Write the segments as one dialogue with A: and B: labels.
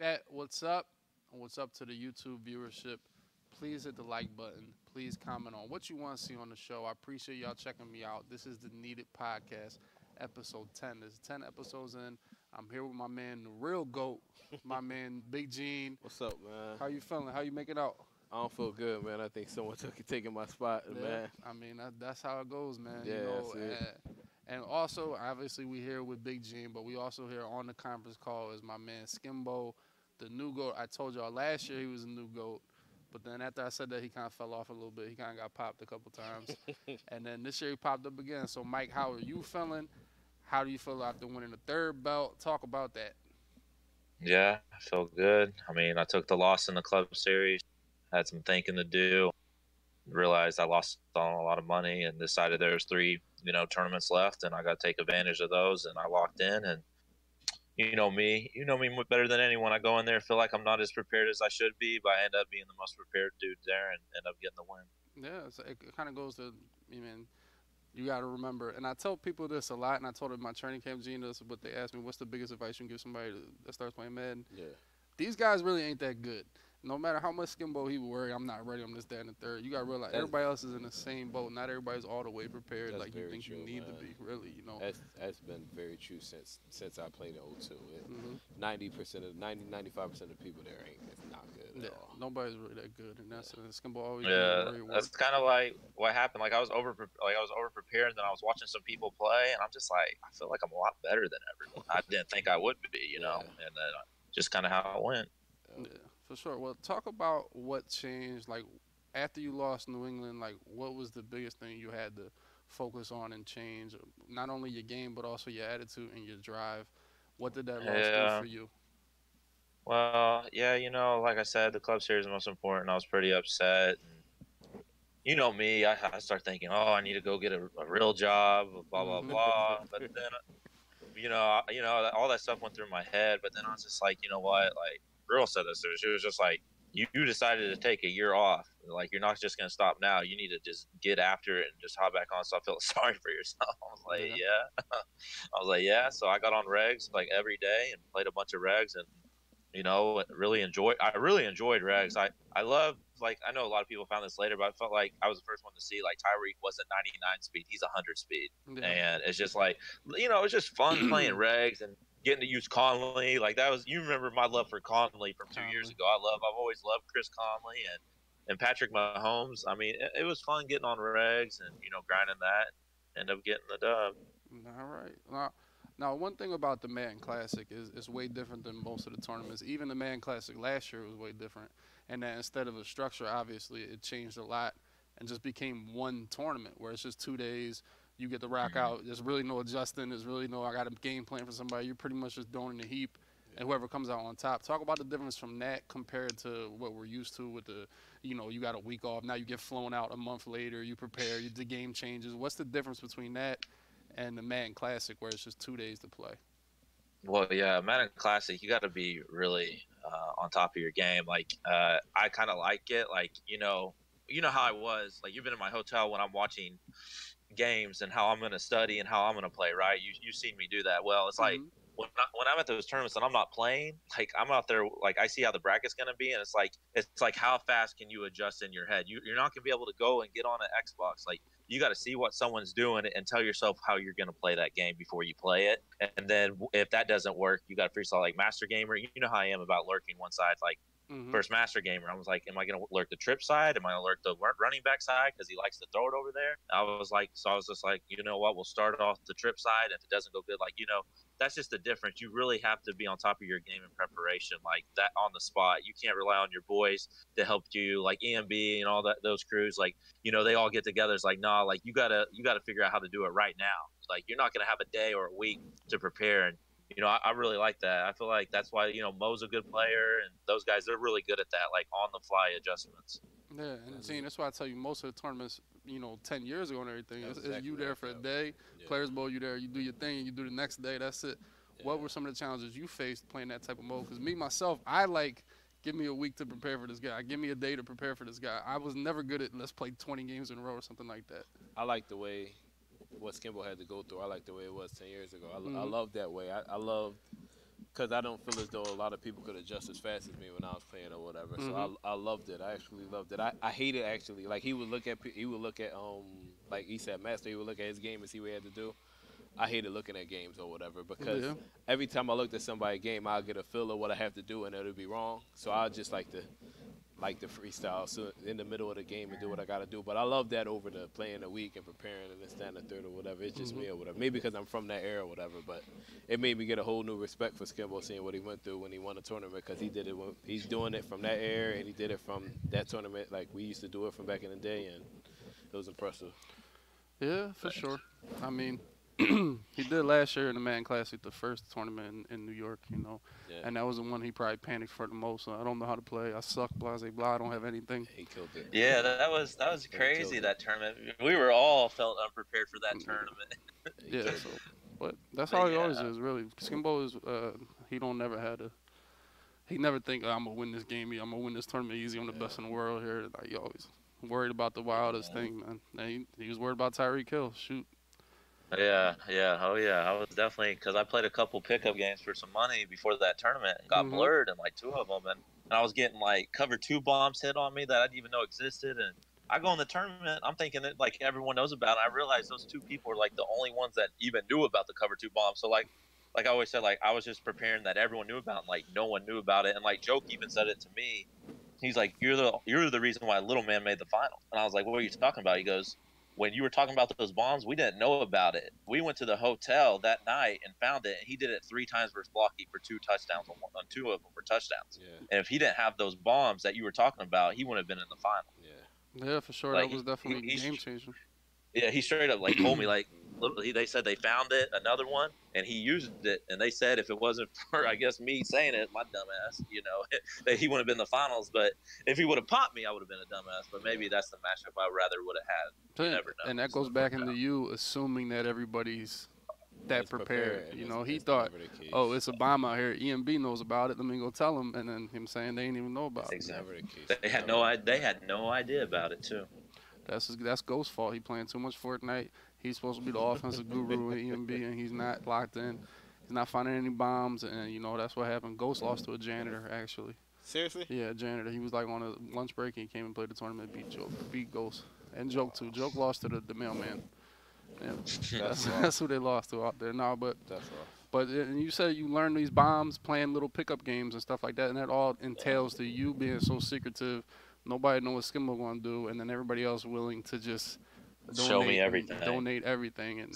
A: Chat, what's up? What's up to the YouTube viewership? Please hit the like button. Please comment on what you want to see on the show. I appreciate y'all checking me out. This is the Need It Podcast, episode 10. There's 10 episodes in. I'm here with my man, the real GOAT, my man, Big Gene.
B: What's up, man?
A: How you feeling? How you making out?
B: I don't feel good, man. I think someone took taking my spot,
A: Yeah,
B: man.
A: I mean, that, that's how it goes, man.
B: Yeah,
A: you know,
B: that's it.
A: and, and also, obviously, we here with Big Gene, but we also here on the conference call is my man Skimbo, the new goat. I told y'all last year he was a new goat, but then after I said that, he kind of fell off a little bit. He kind of got popped a couple times, and then this year he popped up again. So, Mike, how are you feeling? How do you feel after winning the third belt? Talk about that.
C: Yeah, I feel good. I mean, I took the loss in the club series, had some thinking to do, realized I lost on a lot of money, and decided there was three, you know, tournaments left, and I got to take advantage of those, and I locked in. And you know me, you know me better than anyone. I go in there, feel like I'm not as prepared as I should be, but I end up being the most prepared dude there, and end up getting the win.
A: Yeah, it's, it, kind of goes to, I mean, you got to remember, and I tell people this a lot, and I told it my training camp, Gene, this, but they asked me, what's the biggest advice you can give somebody that starts playing Madden?
B: Yeah.
A: These guys really ain't that good. No matter how much skimbo he will worry, I'm not ready on this, that, and the third. You got to realize
B: That's-
A: everybody else is in the same boat. Not everybody's all the way prepared like you
B: very
A: think you need
B: man.
A: to be, really, you know.
B: That's that's been very true since since I played in 02.
A: Mhm.
B: Ninety percent of 90 95 percent of people there ain't it's not good
A: Yeah,
B: at all.
A: nobody's really that good, and that's and skimbo always
C: Yeah,
A: worry
C: that's kind of like what happened. Like I was over, like I was over prepared, and then I was watching some people play, and I'm just like, I feel like I'm a lot better than everyone. I didn't think I would be, you know,
B: Yeah.
C: and then uh, just kind of how it went.
A: Yeah, for sure. Well, talk about what changed. Like after you lost New England, like what was the biggest thing you had to focus on and change? Not only your game, but also your attitude and your drive. What did that loss
C: Yeah.
A: do for you?
C: Well, yeah, you know, like I said, the club series is most important. I was pretty upset. And, you know me, I, I start thinking, oh, I need to go get a, a real job, blah blah blah. but then, you know, you know, all that stuff went through my head. But then I was just like, you know what? Like, girl said this. She was just like, you, you decided to take a year off. Like, you're not just gonna stop now. You need to just get after it and just hop back on. So I felt sorry for yourself. I was like,
A: Yeah.
C: yeah. I was like, yeah. So I got on regs like every day and played a bunch of regs and you know really enjoyed i really enjoyed regs i i love like i know a lot of people found this later but i felt like i was the first one to see like tyreek wasn't 99 speed he's 100 speed
A: Yeah.
C: and it's just like you know it's just fun playing regs and getting to use conley like that was you remember my love for conley from two years ago i love i've always loved chris conley and and patrick mahomes i mean it, it was fun getting on regs and you know grinding that end up getting the dub
A: All right. Now, now one thing about the Madden Classic is it's way different than most of the tournaments. Even the Madden Classic last year was way different, and that instead of a structure, obviously it changed a lot and just became one tournament where it's just two days. You get to rock
C: Mhm.
A: out. There's really no adjusting. There's really no I got a game plan for somebody. You're pretty much just throwing in the heap, and whoever comes out on top. Talk about the difference from that compared to what we're used to with the, you know, you got a week off. Now you get flown out a month later. You prepare. You, the game changes. What's the difference between that and the Madden Classic where it's just two days to play?
C: Well, yeah, Madden Classic, you got to be really uh, on top of your game. Like, uh, I kind of like it. Like, you know, you know how I was. Like, you've been in my hotel when I'm watching games and how I'm going to study and how I'm going to play. Right? You you've seen me do that. Well, it's like
A: Mhm.
C: when I, when I'm at those tournaments and I'm not playing, like I'm out there, like I see how the bracket's going to be, and it's like it's like how fast can you adjust in your head? You, you're not going to be able to go and get on an Xbox. Like you got to see what someone's doing and tell yourself how you're going to play that game before you play it. And then if that doesn't work, you got to freestyle like Master Gamer. You know how I am about lurking one side, like
A: Mhm.
C: first Master Gamer. I was like, am I going to lurk the trip side? Am I going to lurk the running back side because he likes to throw it over there? I was like, so I was just like, you know what? We'll start off the trip side. If it doesn't go good, like you know, that's just the difference. You really have to be on top of your game in preparation, like that on the spot. You can't rely on your boys to help you, like EMB and all that those crews. Like you know, they all get together. It's like, nah, like you gotta you gotta figure out how to do it right now. Like you're not gonna have a day or a week to prepare. And you know, I, I really like that. I feel like that's why you know Mo's a good player, and those guys they're really good at that, like on the fly adjustments.
A: Yeah, and see, mm-hmm. that's why I tell you most of the tournaments, you know, ten years ago and everything,
B: That's
A: it's, it's you there
B: right,
A: for a day.
B: Yeah.
A: Players Bowl, you there, you do your thing, you do the next day. That's it. What were some of the challenges you faced playing that type of mode? Because me myself, I like give me a week to prepare for this guy. Give me a day to prepare for this guy. I was never good at let's play 20 games in a row or something like that.
B: I like the way what Skimbo had to go through. I like the way it was ten years ago. I, I
A: Mhm.
B: love that way. I, I love because I don't feel as though a lot of people could adjust as fast as me when I was playing or whatever. So
A: Mhm.
B: I, I loved it. I actually loved it. I, I hated actually like he would look at he would look at um like he said master he would look at his game and see what he had to do. I hated looking at games or whatever because
A: Yeah.
B: every time I looked at somebody's game, I'll get a feel of what I have to do and it'll be wrong. So I just like to like the freestyle so in the middle of the game and do what I got to do. But I love that over the playing a week and preparing and this, that, and the third or whatever. It's just mm-hmm. me or whatever. Maybe because I'm from that era or whatever. But it made me get a whole new respect for Skimbo, seeing what he went through when he won a tournament because he did it. When, he's doing it from that era and he did it from that tournament like we used to do it from back in the day, and it was impressive.
A: Yeah, for sure. I mean, he did last year in the Madden Classic, the first tournament in, in New York, you know,
B: Yeah.
A: and that was the one he probably panicked for the most. So I don't know how to play. I suck, blah, blah, blah. I don't have anything.
B: He killed it.
C: Yeah, that, that was that was
B: Yeah, he killed
C: crazy that tournament. We were all felt unprepared for that tournament.
A: Yeah, so, but that's
C: But
A: how he always is, really. Skimbo is, uh, he don't never had a, he never think I'm gonna win this game. I'm gonna win this tournament easy. I'm the best in the world here. Like he always worried about the wildest thing, man. And he, he was worried about Tyreek Hill. Shoot.
C: Yeah, yeah, oh yeah. I was definitely because I played a couple pickup games for some money before that tournament. and Got
A: Mhm.
C: blurred in like two of them, and, and I was getting like cover two bombs hit on me that I didn't even know existed. And I go in the tournament, I'm thinking that like everyone knows about it. I realized those two people are like the only ones that even knew about the cover two bombs. So like, like I always said, like I was just preparing that everyone knew about, and like no one knew about it. And like Joke even said it to me. He's like, "You're the you're the reason why Little Man made the final." And I was like, "What are you talking about?" He goes, when you were talking about those bombs, we didn't know about it. We went to the hotel that night and found it. And he did it three times versus Blocky for two touchdowns. On, one, on two of them were touchdowns.
B: Yeah,
C: And if he didn't have those bombs that you were talking about, he wouldn't have been in the final.
B: yeah.
A: Yeah, for sure.
C: Like,
A: that was definitely
C: he-
A: game changing.
C: Yeah, he straight up like told me like literally they said they found it another one and he used it and they said if it wasn't for I guess me saying it my dumbass you know that he wouldn't have been in the finals but if he would have popped me I would have been a dumbass but maybe that's the matchup I rather would have had
A: Yeah,
C: never know.
A: And that goes back into you assuming that everybody's that
B: It's
A: prepared.
B: and
A: You
B: it's-
A: know, he
B: it's
A: thought,
B: never the case.
A: oh, it's a bomb out here. EMB knows about it. Let me go tell him. And then him saying they didn't even know about it.
C: Exactly.
B: the.
C: They had no idea. They had no idea about it too.
A: That's his, that's Ghost's fault. He playing too much Fortnite. He's supposed to be the offensive guru in EMB, and he's not locked in. He's not finding any bombs, and you know that's what happened. Ghost lost to a janitor actually.
B: Seriously?
A: Yeah, janitor. He was like on a lunch break. and He came and played the tournament. Beat Joke. Beat Ghost and Joke too. Joke lost to the, the mailman. Yeah, that's,
B: rough.
A: that's who they lost to out there. No, but
B: That's rough.
A: But uh, and you said you learned these bombs playing little pickup games and stuff like that, and that all entails to you being so secretive. Nobody know what Skimbo gonna do, and then everybody else willing to just
C: Show me everything.
A: Donate everything, and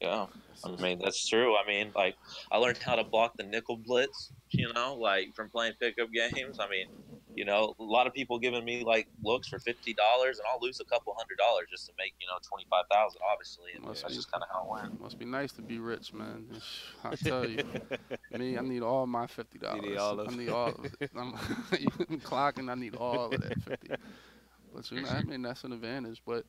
C: Yeah, I mean that's true. I mean, like I learned how to block the nickel blitz. You know, like from playing pickup games. I mean, you know, a lot of people giving me like looks for fifty dollars, and I'll lose a couple hundred dollars just to make you know twenty five thousand, obviously. And
A: Must
C: that's
A: be.
C: just kind of how it went.
A: must be nice to be rich, man. I tell you, me, I need all my fifty dollars.
B: need all of
A: I
B: it.
A: need all of it. I'm clocking. I need all of that fifty. But you know, I mean, that's an advantage. But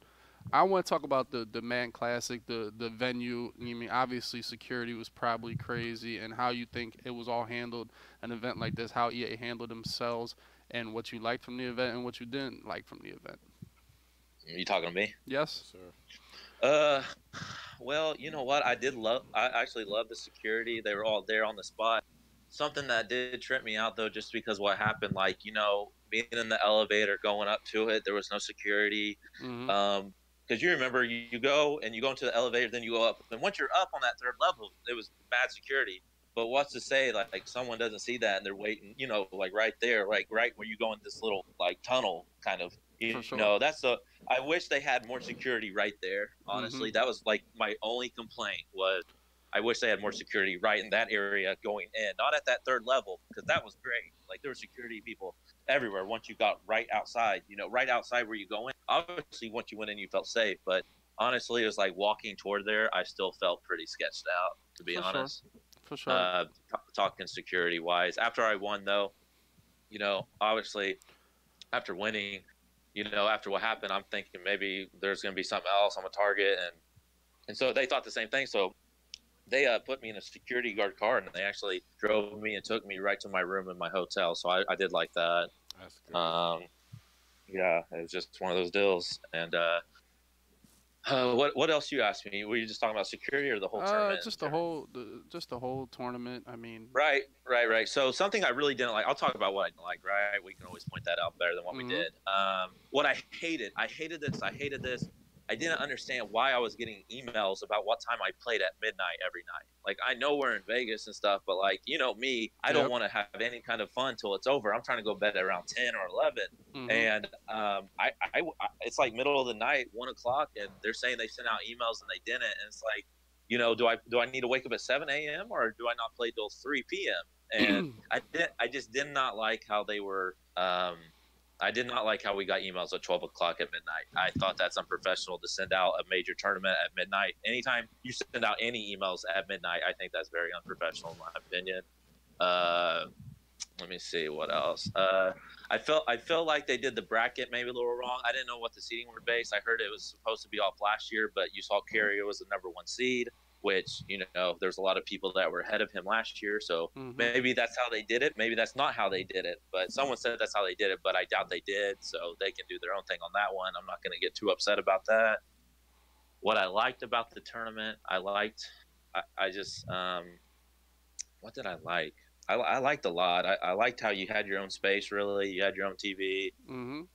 A: I want to talk about the the Madden Classic, the the venue. I mean, obviously security was probably crazy, and how you think it was all handled. An event like this, how EA handled themselves, and what you liked from the event, and what you didn't like from the event.
C: You talking to me?
A: Yes.
B: Sir.
C: Uh, well, you know what? I did love. I actually love the security. They were all there on the spot. Something that did trip me out though, just because what happened, like you know, being in the elevator, going up to it, there was no security.
A: hmm
C: Um, because you remember, you, you go and you go into the elevator, then you go up, and once you're up on that third level, it was bad security. But what's to say, like, like someone doesn't see that and they're waiting, you know, like right there, like right where you go in this little like tunnel, kind of. You
A: sure.
C: know, that's a. I wish they had more security right there. Honestly, mm-hmm. that was like my only complaint was. I wish they had more security right in that area going in, not at that third level, because that was great. Like there were security people everywhere once you got right outside, you know, right outside where you go in. Obviously, once you went in, you felt safe, but honestly, it was like walking toward there, I still felt pretty sketched out, to be
A: For sure.
C: honest.
A: For sure.
C: Uh, t- talking security wise. After I won, though, you know, obviously, after winning, you know, after what happened, I'm thinking maybe there's going to be something else. I'm a target, and and so they thought the same thing. So they uh, put me in a security guard car, and they actually drove me and took me right to my room in my hotel. So I, I did like that.
B: That's great.
C: Um, yeah, it was just one of those deals, and uh, Uh, what what else you asked me? Were you just talking about security or the whole
A: Uh,
C: tournament?
A: just the whole, the, just the whole tournament. I mean,
C: Right, right, right. So something I really didn't like. I'll talk about what I didn't like. Right, we can always point that out better than what
A: Mhm.
C: we did. Um, what I hated, I hated this. I hated this. I didn't understand why I was getting emails about what time I played at midnight every night. Like I know we're in Vegas and stuff, but like you know me, I
A: Yep.
C: don't want to have any kind of fun till it's over. I'm trying to go to bed at around ten or eleven,
A: mhm.
C: and um, I, I, I, it's like middle of the night, one o'clock, and they're saying they sent out emails and they didn't, and it's like, you know, do I do I need to wake up at seven a.m. or do I not play till three p.m. And I did, I just did not like how they were. Um, I did not like how we got emails at twelve o'clock at midnight. I thought that's unprofessional to send out a major tournament at midnight. Anytime you send out any emails at midnight, I think that's very unprofessional, in my opinion. Uh, let me see what else. Uh, I felt I felt like they did the bracket maybe a little wrong. I didn't know what the seeding were based. I heard it was supposed to be off last year, but you saw Carrier was the number one seed, which you know there's a lot of people that were ahead of him last year. So
A: Mhm.
C: maybe that's how they did it. Maybe that's not how they did it. But someone said that's how they did it, but I doubt they did. So they can do their own thing on that one. I'm not going to get too upset about that. What I liked about the tournament, I liked. I, I just um, what did I like? I, I liked a lot. I, I liked how you had your own space. Really, you had your own TV.
A: Mhm.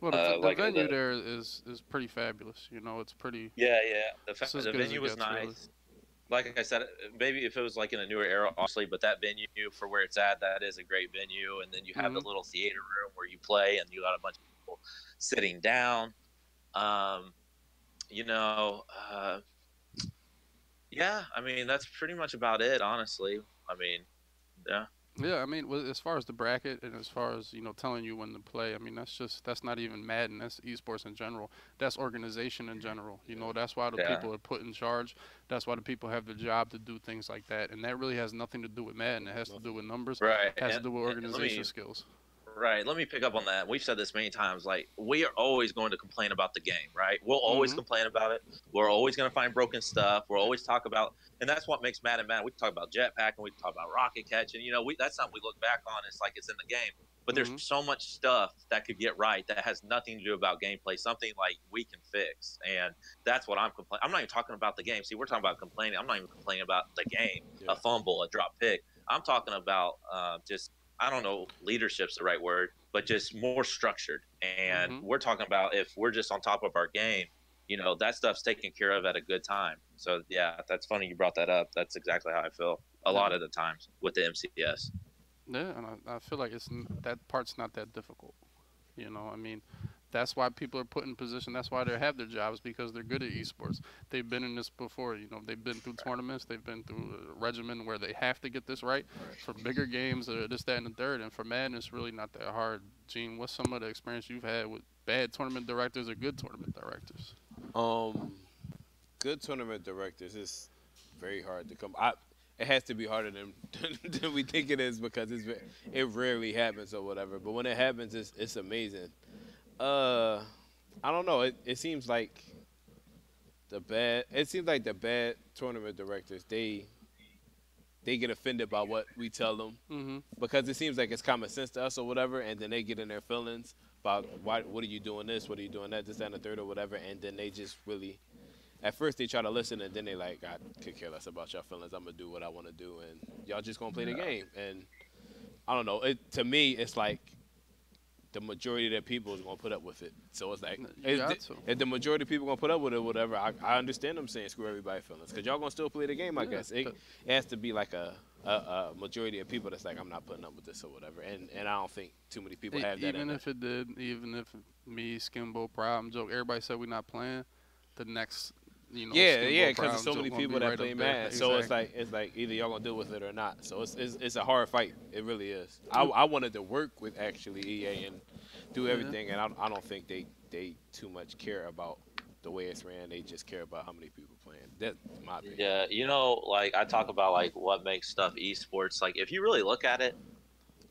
A: Well, the,
C: Uh,
A: the
C: like
A: venue
C: the-
A: there is is pretty fabulous. You know, it's pretty.
C: yeah, yeah. The, fa- the venue was
A: gets, really.
C: nice. Like I said, maybe if it was like in a newer era, obviously, but that venue for where it's at, that is a great venue. And then you have the
A: Mhm.
C: little theater room where you play, and you got a bunch of people sitting down. Um, you know, uh, yeah. I mean, that's pretty much about it, honestly. I mean, yeah.
A: Yeah, I mean, as far as the bracket and as far as you know, telling you when to play. I mean, that's just that's not even Madden. That's esports in general. That's organization in general. You know, that's why the
C: Yeah.
A: people are put in charge. That's why the people have the job to do things like that. And that really has nothing to do with Madden. It has to do with numbers.
C: Right.
A: It has to do with
C: and let me-
A: organization skills.
C: Right. Let me pick up on that. We've said this many times. Like, we are always going to complain about the game, right? We'll always
A: Mhm.
C: complain about it. We're always going to find broken stuff. We'll always talk about, and that's what makes Madden Madden. We talk about jetpack and we talk about rocket catching. You know, we that's something we look back on. It's like it's in the game. But there's
A: Mhm.
C: so much stuff that could get right that has nothing to do about gameplay. Something like we can fix, and that's what I'm complaining. I'm not even talking about the game. See, we're talking about complaining. I'm not even complaining about the game,
D: Yeah.
C: a fumble, a drop pick. I'm talking about uh, just I don't know, leadership's the right word, but just more structured. And
A: Mhm.
C: we're talking about if we're just on top of our game, you know, that stuff's taken care of at a good time. So yeah, that's funny you brought that up. That's exactly how I feel a lot of the times with the MCS.
A: Yeah, and I, I feel like it's that part's not that difficult. You know, I mean, that's why people are put in position. That's why they have their jobs because they're good at esports. They've been in this before. You know, they've been through tournaments. They've been through a regimen where they have to get this right for bigger games or this, that, and the third. And for Madden, it's really not that hard. Gene, what's some of the experience you've had with bad tournament directors or good tournament directors?
D: Um, good tournament directors is very hard to come. I it has to be harder than than we think it is because it's it rarely happens or whatever. But when it happens, it's it's amazing. Uh, I don't know. It it seems like the bad. It seems like the bad tournament directors they they get offended by what we tell them
A: Mm-hmm.
D: because it seems like it's common sense to us or whatever, and then they get in their feelings about why, what are you doing this, what are you doing that, this, that, and the third, or whatever, and then they just really, at first they try to listen, and then they like, I could care less about y'all feelings. I'm gonna do what I want to do, and y'all just gonna play the game. And I don't know. It to me, it's like the majority of the people is gonna put up with it. So it's like if the, if the majority of people gonna put up with it, whatever. I, I understand them saying screw everybody feelings because y'all gonna still play the game. I
A: Yeah,
D: guess it, it has to be like a, a, a majority of people that's like I'm not putting up with this or whatever. And and I don't think too many people
A: E-
D: have that.
A: even if it did, even if me, Skimbo, Problem Joke, everybody said we're not playing, the next, you know,
D: yeah, yeah, because there's so many people that
A: right
D: play
A: up there.
D: mad. So it's like it's like either y'all gonna deal with it or not. So it's it's, it's a hard fight. It really is. I, mm. I wanted to work with actually EA and do
A: Yeah.
D: everything, and I, I don't think they they too much care about the way it's ran. They just care about how many people playing. That's my opinion.
C: Yeah, you know, like I talk about like what makes stuff esports. Like if you really look at it,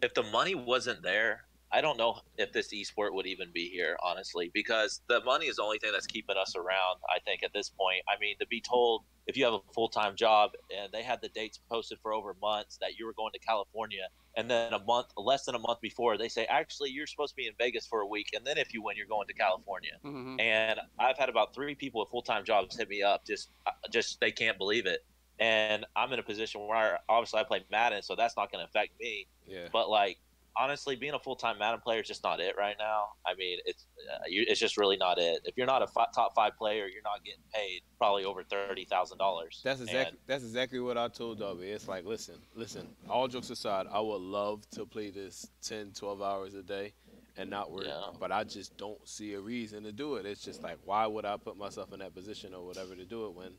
C: if the money wasn't there, I don't know if this esport would even be here, honestly, because the money is the only thing that's keeping us around. I think at this point, I mean, to be told if you have a full time job and they had the dates posted for over months that you were going to California, and then a month, less than a month before, they say actually you're supposed to be in Vegas for a week, and then if you win, you're going to California.
A: Mm-hmm.
C: And I've had about three people with full time jobs hit me up, just uh, just they can't believe it. And I'm in a position where obviously I play Madden, so that's not going to affect me.
B: Yeah.
C: But like honestly, being a full time Madden player is just not it right now. I mean, it's uh, you, it's just really not it. If you're not a fi- top five player, you're not getting paid probably over thirty thousand dollars.
B: That's exactly that's exactly what I told Dubby. It's like, listen, listen. All jokes aside, I would love to play this 10, 12 hours a day and not work,
C: Yeah.
B: but I just don't see a reason to do it. It's just like, why would I put myself in that position or whatever to do it when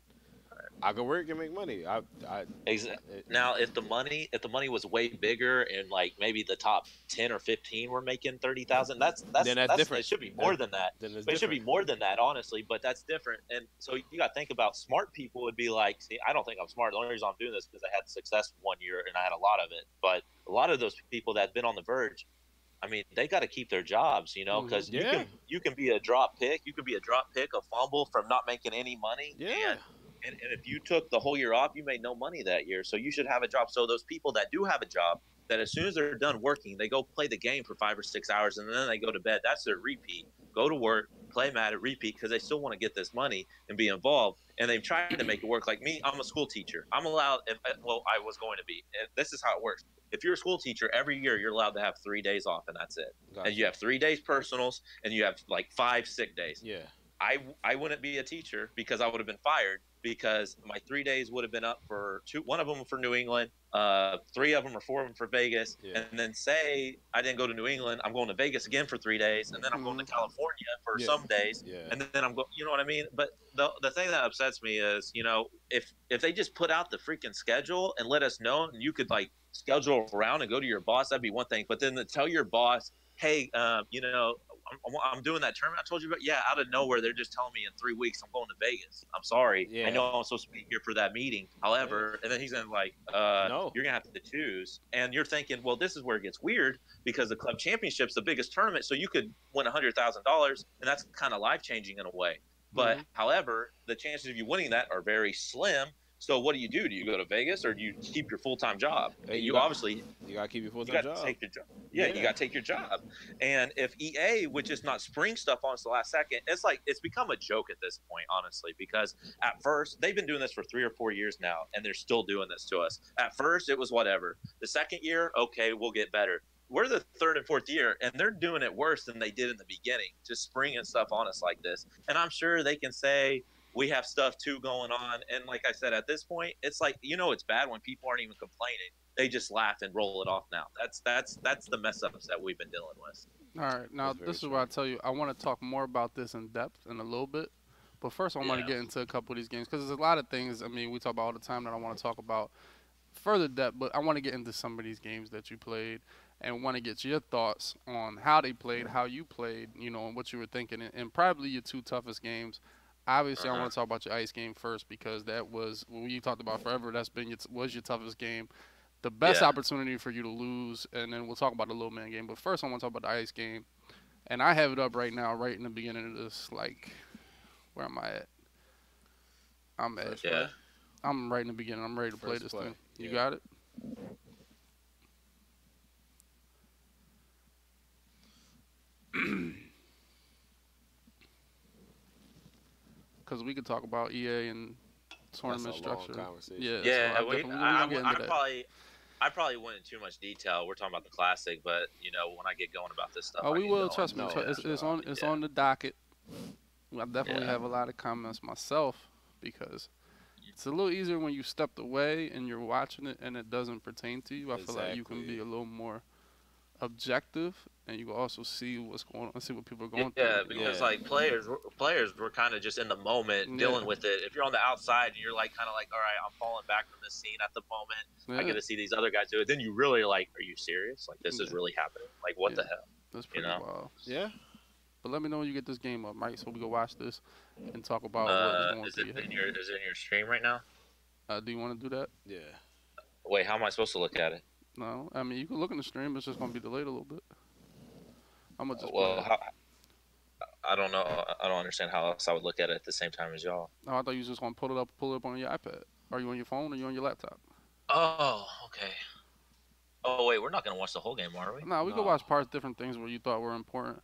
B: I could work and make money? I, I
C: Exactly. Now, if the money if the money was way bigger and like maybe the top ten or fifteen were making thirty thousand, that's that's,
B: Then that's
C: that's
B: different.
C: It should be more than that.
B: then
C: it should be more than that, honestly. But that's different. And so you got to think about smart people would be like, see, I don't think I'm smart. The only reason I'm doing this is because I had success one year and I had a lot of it. But a lot of those people that have been on the verge, I mean, they got to keep their jobs, you know,
A: mm-hmm.
C: because you can you can be a drop pick, you can be a drop pick, a fumble from not making any money.
B: Yeah.
C: And, and, and if you took the whole year off, you made no money that year. So you should have a job. So those people that do have a job, that as soon as they're done working, they go play the game for five or six hours and then they go to bed. That's their repeat. Go to work, play Madden repeat because they still want to get this money and be involved. And they've tried to make it work. Like me, I'm a school teacher. I'm allowed. If, well, I was going to be. And this is how it works. If you're a school teacher, every year you're allowed to have three days off, and that's it. And you have three days personals, and you have like five sick days.
B: yeah.
C: I I wouldn't be a teacher because I would have been fired because my three days would have been up for two. One of them for New England, uh, three of them or four of them for Vegas,
B: Yeah.
C: and then say I didn't go to New England, I'm going to Vegas again for three days, and then I'm going to California for
B: Yeah.
C: some days,
B: Yeah.
C: and then I'm going. You know what I mean? But the the thing that upsets me is, you know, if if they just put out the freaking schedule and let us know, and you could like schedule around and go to your boss, that'd be one thing. But then to tell your boss, hey, um, you know, I'm, I'm doing that tournament I told you about. Yeah, out of nowhere, they're just telling me in three weeks I'm going to Vegas. I'm sorry.
B: Yeah.
C: I know I'm supposed to be here for that meeting. However, and then he's gonna like, uh,
B: No.
C: you're gonna have to choose. And you're thinking, well, this is where it gets weird because the club championship's the biggest tournament, so you could win a hundred thousand dollars, and that's kind of life changing in a way. But
A: Mhm.
C: however, the chances of you winning that are very slim. So what do you do? Do you go to Vegas or do you keep your full time job?
B: Hey, you
C: you
B: got-
C: obviously
B: You gotta keep your full
C: you
B: time
C: got to
B: job.
C: take your job. Yeah,
B: Yeah.
C: you got to take your job. And if EA would just not spring stuff on us the last second, it's like it's become a joke at this point, honestly. Because at first they've been doing this for three or four years now, and they're still doing this to us. At first it was whatever. The second year, okay, we'll get better. We're the third and fourth year, and they're doing it worse than they did in the beginning, just springing stuff on us like this. And I'm sure they can say we have stuff too going on. And like I said, at this point, it's like you know it's bad when people aren't even complaining they just laugh and roll it off now. That's that's that's the mess ups that we've been dealing with.
A: All right, now
B: That's very
A: this is where I tell you I want to talk more about this in depth in a little bit, but first I want to get into a couple of these games because there's a lot of things. I mean, we talk about all the time that I want to talk about further depth, but I want to get into some of these games that you played and want to get your thoughts on how they played, how you played, you know, and what you were thinking, and, and probably your two toughest games. Obviously, I
C: Uh-huh.
A: want to talk about your ice game first because that was what you talked about forever. That's been your, was your toughest game the best
C: Yeah.
A: opportunity for you to lose, and then we'll talk about the little man game. But first, I want to talk about the ice game, and I have it up right now, right in the beginning of this. Like, where am I at? I'm at.
B: First
C: Yeah.
A: I'm right in the beginning. I'm ready to play this
B: play,
A: thing. You
B: yeah.
A: got it. Because we could talk about EA and tournament
B: That's a long
A: structure.
B: conversation.
A: Yeah,
C: Yeah,
A: so I
C: we,
A: definitely- we're
C: I, I, I probably I probably went in too much detail. We're talking about the classic, but you know when I get going about this stuff,
A: Oh,
C: I
A: we will. Trust me.
B: No,
A: it's, it's on. It's
C: yeah.
A: on the docket. I definitely
C: Yeah.
A: have a lot of comments myself because it's a little easier when you stepped away and you're watching it and it doesn't pertain to you. I feel like you can be a little more objective and you can also see what's going on, see what people are going
C: Yeah,
A: through.
C: because
B: Yeah.
C: like players, players were kind of just in the moment
A: Yeah.
C: dealing with it. If you're on the outside and you're like kind of like, all right, I'm falling back from this scene at the moment. I
A: Yeah,
C: get to see these other guys do it. Then you really like, are you serious? Like this is really happening? Like what the hell?
A: that's pretty
C: know.
A: wild.
B: Yeah.
A: But let me know when you get this game up, Mike, so we can watch this and talk about what
C: Uh,
A: is going
C: is it in your is it in your stream right now?
A: Uh, do you want to do that?
B: Yeah.
C: Wait, how am I supposed to look at it?
A: No, I mean you can look in the stream. It's just gonna be delayed a little bit. I'm gonna uh, just.
C: Well, how, I don't know. I don't understand how else I would look at it at the same time as y'all.
A: No, I thought you was just gonna pull it up, pull it up on your iPad. Are you on your phone or you on your laptop?
C: Oh, okay. Oh wait, we're not gonna watch the whole game, are we?
A: Nah, we
B: No.
A: could watch parts, different things where you thought were important.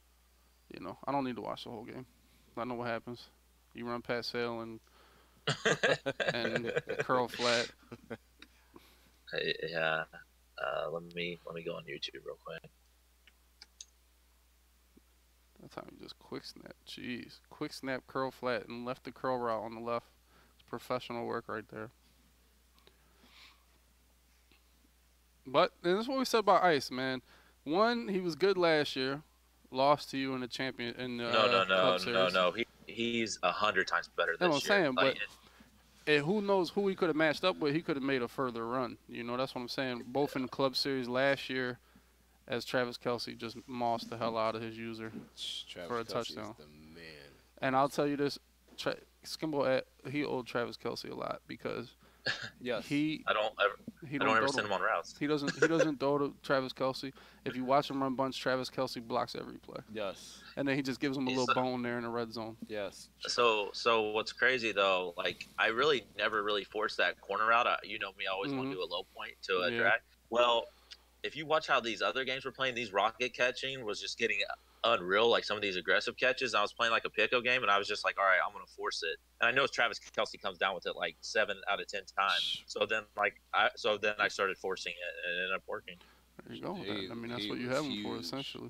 A: You know, I don't need to watch the whole game. I know what happens. You run past Sale and and curl flat.
C: yeah. Uh, let me let me go on YouTube real quick.
A: That time you just quick snap. Jeez, quick snap, curl flat, and left the curl route on the left. It's professional work right there. But and that's what we said about Ice, man. One, he was good last year, lost to you in the champion in the
C: No,
A: uh,
C: no, no, no, no. He he's a hundred times better than this
A: That's what I'm
C: year.
A: saying,
C: Like,
A: And who knows who he could have matched up with? He could have made a further run. You know, that's what I'm saying. Both in the Club Series last year, as Travis Kelce just mossed the hell out of his user.
B: Travis
A: For a
B: Kelce's
A: touchdown.
B: The man.
A: And I'll tell you this, Tra- Skimbo, at, eh, he owed Travis Kelce a lot because
B: Yes.
A: he
C: I don't ever,
A: he
C: I
A: don't,
C: don't ever send him on routes.
A: he doesn't he doesn't throw to Travis Kelce. If you watch him run bunch, Travis Kelce blocks every play,
B: yes.
A: and then he just gives him a
C: He's
A: little
C: a-
A: bone there in the red zone.
B: Yes.
C: So so what's crazy though, like I really never really forced that corner route. I, you know me, I always want
A: Mhm.
C: to do a low point to a
A: Yeah.
C: drag. Well, if you watch how these other games were playing, these rocket catching was just getting unreal. Like some of these aggressive catches, I was playing like a pickle game, and I was just like, all right, I'm gonna force it. And I know Travis Kelce comes down with it like seven out of ten times. So then like I so then I started forcing it, and it ended up working.
A: There you go. with that.
B: He-
A: I mean, that's what you have him for, essentially.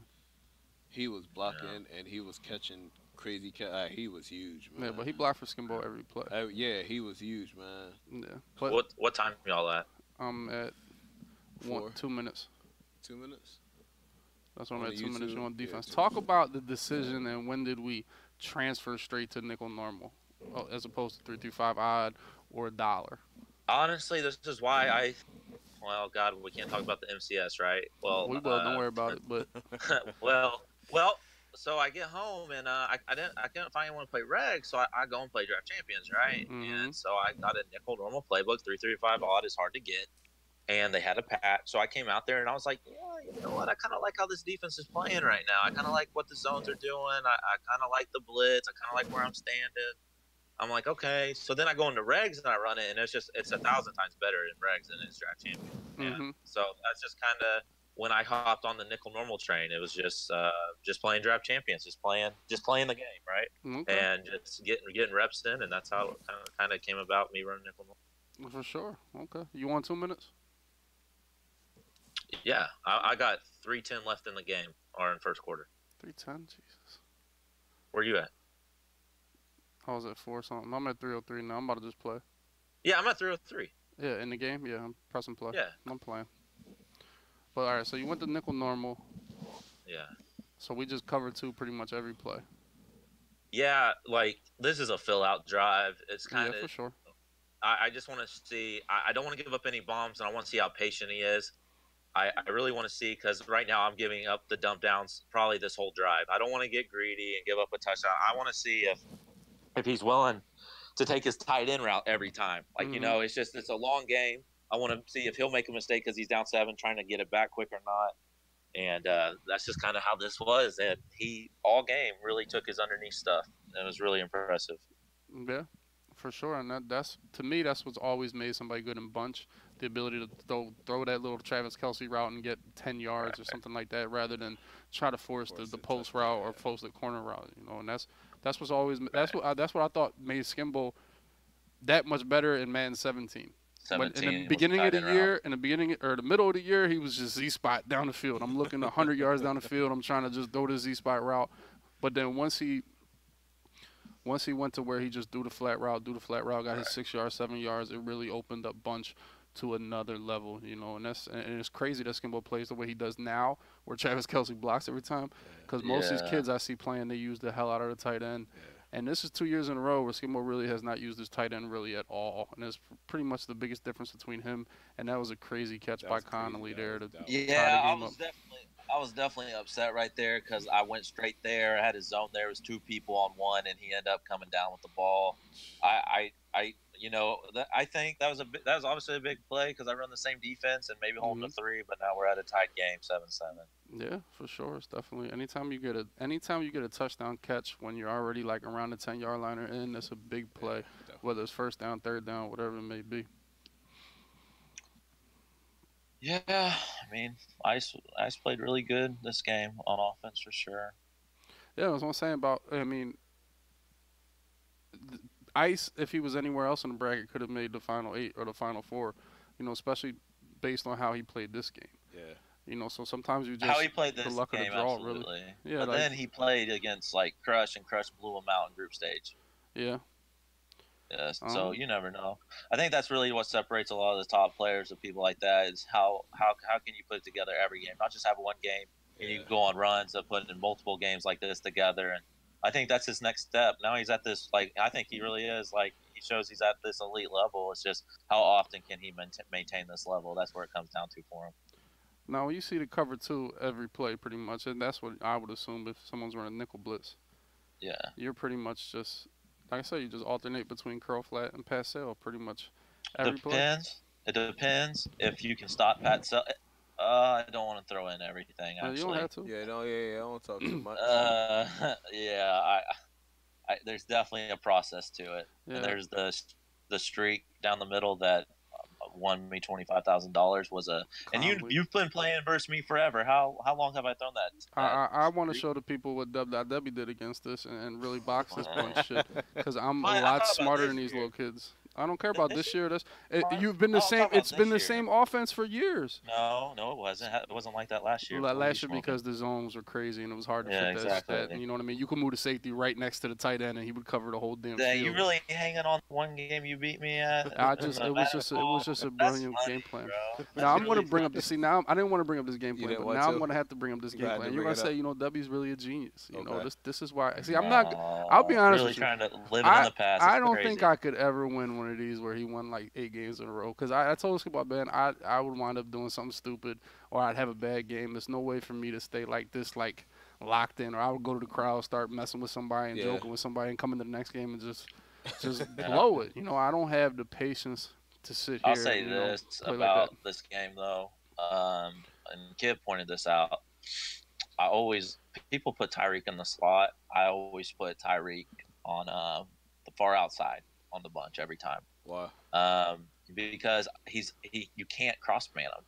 B: He was blocking and he was catching crazy. Ca- uh, he was huge, man.
A: Yeah, but he blocked for Skimbo every play.
B: Uh, yeah, he was huge, man.
A: Yeah, but
C: what what time y'all at?
A: I'm at one, two minutes.
B: Two minutes.
A: That's when I'm
B: On
A: at two minutes. You on defense.
B: two.
A: Talk about the decision and when did we transfer straight to nickel normal, oh, as opposed to three three five odd or a dollar.
C: Honestly, this is why I. Well, God, we can't talk about the MCS, right? Well,
A: we will.
C: uh,
A: don't worry about it. But
C: well, well. So I get home and uh, I, I didn't I couldn't find anyone to play reg, so I, I go and play draft champions, right?
A: Mhm.
C: And so I got a nickel normal playbook, three three five odd is hard to get, and they had a patch. So I came out there and I was like, yeah, you know what? I kind of like how this defense is playing right now. I kind of like what the zones are doing. I, I kind of like the blitz. I kind of like where I'm standing. I'm like, okay. So then I go into regs and I run it, and it's just it's a thousand times better in regs than it's draft champion. Yeah.
A: mhm.
C: So that's just kind of when I hopped on the nickel normal train. It was just uh, just playing draft champions, just playing just playing the game, right?
A: okay.
C: And just getting getting reps in, and that's how it kind of kind of came about me running nickel. normal.
A: for sure. Okay. You want two minutes?
C: Yeah, I, I got three ten left in the game or in first quarter.
A: Three ten. Jesus.
C: Where you at?
A: I was at four something. I'm at three oh three now. I'm about to just play.
C: Yeah, I'm at three hundred three.
A: Yeah, in the game. Yeah, I'm pressing play.
C: Yeah,
A: I'm playing. But all right. So you went to nickel normal.
C: yeah,
A: So we just covered two pretty much every play.
C: yeah. Like this is a fill out drive. It's kind
A: yeah,
C: of
A: for sure.
C: I, I just want to see. I, I don't want to give up any bombs, and I want to see how patient he is. I, I really want to see because right now I'm giving up the dump downs probably this whole drive. I don't want to get greedy and give up a touchdown. I want to see if if he's willing to take his tight end route every time. Like you
A: Mhm.
C: know, it's just it's a long game. I want to see if he'll make a mistake because he's down seven, trying to get it back quick or not. And uh, that's just kind of how this was. And he all game really took his underneath stuff. It was really impressive.
A: Yeah, for sure. And that, that's to me, that's what's always made somebody good in bunch. The ability to throw throw that little Travis Kelce route and get ten yards or something like that, rather than try to force,
B: Force
A: the, the post route or force the corner route. You know, and that's that's what's always that's what I, that's what I thought made Skimbo that much better in Madden 17. When in the beginning of the
C: end route.
A: year, in the beginning or the middle of the year, he was just Z spot down the field. I'm looking 100 yards down the field. I'm trying to just throw the Z spot route. But then once he once he went to where he just do the flat route, do the flat route, got his six yards, seven yards, it really opened up bunch to another level, you know. And that's and it's crazy that Skimbo plays the way he does now, where Travis Kelce blocks every time. Because most of
C: Yeah.
A: these kids I see playing, they use the hell out of the tight end.
B: Yeah.
A: And this is two years in a row where Skimbo really has not used his tight end really at all, and it's pretty much the biggest difference between him and that was a crazy catch
B: That
A: by
B: was crazy. Conley
A: there. To,
B: that was-
A: tie the
C: Yeah, I
A: game
C: was
A: up.
C: definitely. I was definitely upset right there because I went straight there. I had his zone there. It was two people on one, and he ended up coming down with the ball. I, I, I you know, that, I think that was a that was obviously a big play because I run the same defense and maybe holding
A: Mhm.
C: a three, but now we're at a tight game, seven seven.
A: Yeah, for sure. It's definitely anytime you get a anytime you get a touchdown catch when you're already like around the ten yard line or in, that's a big play.
B: definitely.
A: Whether it's first down, third down, whatever it may be.
C: Yeah, I mean, Ice Ice played really good this game on offense for sure.
A: Yeah, that's what I'm saying about. I mean, Ice, if he was anywhere else in the bracket, could have made the final eight or the final four. You know, especially based on how he played this game.
B: Yeah.
A: You know, so sometimes you just
C: How he played
A: the
C: this
A: luck of the
C: game,
A: draw, really.
C: absolutely.
A: Yeah,
C: but
A: like-
C: then he played against like Crush, and Crush blew him out in group stage.
A: yeah,
C: Yeah, so
A: Um,
C: you never know. I think that's really what separates a lot of the top players of people like that is how how how can you put it together every game, not just have one game and you
B: Yeah.
C: go on runs of putting in multiple games like this together. And I think that's his next step. Now he's at this like I think he really is like he shows he's at this elite level. It's just how often can he maintain, maintain this level? That's where it comes down to for him.
A: Now you see the cover two every play pretty much, and that's what I would assume if someone's running nickel blitz.
C: Yeah.
A: You're pretty much just like I said, you just alternate between curl flat and pass sail pretty much every play.
C: depends. It depends if you can stop Pat. Sell. Uh, I don't want to throw in everything. Actually,
A: you don't have to.
B: Yeah, no, yeah, yeah. I don't talk too much.
C: Uh, yeah, I, I, there's definitely a process to it.
A: Yeah.
C: And there's the the streak down the middle that won me twenty five thousand dollars was a. And you you've been playing versus me forever. How how long have I thrown that?
A: I,
C: that
A: I, I want to show the people what WW did against this and, and really box this bunch shit because I'm a lot smarter than these little kids. I don't care about
C: This
A: this year. That's eh,
C: it,
A: you've been the oh,
C: I'm
A: same. It's been the
C: year.
A: same offense for years.
C: No, no, it wasn't. It wasn't like that last year.
A: La-
C: What are you
A: last year because the zones were crazy and it was hard to
C: Yeah,
A: fit that
C: exactly.
A: stat. You know what I mean? You could move the safety right next to the tight end and he would cover the whole damn
C: Dang,
A: field.
C: you really hanging on one game you beat me at?
A: I just it was just it was just a brilliant
C: funny,
A: game plan.
C: bro.
A: Now I'm
C: That's
A: gonna
C: really
A: bring up
C: funny.
A: this. See now I didn't want to bring up this game
B: You
A: plan,
B: didn't
A: but
B: want
A: now I'm gonna have to bring up this
B: You
A: game plan. You're gonna say, you know, W's really a genius. You know, this this is why. See, I'm not. I'll be honest
C: really
A: with you.
C: trying to live
A: I-
C: in the past.
A: I don't think I could ever win of these where he won like eight games in a row. Because I, I told Skip man, I I would wind up doing something stupid or I'd have a bad game. There's no way for me to stay like this, like locked in. Or I would go to the crowd, start messing with somebody and
B: Yeah.
A: joking with somebody, and come into the next game and just just
C: Yeah.
A: blow it. You know, I don't have the patience to sit here.
C: I'll say
A: know,
C: this
A: like
C: about
A: that.
C: this game though, um, and Kid pointed this out. I always people put Tyreek in the slot. I always put Tyreek on uh, the far outside on the bunch every time
B: Why?
C: um, because he's he you can't cross man him.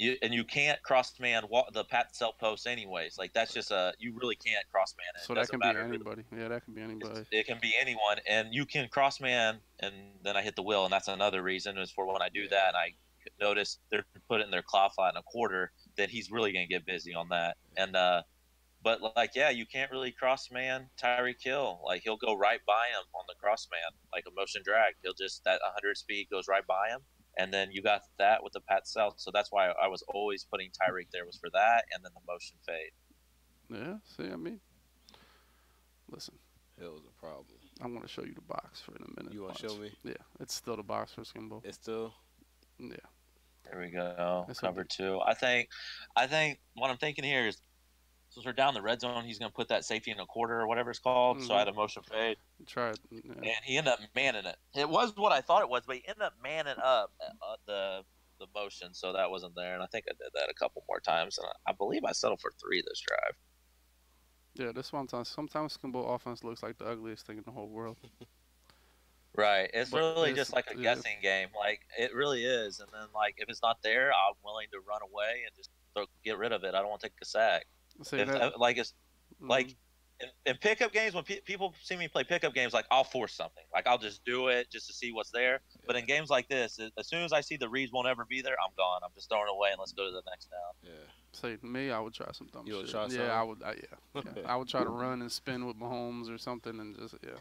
C: You, and you can't cross man the Pat Self post anyways. Like that's just a you really can't cross man it.
A: So that can be
C: matter who the
A: anybody. Yeah, that can be anybody.
C: it can be anyone, and you can cross man, and then I hit the wheel, and that's another reason is for when I do that, and I notice they're putting their claw flat in a quarter, then he's really gonna get busy on that. And uh, but like yeah, you can't really cross man Tyreek Hill. Like he'll go right by him on the cross man, like a motion drag. He'll just that 100 speed goes right by him. And then you got that with the Pat South, so that's why I was always putting Tyreek there was for that, and then the motion fade.
A: Yeah. See, I mean, listen,
B: It was a problem.
A: I'm gonna show you the box for in a minute.
B: You want to show me?
A: Yeah, it's still the box for Skimbo.
B: It's still.
A: Yeah.
C: There we go.
A: That's
C: Cover
A: okay.
C: two. I think, I think what I'm thinking here is, since we're down the red zone, he's going to put that safety in a quarter or whatever it's called. So I had a motion fade,
A: Try it. Yeah.
C: and he ended up manning it. It was what I thought it was, but he ended up manning up uh, the the motion, so that wasn't there. And I think I did that a couple more times, and I, I believe I settled for three this drive.
A: Yeah, this one time. Sometimes Skimbo offense looks like the ugliest thing in the whole world.
C: Right. It's
A: But
C: really
A: it's-
C: just like a
A: yeah.
C: guessing game. Like it really is. And then like if it's not there, I'm willing to run away and just throw, get rid of it. I don't want to take a sack.
A: Say
C: If,
A: that,
C: uh, like it's
A: mm,
C: like in, in pickup games when pe- people see me play pickup games like i'll force something like i'll just do it just to see what's there but in games like this a- as soon as i see the reads won't ever be there i'm gone i'm just throwing away and let's go to the next down
B: Yeah.
A: See, me, I would try some dumb
B: You would
A: shit.
B: try
A: yeah. I would. I, yeah, yeah. I would try to run and spin with Mahomes or something, and just yeah.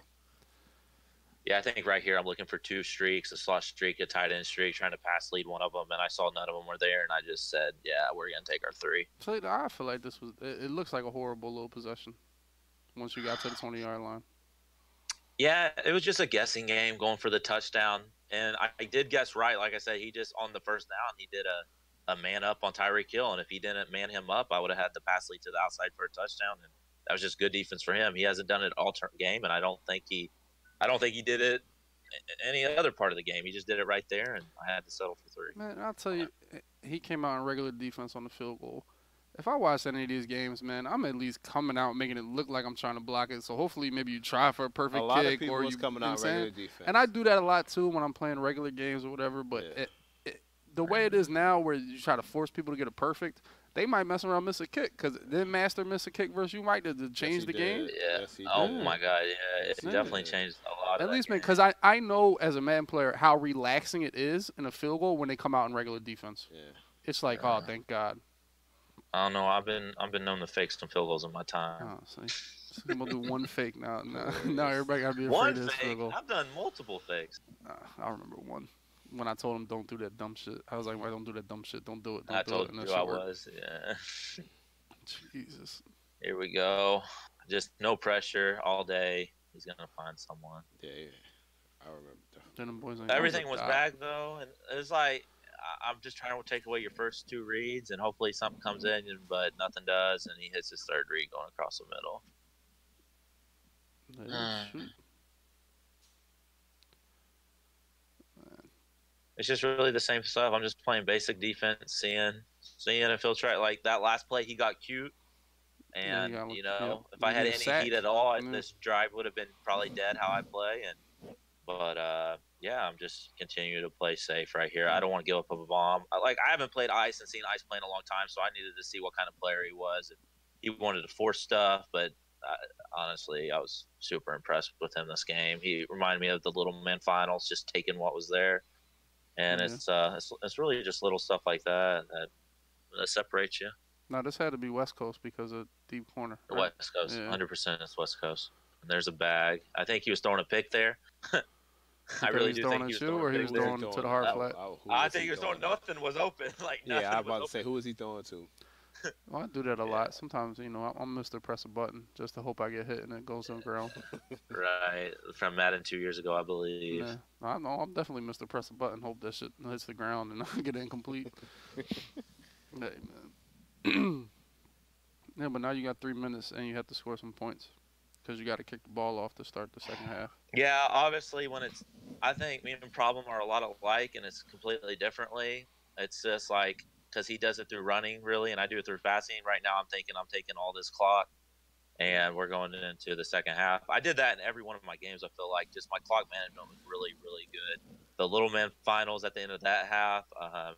C: Yeah i think right here i'm looking for two streaks a slot streak a tight end streak trying to pass lead one of them and i saw none of them were there and i just said yeah we're gonna take our three
A: that I feel like this was. It, it looks like a horrible little possession. Once you got to the twenty yard line.
C: yeah it was just a guessing game going for the touchdown and i, I did guess right like i said he just on the first down he did a a man up on Tyreek Hill, and if he didn't man him up, I would have had the pass lead to the outside for a touchdown, and that was just good defense for him. He hasn't done it all turn game, and I don't think he, I don't think he did it any other part of the game. He just did it right there, and I had to settle for three.
A: Man, I'll tell you, he came out in regular defense on the field goal. If I watch any of these games, man, I'm at least coming out making it look like I'm trying to block it. So hopefully, maybe you try for a perfect
B: a lot
A: kick
B: of people
A: or
B: was
A: you
B: coming
A: you know
B: out
A: what saying?
B: regular defense.
A: And I do that a lot too when I'm playing regular games or whatever. But
B: Yeah.
A: it, it, the way it is now, where you try to force people to get a perfect, they might mess around miss a kick because then Master miss a kick versus you might to, to
B: Yes,
A: change
B: he
A: the
B: did.
A: game.
C: Yeah.
B: Yes,
C: Oh
B: did.
C: my God, yeah, it
A: Yeah.
C: definitely changed a lot.
A: At
C: of
A: least, man, because I, I know as a man player how relaxing it is in a field goal when they come out in regular defense.
B: Yeah.
A: It's like, oh, thank God.
C: I don't know. I've been I've been known to fake some field goals in my time.
A: Oh, see. I'm gonna do one fake now. Now,
B: Yeah,
A: now everybody gotta be afraid
C: One
A: of this
C: fake.
A: field goal.
C: I've done multiple fakes.
A: Uh, I remember one when I told him don't do that dumb shit. I was like, "Why don't do that dumb shit? Don't do it. Don't
C: I
A: do
C: told
A: it." And that
C: you I
A: shit worked.
C: was. Yeah.
A: Jesus.
C: Here we go. Just no pressure all day. He's gonna find someone.
B: Yeah, yeah. I remember. that.
A: Then them boys ain't
C: Everything
A: gonna
C: was
A: die.
C: back though, and it's like I- I'm just trying to take away your first two reads, and hopefully something comes in, but nothing does, and he hits his third read going across the middle.
A: They
C: Uh. It's just really the same stuff. I'm just playing basic defense, seeing, seeing and filtrate. Like that last play, he got cute,
A: Yeah,
C: and
A: he
C: you know,
A: yep.
C: if I had any
A: sack.
C: heat at all,
A: Yeah.
C: this drive would have been probably dead. How I play, and but uh, yeah, I'm just continuing to play safe right here. I don't want to give up a bomb. I, like I haven't played ice and seen ice play in a long time, so I needed to see what kind of player he was. And he wanted to force stuff, but uh, honestly, I was super impressed with him this game. He reminded me of the little man finals, just taking what was there, and
A: Yeah.
C: it's uh, it's, it's really just little stuff like that that, that separates you.
A: Now this had to be West Coast because of deep corner. Right?
C: West Coast,
A: Yeah.
C: hundred percent, it's West Coast. And there's a bag. I think he was throwing a pick there. I really
A: he's
C: do think he was
A: you,
C: throwing
A: or
C: a
A: he was
C: there.
A: throwing to the hard flat.
B: I- who
C: I think he was throwing nothing was open. Like
B: Yeah, I was about to say, who was he throwing to?
A: Well, I do that a
C: Yeah.
A: lot. Sometimes, you know, I'm- I'm Mr. Press a button just to hope I get hit and it goes on the ground.
C: Right from Madden two years ago, I believe.
A: Yeah. I know. I'm definitely Mr. Press a button. Hope that shit hits the ground and I get incomplete. hey, man. yeah, but now you got three minutes and you have to score some points because you got to kick the ball off to start the second half.
C: Yeah, obviously, when it's, I think me and Problem are a lot alike, and it's completely differently. It's just like because he does it through running, really, and I do it through passing. Right now, I'm thinking I'm taking all this clock, and we're going into the second half. I did that in every one of my games. I feel like just my clock management was really, really good. The little man finals at the end of that half. Um,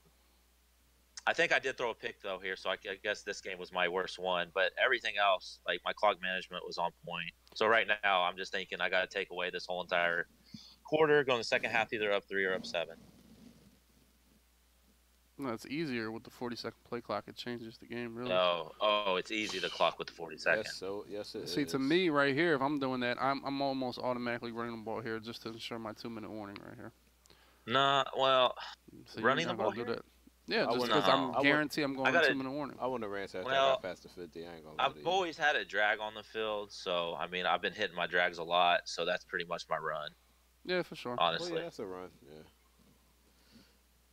C: I think I did throw a pick though here, so I, I guess this game was my worst one. But everything else, like my clock management, was on point. So right now, I'm just thinking I got to take away this whole entire quarter, go in the second half either up three or up seven.
A: No, it's easier with the 40 second play clock. It changes the game, really.
C: No, oh, it's easy to clock with the 40 seconds.
B: Yes, so yes, it
A: See, to me, right here, if I'm doing that, I'm, I'm almost automatically running the ball here just to ensure my two minute warning right here.
C: Nah, well,
A: So
C: Running the
A: not gonna
C: ball
A: do
C: here?
A: that. Yeah,
B: I
A: just because
C: No.
A: I'm
C: I
A: guarantee I'm going
C: gotta-
A: two minute warning.
B: I wouldn't have ran after
C: Well,
B: I got 50. I ain't gonna
C: I've
B: to
C: always had a drag on the field, so I mean, I've been hitting my drags a lot, so that's pretty much my run,
A: Yeah, for sure.
B: Well,
C: honestly.
B: yeah, that's a run. Yeah.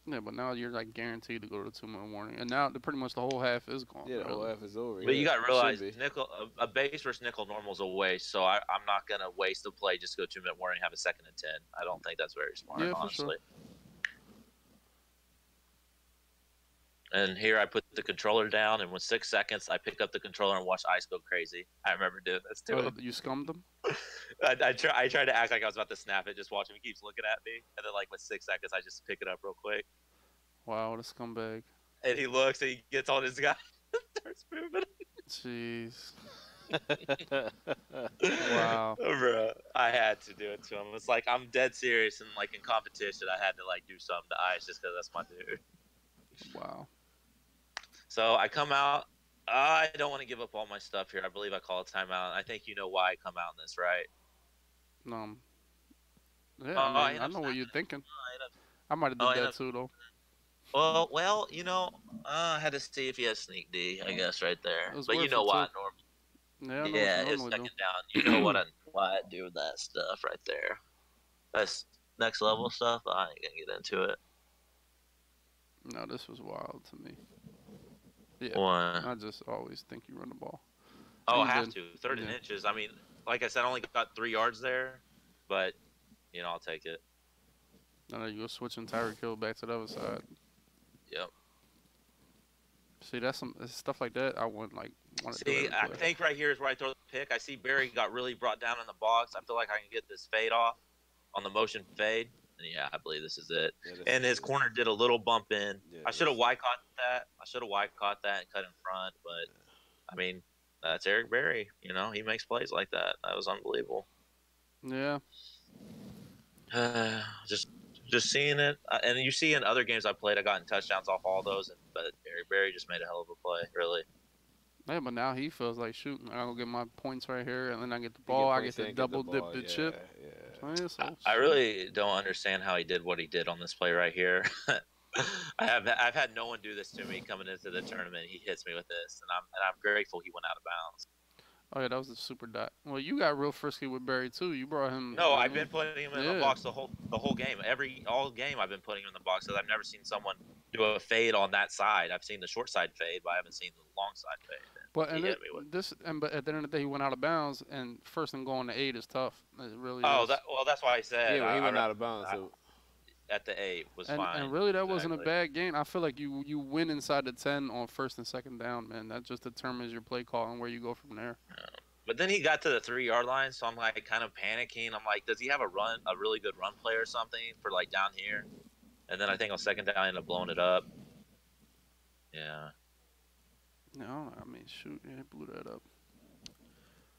A: Yeah, but now you're like guaranteed to go to the two minute warning, and now the, pretty much the whole half is gone.
B: Yeah, the whole half is over.
C: But you got to
B: it
C: realize nickel a, a base versus nickel normal is a waste. So I, I'm not gonna waste the play just to go two minute warning and have a second and ten. I don't think that's very smart,
A: Yeah, for sure.
C: honestly. And here I put the controller down, and with six seconds, I pick up the controller and watch ice go crazy. I remember doing this too.
A: Oh, you scummed them.
C: I, I, try, I tried to act like I was about to snap it, just watching him. He keeps looking at me, and then like with six seconds, I just pick it up real quick.
A: Wow, what a scumbag.
C: And he looks, and he gets on his guy, starts moving.
A: Jeez. Wow.
C: Bro, I had to do it to him. It's like I'm dead serious, and like in competition, I had to like do something to Ice just because that's my dude.
A: Wow.
C: So I come out. I don't want to give up all my stuff here. I believe I call a timeout. I think you know why I come out in this, right?
A: Um. Yeah,
C: Oh, I
A: I, mean, I
C: end
A: know what you're thinking.
C: I
A: I might have
C: Oh, I
A: did
C: end
A: that too, though.
C: Well, well, you know, uh, I had to see if he had sneak D. I guess right there. But you know why? Norm-
A: Yeah, I
C: yeah, it's second
A: do.
C: down. You know what I why I do that stuff right there. That's next level stuff. I ain't gonna get into it.
A: No, this was wild to me. Yeah.
C: One.
A: I just always think you run the ball.
C: Oh,
A: He's
C: have to. Third and
A: yeah.
C: inches. I mean, like I said, I only got three yards there, but you know, I'll take it.
A: I know you go switching Tyreek Hill back to the other side.
C: Yep.
A: See, that's some stuff like that. I want like want to do.
C: See,
A: every
C: I think right here is where I throw the pick. I see Berry got really brought down in the box. I feel like I can get this fade off on the motion fade. And yeah, I believe this is it.
B: Yeah,
C: And his
B: it.
C: corner did a little bump in.
B: Yeah,
C: I should have
B: this-
C: wide caught that. I should have wide caught that and cut in front. But I mean, that's Eric Berry. You know, he makes plays like that. That was unbelievable.
A: Yeah.
C: just just seeing it, uh, and you see in other games I played, I gotten touchdowns off all those, and but Eric Berry just made a hell of a play. Really,
A: Yeah, but now he feels like shooting. I'll get my points right here, and then I get the
B: He
A: ball. I get
B: in,
A: to double dip the
B: yeah,
A: chip.
B: Yeah.
A: So, yeah, so
C: I, I really don't understand how he did what he did on this play right here. I have I've had no one do this to me coming into the tournament. He hits me with this, and I'm and I'm grateful he went out of bounds.
A: Oh yeah, that was a super dot. Well, you got real frisky with Berry too. You brought him.
C: No, I've been putting him in
A: Yeah.
C: the box the whole the whole game. Every all game I've been putting him in the box because I've never seen someone do a fade on that side. I've seen the short side fade, but I haven't seen the long side fade.
A: But and it, this, and but at the end of the day, he went out of bounds, and first and going to eight is tough. It really
C: Oh,
A: is.
C: that, well, that's why I said
B: Yeah, but he
C: I-
B: went
C: I-
B: out of bounds.
C: I-
B: So
C: at the eight was
A: and,
C: fine.
A: and really, that wasn't a bad game. I feel like you you win inside the ten on first and second down, man. That just determines your play call and where you go from there.
C: But then he got to the three yard line, so I'm like kind of panicking. I'm like, does he have a run, a really good run play or something for like down here? And then I think on second down, I ended up blowing it up. Yeah.
A: No, I mean, shoot, yeah, he blew that up.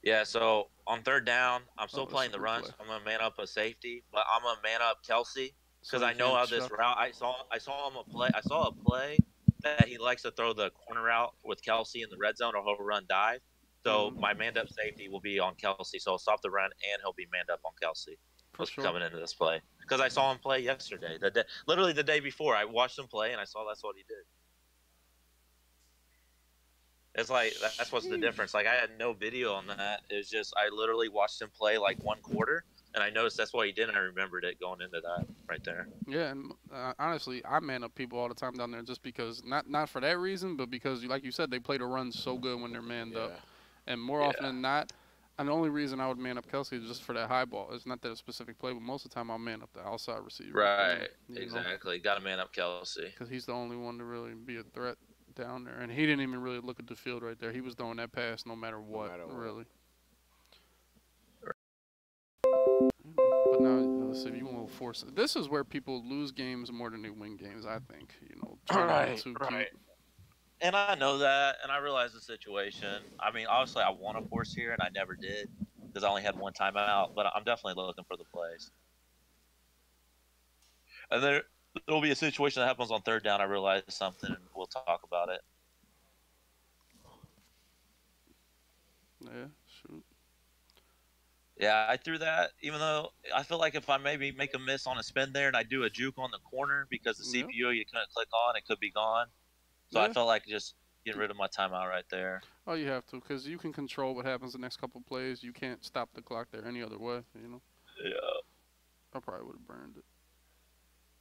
C: Yeah, so on third down, I'm still
A: Oh,
C: playing the run. So I'm gonna man up a safety, but I'm gonna man up
A: Kelce
C: because I know how this route. I saw I saw him a play. I saw a play that he likes to throw the corner out with Kelce in the red zone or he'll run dive. So
A: Mhm.
C: my manned up safety will be on Kelce. So I'll stop the run and he'll be manned up on Kelce.
A: for sure.
C: coming into this play because I saw him play yesterday. The day, literally the day before, I watched him play and I saw that's what he did. It's like that's what's the difference. Like I had no video on that. It was just I literally watched him play like one quarter, and I noticed that's why he didn't. I remembered it going into that right there.
A: Yeah, and uh, honestly, I man up people all the time down there just because not not for that reason, but because like you said, they play the run so good when they're manned
B: yeah.
A: up, and more
C: Yeah.
A: often than not. And the only reason I would man up Kelce is just for that high ball. It's not that a specific play, but most of the time I'll man up the outside receiver.
C: Right,
A: you know,
C: exactly. Got to man up Kelce.
A: Because he's the only one to really be a threat down there, and he didn't even really look at the field right there. He was throwing that pass no matter what,
B: matter what.
A: really. Now, if you want to force it. This is where people lose games more than they win games. I think you know.
C: Right, right.
A: cute.
C: And I know that, and I realize the situation. I mean, obviously, I want to force here, and I never did because I only had one timeout. But I'm definitely looking for the plays. And there, there'll be a situation that happens on third down. I realize something, and we'll talk about it.
A: Yeah.
C: Yeah, I threw that, even though I feel like if I maybe make a miss on a spin there, and I do a juke on the corner because the mm-hmm.
A: Yeah.
C: CPU you couldn't click on, it could be gone. So I felt like just getting rid of my timeout right there.
A: Oh, you have to, because you can control what happens the next couple plays. You can't stop the clock there any other way. You know.
C: Yeah.
A: I probably would have burned it.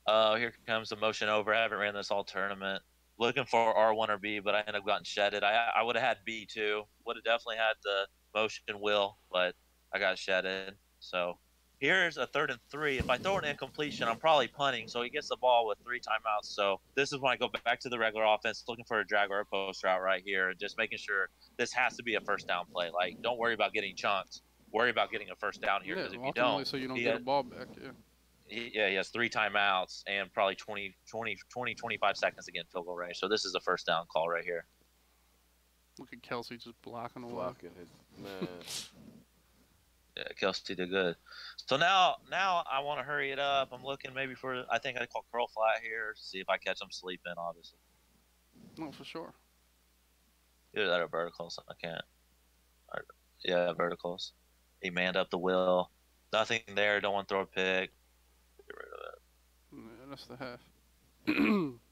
C: Oh, here comes the motion over. I haven't ran this all tournament. Looking for R1 or B, but I ended up getting shedded. I I would have had B too. Would have definitely had the motion will, but I got shedded. So here's a third and three. If I throw an incompletion, I'm probably punting. So he gets the ball with three timeouts. So this is when I go back to the regular offense, looking for a drag or a post route right here, just making sure this has to be a first down play. Like, don't worry about getting chunks. Worry about getting a first down here
A: yeah,
C: because if you don't,
A: so you don't
C: he
A: get a ball back. Yeah.
C: he- yeah, he has three timeouts and probably 20, 20, 20, 25 seconds to get field goal range. So this is a first down call right here.
A: Look at Kelce just blocking away.
B: Blocking his man.
C: Yeah, Kelce did good. So now, now I want to hurry it up. I'm looking maybe for. I think I call curl flat here. See if I catch him sleeping. Obviously,
A: No, for sure.
C: either that or verticals. I can't. Or- yeah, verticals. He manned up the will. Nothing there. Don't want to throw a pick. Get rid of it.
A: Yeah, that's the half.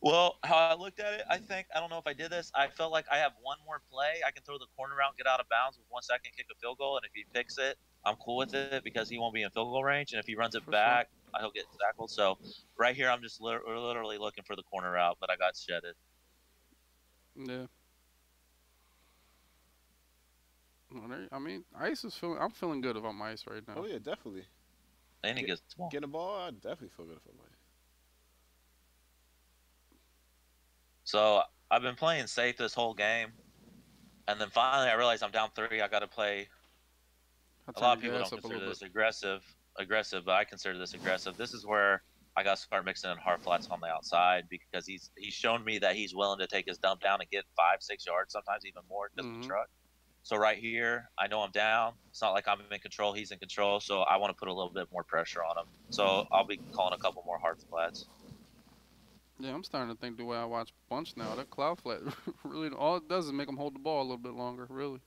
C: Well, how I looked at it, I think I don't know if I did this. I felt like I have one more play. I can throw the corner out, get out of bounds with one second, kick a field goal, and if he picks it, I'm cool with it because he won't be in field goal range. And if he runs it
A: For sure.
C: back, uh, he'll get tackled. So right here, I'm just lit- literally looking for the corner route, but I got shedded.
A: Yeah. I mean, Ice is feeling. I'm feeling good if I'm Ice right oh, now.
B: Oh yeah, definitely.
C: And he
B: Get-
C: gets the ball.
B: Getting the ball, I definitely feel good if I'm like.
C: So I've been playing safe this whole game, and then finally I realized I'm down three. I got to play. A lot of people don't consider this
A: bit.
C: aggressive, aggressive, but I consider this aggressive. This is where I got to start mixing in hard flats on the outside because he's he's shown me that he's willing to take his dump down and get five, six yards, sometimes even more, of
A: Mhm.
C: the truck. So right here, I know I'm down. It's not like I'm in control. He's in control. So I want to put a little bit more pressure on him. So I'll be calling a couple more hard flats.
A: Yeah, I'm starting to think the way I watch Bunch now. That cloud flat really all it does is make him hold the ball a little bit longer. Really,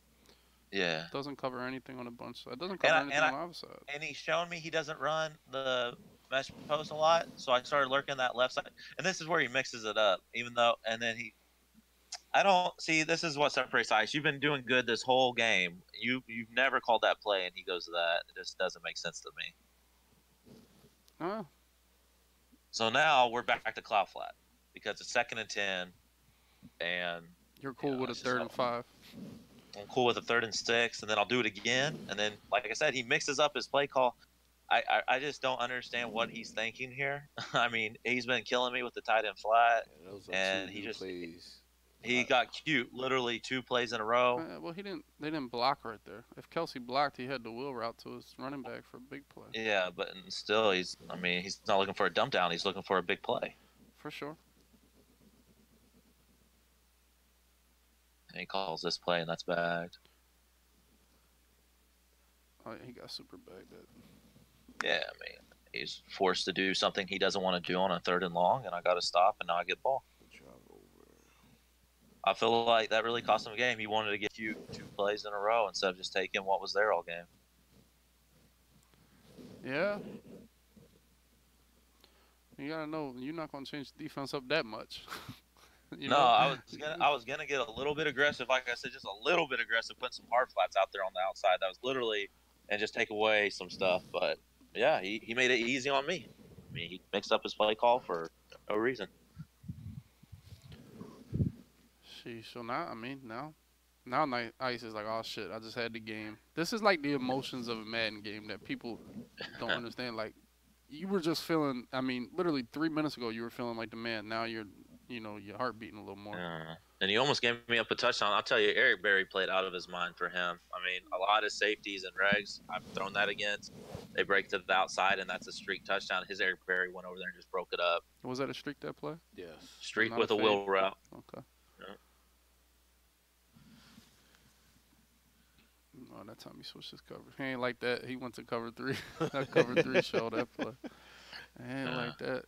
C: Yeah.
A: doesn't cover anything on the bunch side. It doesn't
C: And
A: cover
C: I-
A: anything
C: and
A: on the side.
C: and he's shown me he doesn't run the mesh post a lot. So I started lurking that left side, and this is where he mixes it up. Even though, and then he, I don't see. This is what separates Ice. You've been doing good this whole game. You you've never called that play, and he goes to that. It just doesn't make sense to me.
A: Oh,
C: So now we're back to cloud flat because it's second and ten, and
A: you're cool
C: Yeah,
A: with a third and five.
C: I'm cool with a third and six, and then I'll do it again. And then, like I said, he mixes up his play call. I, I, I just don't understand what he's thinking here. I mean, he's been killing me with the tight end flat.
B: Yeah,
C: And he just-
B: plays.
C: He got cute, literally two plays in a row.
A: Uh, well, he didn't. They didn't block right there. If Kelce blocked, he had the wheel route to his running back for a big play.
C: Yeah, but still, he's. I mean, he's not looking for a dump down. He's looking for a big play.
A: For sure.
C: And he calls this play, and that's bagged.
A: Oh, yeah, he got super bagged. That
C: Yeah, I mean, he's forced to do something he doesn't want to do on a third and long, and I got to stop, and now I get ball. I feel like that really cost him a game. He wanted to get cute two plays in a row instead of just taking what was there all game.
A: Yeah. You gotta know you're not gonna change the defense up that much. you
C: no,
A: know?
C: I was gonna I was gonna get a little bit aggressive, like I said, just a little bit aggressive, putting some hard flats out there on the outside. That was literally and just take away some stuff. But yeah, he, he made it easy on me. I mean, he mixed up his play call for no reason.
A: Sheesh. So now, I mean, now, now Ice is like, oh shit, I just had the game. This is like the emotions of a Madden game that people don't understand. Like, you were just feeling. I mean, literally three minutes ago, you were feeling like the man. Now you're, you know, your heart beating a little more.
C: Uh, and he almost gave me up a touchdown. I'll tell you, Eric Berry played out of his mind for him. I mean, a lot of safeties and regs I've thrown that against. They break to the outside, and that's a streak touchdown. His Eric Berry went over there and just broke it up.
A: Was that a streak that play?
B: Yes.
C: Streak with
A: a
C: a wheel
A: fade.
C: route.
A: Okay.
C: Yeah.
A: Oh, that time he switched his cover. He ain't like that. He went to cover three. that cover three show that play. He ain't
C: Yeah.
A: like that.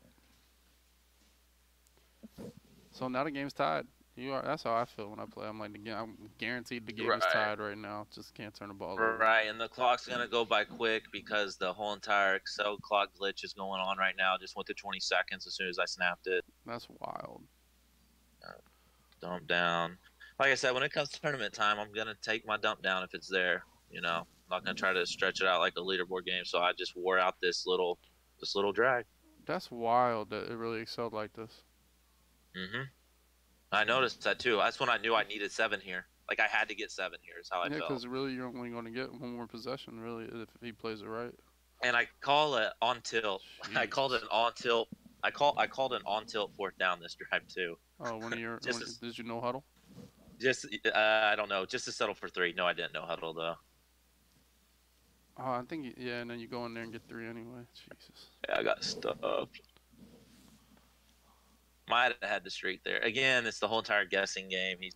A: So now the game's tied. You are. That's how I feel when I play. I'm like, the game, I'm guaranteed the game is tied right now. Just can't turn the ball over.
C: Right, and the clock's gonna go by quick because the whole entire Excel clock glitch is going on right now. Just went to 20 seconds as soon as I snapped it.
A: That's wild.
C: Dump down. Like I said, when it comes to tournament time, I'm gonna take my dump down if it's there. You know, I'm not gonna try to stretch it out like a leaderboard game. So I just wore out this little, this little drag.
A: That's wild that it really excelled like this.
C: hmm I noticed that too. That's when I knew I needed seven here. Like I had to get seven here. Is how I
A: yeah,
C: felt.
A: because really you're only going to get one more possession, really, if he plays it right.
C: And I call it on tilt. I called it an on tilt. I call I called an on tilt fourth down this drive too.
A: Oh, one of your.
C: Just as-
A: did you know huddle?
C: Just uh, I don't know, just to settle for three. No, I didn't know huddle though.
A: Oh, I think you, yeah, and then you go in there and get three anyway. Jesus.
C: Yeah, I got stuffed. Might have had the streak there. Again, it's the whole entire guessing game. He's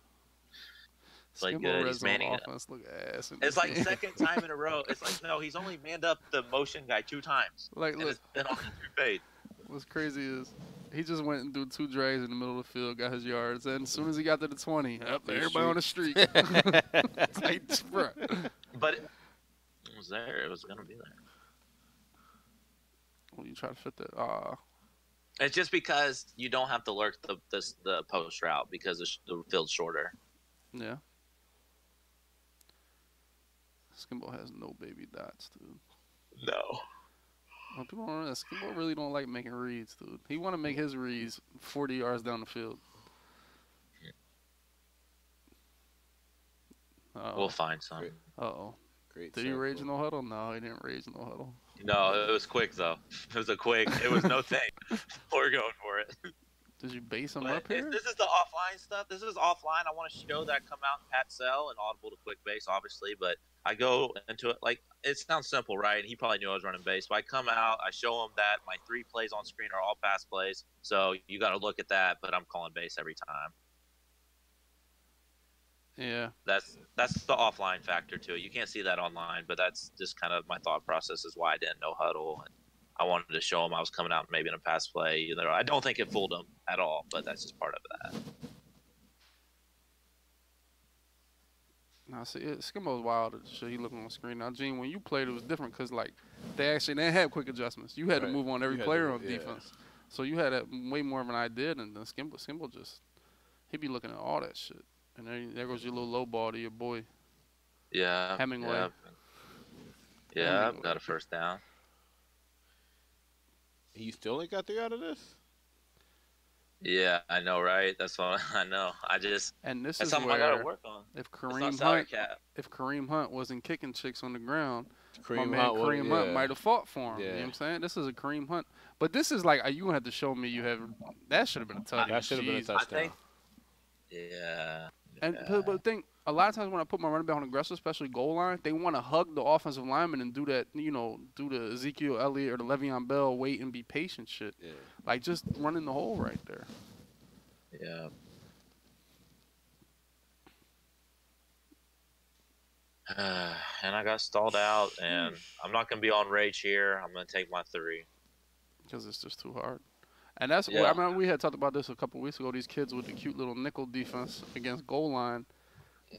C: Like, good, he's manning it.
A: offense look ass.
C: it's like
A: game.
C: second time in a row. It's like no, he's only manned up the motion guy two times.
A: like
C: And
A: look,
C: it's been on the three fade.
A: what's crazy is he just went and threw two drags in the middle of the field, got his yards, and as soon as he got to the twenty, up everybody on the street. like.
C: But was there. It was gonna be there.
A: When you try to fit the. ah,
C: It's just because you don't have to lurk the the, the post route because the, sh- the field's shorter.
A: yeah. Skimbo has no baby dots, dude.
C: No.
A: Well, people don't know, Skimbo really don't like making reads, dude. He want to make his reads 40 yards down the field. Uh
C: We'll find some.
A: Oh.
B: Great.
A: Did he
B: circle.
A: rage the huddle? No, he didn't rage the huddle.
C: No, it was quick though. It was a quick. It was no thing. We're going for it.
A: Did you base him
C: But
A: up here?
C: this is the offline stuff. This is offline. I want to show that come out in Pat Cell and Audible to Quick Base, obviously. But I go into it like it sounds simple, right? And he probably knew I was running base. But I come out, I show him that my three plays on screen are all pass plays. So you got to look at that. But I'm calling base every time.
A: Yeah.
C: That's that's the offline factor to it. You can't see that online, but that's just kind of my thought process is why I didn't know huddle. And I wanted to show him I was coming out maybe in a pass play. You know, I don't think it fooled him at all, but that's just part of that.
A: Now see, it, Skimbo's wild. The shit he looking on the screen. Now, Gene, when you played, it was different because like they actually they didn't quick adjustments. You had to move on every
B: You to
A: player
B: move-
A: on
B: yeah.
A: defense, so you had a, way more of an idea than, than Skimbo. Skimbo just he'd be looking at all that shit. And there, there goes your little low ball to your boy.
C: Yeah.
A: Hemingway.
C: Yeah. Yeah,
A: Hemingway.
C: got a first down.
B: He still ain't got three out of this.
C: Yeah, I know, right? That's what I know. I just
A: And this
C: that's
A: is
C: something I
A: where
C: gotta work on.
A: if Kareem Hunt
C: cap.
A: if Kareem Hunt wasn't kicking chicks on the ground, my man
B: Hunt, would-
A: Kareem Hunt
B: yeah.
A: might have fought for him. You know what I'm saying? This is a Kareem Hunt. But this is like uh, you gonna have to show me you have that should have been a touchdown.
B: That should have been a
A: Jeez.
B: touchdown.
C: think- Yeah.
A: And
C: yeah.
A: but, think a lot of times when I put my running back on aggressive, especially goal line, they want to hug the offensive lineman and do that, you know, do the Ezekiel Elliott or the Le'Veon Bell, wait and be patient shit.
B: Yeah.
A: Like just running the hole right there.
C: Yeah. and I got stalled out, and I'm not gonna be on rage here. I'm gonna take my three.
A: because it's just too hard. And that's
C: Yeah.
A: I mean we had talked about this a couple weeks ago. These kids with the cute little nickel defense against goal line.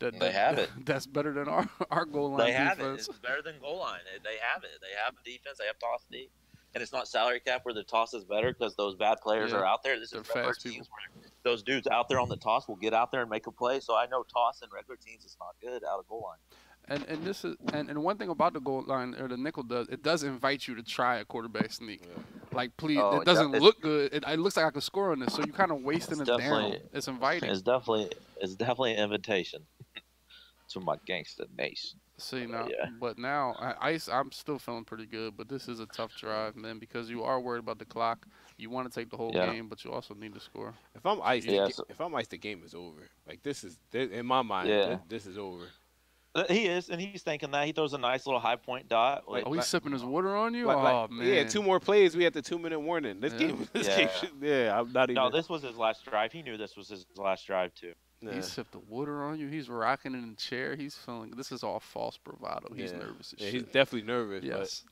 A: That,
C: They
A: that-
C: have it.
A: That's better than our our goal line
C: They have it.
A: defense.
C: It's better than goal line. They- have it. They have a defense. They have toss D. And it's not salary cap where the toss is better because those bad players
A: Yeah.
C: are out there. This
A: They're
C: is regular teams where those dudes out there on the toss will get out there and make a play. So I know toss in regular teams is not good out of goal line.
A: And and this is and, and one thing about the goal line or the nickel does it does invite you to try a quarterback sneak.
B: Yeah.
A: Like please,
C: Oh,
A: it
C: yeah,
A: doesn't
C: it's-
A: look good. It, it looks like I could score on this, so you're kind of wasting
C: It's
A: it down. It's inviting.
C: It's definitely it's definitely an invitation to my gangster nation.
A: See now,
C: yeah.
A: but now I, Ice, I'm still feeling pretty good. But this is a tough drive, man, because you are worried about the clock. You want to take the whole
C: Yeah.
A: game, but you also need to score.
B: If I'm ice, the
C: Yeah,
B: ga-
C: so-
B: if I'm iced, the game is over. Like this is thi- in my mind.
C: Yeah.
B: thi- this is over.
C: Uh, He is, and he's thinking that he throws a nice little high point dot.
B: Like-
A: oh, he's
B: like-
A: sipping his water on you.
B: Like-
A: oh
B: like,
A: man,
B: Yeah, two more plays. We had the two minute warning. This
A: Yeah.
B: game. This
C: Yeah.
B: game. Should, yeah, I'm not even.
C: no, this was his last drive. He knew this was his last drive too.
B: nah.
A: He sipped the water on you. He's rocking in the chair. He's feeling. This is all false bravado. He's
B: Yeah.
A: nervous as
B: Yeah,
A: shit.
B: he's definitely nervous.
A: yes.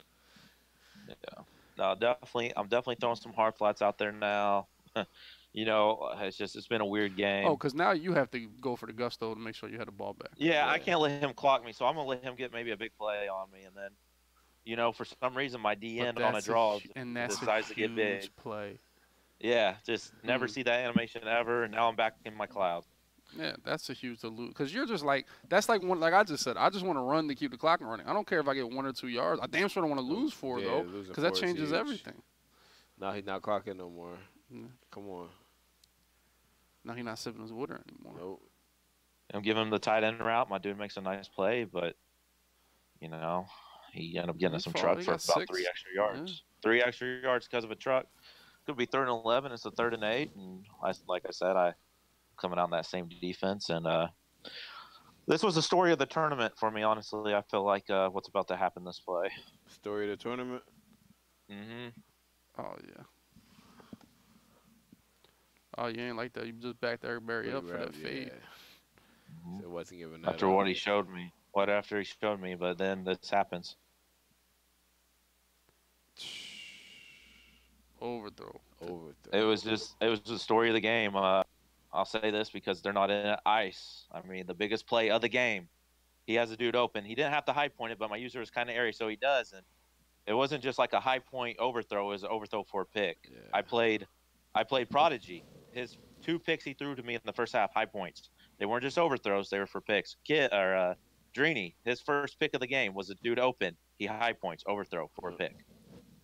C: Yeah. No, definitely. I'm definitely throwing some hard flats out there now. you know, it's just it's been a weird game.
A: Oh, because now you have to go for the gusto to make sure you had the ball back.
C: yeah, I can't let him clock me, so I'm gonna let him get maybe a big play on me, and then, you know, for some reason my
A: But
C: DN on a
A: that's
C: draw
A: hu- and that's
C: decides
A: a
C: to get
A: huge
C: big.
A: play.
C: Yeah, just never
A: Mm.
C: see that animation ever, and now I'm back in my cloud.
A: Yeah, that's a huge dilute because you're just like that's like one like I just said. I just want to run to keep the clock running. I don't care if I get one or two yards. I damn sure don't want to lose four
B: Yeah,
A: though because that changes
B: huge.
A: everything.
B: Now he's not clocking no more.
A: Yeah.
B: Come on.
A: Now he's not sipping his water anymore.
B: Nope.
C: I'm giving him the tight end route. My dude makes a nice play, but you know, he ended up getting
A: His
C: some
A: fault.
C: truck
A: He
C: for about
A: six.
C: three extra yards. Three extra yards because of a truck. Could be third and eleven. It's a third and eight, and I, like I said, I coming out in that same defense, and uh, this was the story of the tournament for me. Honestly, I feel like uh, what's about to happen this play.
B: Story of the tournament.
C: Mm-hmm.
A: Oh yeah. Oh, you ain't like that. You just backed everybody up for that
B: Yeah. So it wasn't giving that
C: After
B: up.
C: what he showed me, what after he showed me, but then this happens.
A: Overthrow.
B: Overthrow.
C: It was just it was the story of the game. Uh, I'll say this because they're not in ice. I mean, the biggest play of the game. He has a dude open. He didn't have to high point it, but my user is kind of airy, so he does. And it wasn't just like a high point overthrow; it was an overthrow for a pick.
B: Yeah.
C: I played, I played prodigy. His two picks he threw to me in the first half, high points. They weren't just overthrows; they were for picks. Kid or uh, Drini, his first pick of the game was a dude open. He high points, overthrow for a pick.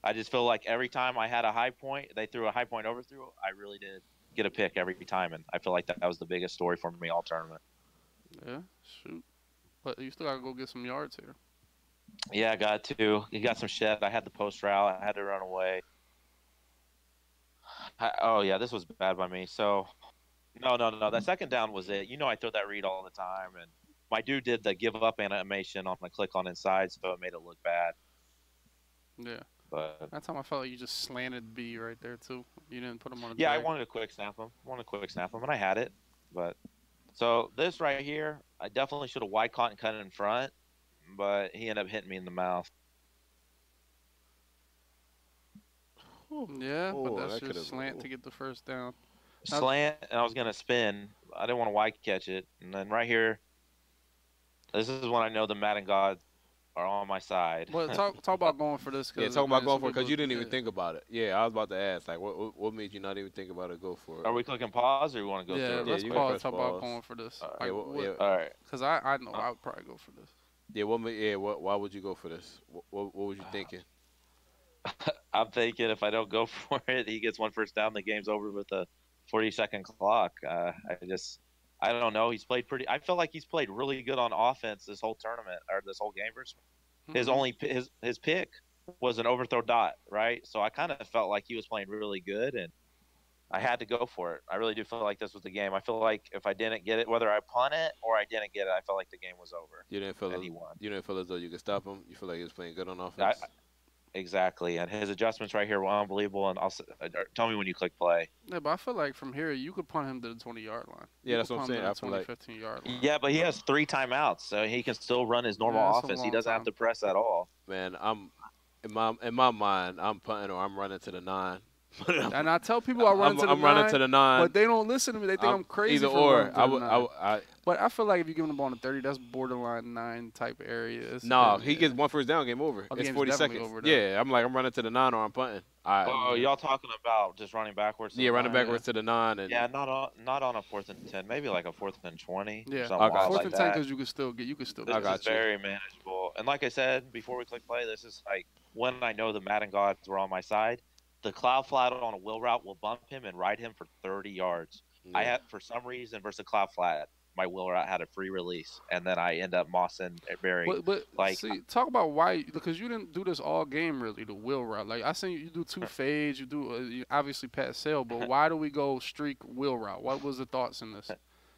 C: I just feel like every time I had a high point, they threw a high point overthrow. I really did get a pick every time, and I feel like that, that was the biggest story for me all tournament.
A: Yeah, shoot. But you still gotta go get some yards here.
C: Yeah, I got to. He got some shed. I had the post route. I had to run away. I, oh yeah, this was bad by me. So, no, no, no. That second down was it. You know, I throw that read all the time, and my dude did the give up animation on the click on inside, so it made it look bad.
A: Yeah.
C: But
A: That time I felt like you just slanted B right there too. You didn't put him on a
C: yeah, I wanted to quick snap him. I wanted to quick snap him, and I had it. But so this right here, I definitely should have wide caught and cut it in front, but he ended up hitting me in the mouth.
A: Yeah,
B: Oh,
A: but that's
B: that
A: just slant
B: ooh.
A: to get the first down.
C: Slant and I was gonna spin. I didn't want to wide catch it, and then right here, this is when I know the Madden gods are on my side.
A: But talk talk about going for this.
B: Yeah,
A: 'cause,
B: talk about going for it because you didn't even
A: yeah.
B: think about it. Yeah, I was about to ask, like, what what, what made you not even think about it? Go for it.
C: Are we clicking pause or you want to go
A: Yeah,
C: through? it?
B: Yeah,
A: let's
B: you
A: pause.
B: press
A: Talk about going for this.
C: Alright,
B: yeah, well, yeah,
C: All right.
A: Because I I know uh, I would probably go for this.
B: yeah, what? Yeah, what? Why would you go for this? What what, what was you uh, thinking?
C: I'm thinking if I don't go for it, he gets one first down. The game's over with a 40 second clock. Uh, I just, I don't know. He's played pretty. I feel like he's played really good on offense this whole tournament or this whole game. versus His
A: Mhm.
C: only his his pick was an overthrow dot, right? So I kind of felt like he was playing really good, and I had to go for it. I really do feel like this was the game. I feel like if I didn't get it, whether I punt it or I didn't get it, I felt like the game was over
B: You didn't feel
C: and
B: as,
C: he won.
B: you didn't feel as though you could stop him. You feel like he was playing good on offense.
C: Exactly, and his adjustments right here were unbelievable. And also, uh, tell me when you click play.
A: Yeah, but I feel like from here you could punt him to the 20 yard line.
B: Yeah,
A: You
B: that's
A: could
B: what I'm saying.
A: to
B: I
A: 20,
B: like-
A: 15 yard line.
C: Yeah, but he has three timeouts, so he can still run his normal
A: Yeah,
C: offense. He doesn't
A: time.
C: have to press at all.
B: Man, I'm in my in my mind, I'm punting or I'm running to the nine.
A: And I tell people I run
B: I'm,
A: to the
B: I'm
A: nine,
B: running to the nine.
A: but they don't listen to me. They think I'm, crazy
B: Either
A: for
B: or, I would, I would, I,
A: But I feel like if you give him the ball on the 30, that's borderline nine type areas.
B: No,
A: and-
B: he gets one first down, game over.
A: Oh,
B: it's
A: game's
B: 40 seconds.
A: over then.
B: yeah, I'm like, I'm running to the nine or I'm punting. I,
C: Oh, y'all talking about just running backwards?
B: yeah, running
C: line?
B: backwards to the nine. And
C: Yeah, not on not on a fourth and ten, maybe like a fourth and twenty.
A: Yeah,
C: something
B: I got
C: wild
A: fourth
C: like
A: and ten because you can still get you can still.
C: This
B: I got
C: is
B: you.
C: very manageable. And like I said before we click play, this is like when I know the Madden gods were on my side. The cloud flat on a wheel route will bump him and ride him for 30 yards. I
B: Yeah.
C: had for some reason versus cloud flat, my wheel route had a free release, and then I end up mossing Berry.
A: But, but
C: like-
A: see, talk about why because you didn't do this all game really. The wheel route, like I seen you, you do two fades, you do uh, you obviously pat sale, but why do we go streak wheel route? What was the thoughts in this?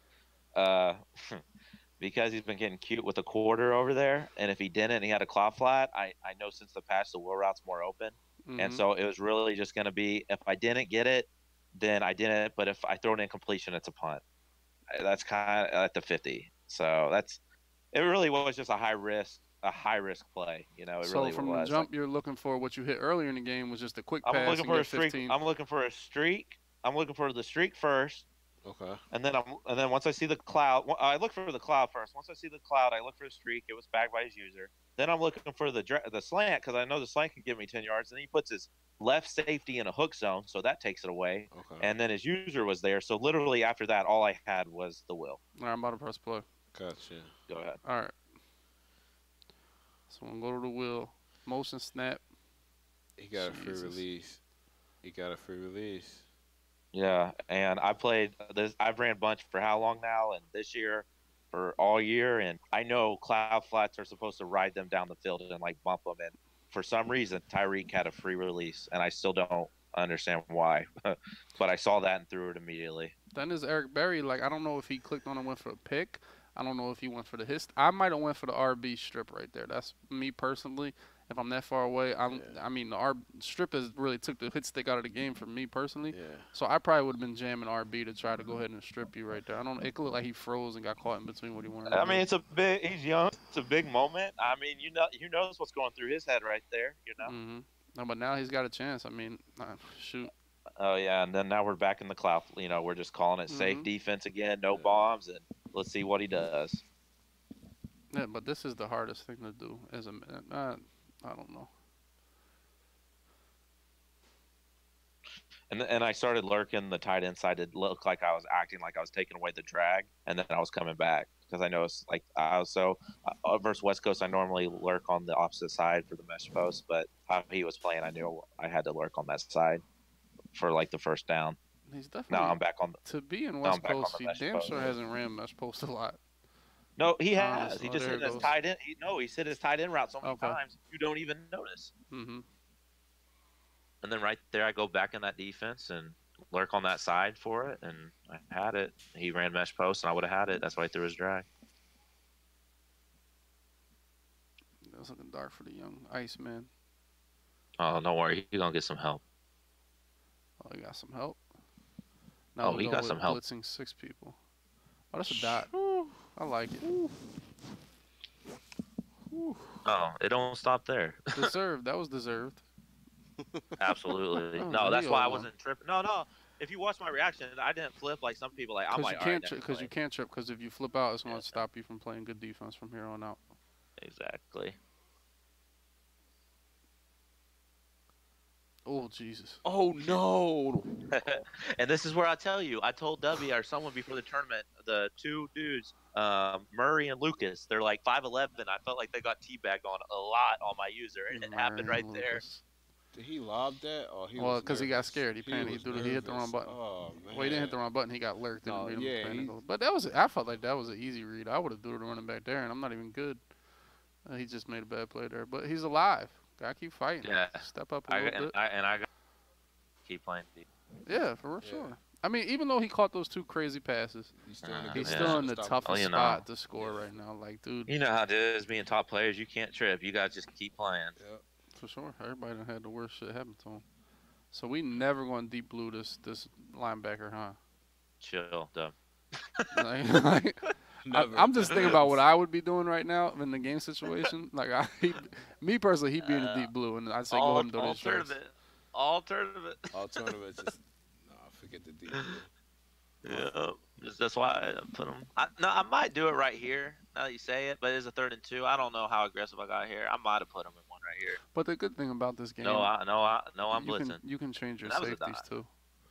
C: uh, because he's been getting cute with a quarter over there, and if he didn't, he had a cloud flat. I I know since the patch the wheel route's more open. And
A: Mhm.
C: so it was really just going to be if I didn't get it, then I didn't. But if I throw an incompletion, it's a punt. That's kind of at the fifty. So that's it. Really was just a high risk, a high risk play. You know, it
A: so
C: really
A: from
C: was.
A: the jump, you're looking for what you hit earlier in the game was just a quick
C: I'm
A: pass
C: looking for a streak.
A: 15.
C: I'm looking for a streak. I'm looking for the streak first,
B: Okay.
C: and then I'm and then once I see the cloud, I look for the cloud first. Once I see the cloud, I look for the streak. It was bagged by his user. Then I'm looking for the dra- the slant because I know the slant can give me ten yards. And he puts his left safety in a hook zone, so that takes it away.
B: Okay.
C: and then his user was there. So literally after that, all I had was the will.
A: All right, I'm about to press play.
B: gotcha.
C: Go ahead.
A: All right. So I'm gonna go to the will. motion snap.
B: He got a free release. He got a free release.
C: Yeah, and I played this. I've ran bunch for how long now? And this year, for all year, and I know cloud flats are supposed to ride them down the field and like bump them. And for some reason, Tyreek had a free release, and I still don't understand why. but I saw that and threw it immediately.
A: Then is Eric Berry. Like I don't know if he clicked on and went for a pick. I don't know if he went for the hist. I might have went for the RB strip right there. That's me personally. If I'm that far away, I'm.
B: Yeah.
A: I mean, the R strip has really took the hit stick out of the game for me personally.
B: Yeah.
A: So I probably would have been jamming RB to try to go ahead and strip you right there. I don't. It looked like he froze and got caught in between what he wanted. to
C: I
A: do.
C: mean, it's a big. He's young. It's a big moment. I mean, you know, you knows what's going through his head right there. You know.
A: Mm-hmm. No, but now he's got a chance. I mean, uh, shoot.
C: Oh yeah, and then now we're back in the cloud. You know, we're just calling it safe
A: Mhm.
C: defense again, no bombs, and let's see what he does.
A: Yeah, but this is the hardest thing to do as a. Uh, I don't know.
C: And and I started lurking the tight end side to look like I was acting like I was taking away the drag, and then I was coming back because I noticed like I was so uh, versus West Coast. I normally lurk on the opposite side for the mesh post, but how he was playing, I knew I had to lurk on that side for like the first down.
A: He's definitely.
C: Now I'm back on.
A: The, To be in West Coast, he damn sure hasn't ran mesh post a lot.
C: No, he
A: Oh,
C: has. he
A: so
C: just hit
A: it
C: his tight end. He, no, he's hit his tight end route so many
A: Okay.
C: times you don't even notice.
A: Mm-hmm.
C: And then right there, I go back in that defense and lurk on that side for it, and I had it. He ran mesh post, and I would have had it. That's why he threw his drag.
A: It was looking dark for the young Iceman.
C: Oh, don't worry, he's gonna get some help.
A: Oh, he got some help.
C: Oh,
A: we're
C: he
A: going
C: got some help.
A: Blitzing six people. Oh, that's a dot. I like it.
C: Oh, it don't stop there.
A: Deserved. That was deserved.
C: Absolutely.
A: Oh,
C: no, that's why I wasn't tripping. No, no. If you watch my reaction, I didn't flip like some people. Like I'm
A: Because
C: like,
A: you can't,
C: never
A: because you can't trip. Because if you flip out, it's going
C: Yeah.
A: to stop you from playing good defense from here on out.
C: Exactly.
A: Oh Jesus!
B: Oh no!
C: and this is where I tell you, I told W or someone before the tournament, the two dudes, um, Murray and Lucas, they're like 5'11. I felt like they got teabagged on a lot on my user, and it happened right
A: Marion
C: there.
B: Did he lob that or he
A: Well,
B: was
A: 'cause he got scared. He panicked. He
B: was
A: he hit the wrong button.
B: Oh man.
A: Well, he didn't hit the wrong button. He got lurked.
B: No,
A: and
B: yeah, he-
A: But that was. I felt like that was an easy read. I would have threw it running back there, and I'm not even good. Uh, he just made a bad play there, but he's alive. Gotta keep fighting.
C: Yeah.
A: Step up a
C: I,
A: little
C: and,
A: bit.
C: I, and I got keep playing. deep.
A: Yeah, for
B: Yeah.
A: sure. I mean, even though he caught those two crazy passes,
B: He's still in a
C: Uh,
B: good
A: he's
C: Yeah.
A: still in the
B: position to stop
A: toughest
C: Oh, you know.
A: spot to score right now. Like, dude,
C: You know how it is being top players. You can't trip. You guys just keep playing.
B: Yep.
A: for sure. Everybody done had the worst shit happen to him. So we never going to deep blue this this linebacker, huh?
C: Chill, dumb.
A: Like, like, I,
B: Never.
A: I'm just thinking about what I would be doing right now in the game situation. Like, I, he, me personally, he'd be in the deep blue, and I'd say go ahead and do
C: all
A: this choice.
C: tournament. All tournament.
B: All tournaments just nah, forget the deep. blue.
C: Yeah, just- that's why I put him. I, no, I might do it right here. Now that you say it, but it's a third and two. I don't know how aggressive I got here. I might have put him in one right here.
A: But the good thing about this game,
C: No, I no, I no, I'm
A: you
C: blitzing.
A: can you can change your
C: That was a
A: safeties
C: dot.
A: too.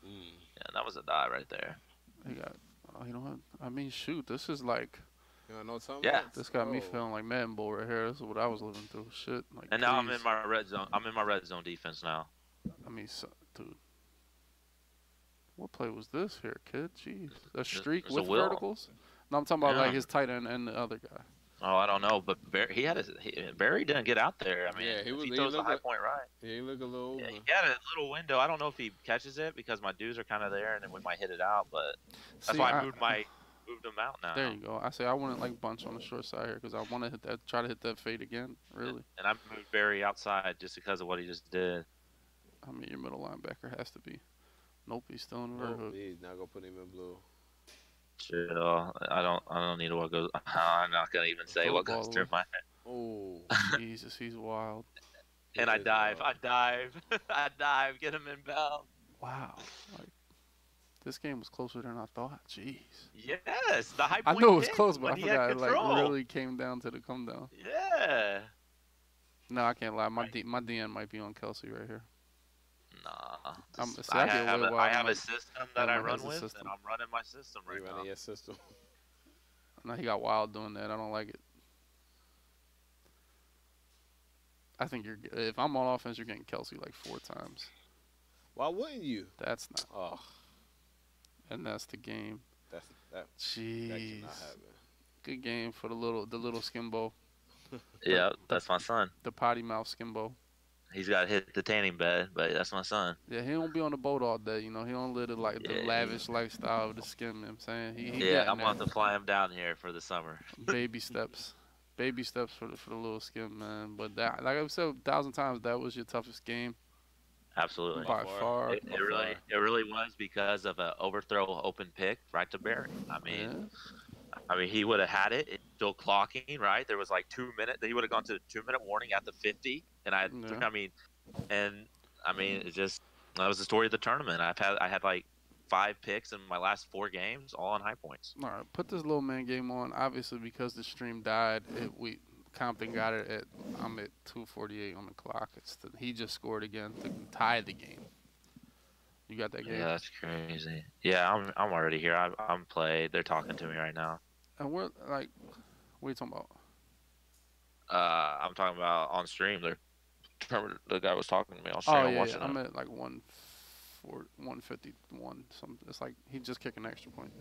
B: Mm.
C: Yeah, that was a die right there.
A: He got, Oh, you know what? I mean, shoot, this is like
B: You know what I'm
C: Yeah.
B: about?
A: this got me
B: Oh.
A: feeling like Madden Bowl right here. This is what I was living through. Shit, like.
C: And now I'm in my red zone. I'm in my red zone defense now.
A: I mean, so, dude. What play was this here, kid? Jeez, a streak
C: there's
A: with
C: will.
A: verticals. No, I'm talking about like his tight end and the other guy.
C: Oh, I don't know, but Berry, he had his he, Berry didn't get out there. I mean,
B: Yeah, he
C: if
B: was-
C: he
B: he
C: throws the
B: looked
C: high
B: like-
C: point right.
B: Yeah, he look a little.
C: Yeah, he had a little window. I don't know if he catches it because my dudes are kind of there, and then we might hit it out. But that's
A: See,
C: why I, moved my moved them out now.
A: There you go. I say I wouldn't like bunch on the short side here because I want to hit that, try to hit that fade again. Really.
C: And I moved Berry outside just because of what he just did.
A: I mean, your middle linebacker has to be. Nope, he's still in the
B: Nope,
A: hook.
B: he's not gonna put him in blue.
C: Chill. I don't. I don't need what goes. I'm not gonna even say what goes
A: Football
C: through my head.
B: Oh.
A: Jesus, he's wild.
C: And I
B: He is
C: dive. I dive. I dive. Get him inbound.
A: Wow. Like, this game was closer than I thought. Jeez.
C: Yes, the high
A: I
C: point.
A: knew it was close, but I
C: when he had
A: forgot it like really came down to the come down.
C: Yeah.
A: No, I can't lie. My
C: Right.
A: D, my DN might be on Kelce right here.
C: Nah.
A: I'm-
C: Just- I,
A: I
C: have, a, I have a system that I run with,
A: system.
C: and I'm running my system
B: He
C: right now.
B: running your system.
A: No, he got wild doing that. I don't like it. I think you're. If I'm on offense, you're getting Kelce like four times.
B: Why wouldn't you?
A: That's not.
B: Oh,
A: And that's the game.
B: that's that. That
A: Jeez.
B: cannot happen.
A: Good game for the little the little skimbo,
C: Yeah, that's my son.
A: the potty mouth skimbo.
C: He's got to hit the tanning bed, but that's my son.
A: Yeah, he don't be on the boat all day. You know, he don't live the like the
C: Yeah.
A: lavish lifestyle of the skim. You know what I'm saying he, he
C: yeah, I'm
A: there.
C: about to fly him down here for the summer.
A: baby steps, baby steps for the for the little skim man. But that, like I've said a thousand times, that was your toughest game
C: Absolutely.
A: by
B: far.
A: far.
C: It, it really, it really was because of an overthrow open pick right to Berry. I mean,
A: Yeah.
C: I mean, he would have had it. It's still clocking, right? There was like two minutes. He would have gone to the two minute warning at the 50. And I,
A: Yeah.
C: I mean, and I mean, it just that was the story of the tournament. I've had, I had like five picks in my last four games, all on high points.
A: All right, put this little man game on. Obviously, because the stream died, it, we Compton got it at I'm at 2:48 on the clock. It's the, he just scored again to tie the game. You got that game.
C: Yeah, that's crazy. Yeah, I'm I'm already here. I'm I'm played. They're talking to me right now.
A: And we're like, what are you talking about?
C: Uh, I'm talking about on stream. They're the guy was talking to me on
A: Oh
C: stream. I'm
A: yeah,
C: watching
A: yeah. I'm at like one, four, one fifty one. Some. It's like he just kicking an extra point.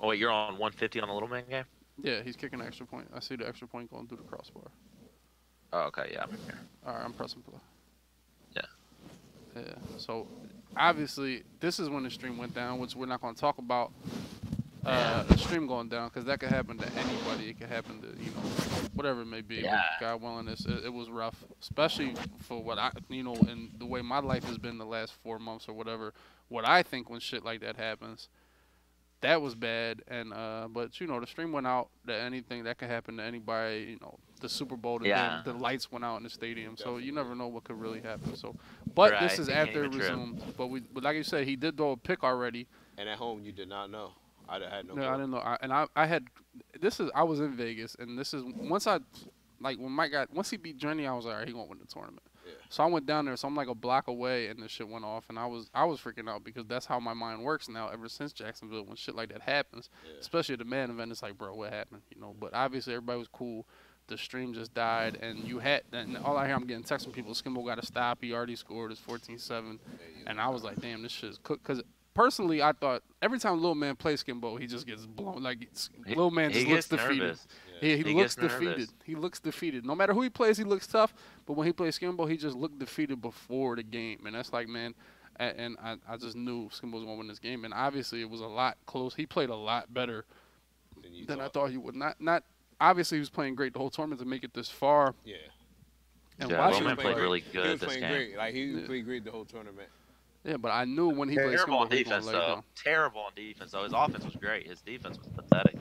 C: Oh wait, you're on 150 on the little man game.
A: Yeah, he's kicking an extra point. I see the extra point going through the crossbar.
C: Oh, okay, yeah, I'm in here.
A: All right, I'm pressing play.
C: Yeah.
A: Yeah. So obviously, this is when the stream went down, which we're not going to talk about. Uh, the stream going down because that could happen to anybody. It could happen to you know whatever it may be.
C: Yeah.
A: God willing, it's, it, it was rough, especially for what I you know and the way my life has been the last four months or whatever. What I think when shit like that happens, that was bad. And uh, but you know the stream went out. That anything that could happen to anybody. You know the Super Bowl. The,
C: Yeah.
A: the lights went out in the stadium, so you never know what could really happen. So, but this is after it resumed. But we, but like you said, he did throw a pick already.
B: And at home, you did not know. I had no.
A: No,
B: clue.
A: I didn't know. I, and I, I had, this is, I was in Vegas, and this is once I, like when Mike got, once he beat Drenny, I was like, all right, he gonna win the tournament.
B: Yeah.
A: So I went down there, so I'm like a block away, and the shit went off, and I was, I was freaking out because that's how my mind works now. Ever since Jacksonville, when shit like that happens,
B: Yeah.
A: especially at the man event, it's like, bro, what happened? You know. But obviously, everybody was cool. The stream just died, and you had, and all I hear, I'm getting texts from people. Skimbo got to stop. He already scored. It's 14-7.
B: Yeah,
A: And. I was like, damn, this shit is cooked. Because personally, I thought every time Little Man plays Skimbo, he just gets blown. Like, Little Man
C: he
A: just looks
C: gets
A: defeated.
C: nervous.
A: He, he,
C: He
A: looks defeated.
C: nervous.
A: He looks defeated. No matter who he plays, he looks tough. But when he plays Skimbo, he just looked defeated before the game. And that's like, man, and I, I just knew Skimbo was going to win this game. And obviously, it was a lot close. He played a lot better
B: Then you
A: than I
B: thought-
A: thought he would. Not, not obviously, he was playing great the whole tournament to make it this far.
B: Yeah.
A: And
C: Yeah,
A: watching
C: Roman
A: him
C: played
A: play,
C: really
B: He
C: good
B: was
C: this
B: playing
C: game.
B: great. Like he
A: Yeah.
B: played great the whole tournament.
A: Yeah, but I knew when he played
C: Terrible on
A: he was
C: defense
A: it
C: though. Terrible on defense though. His offense was great. His defense was pathetic.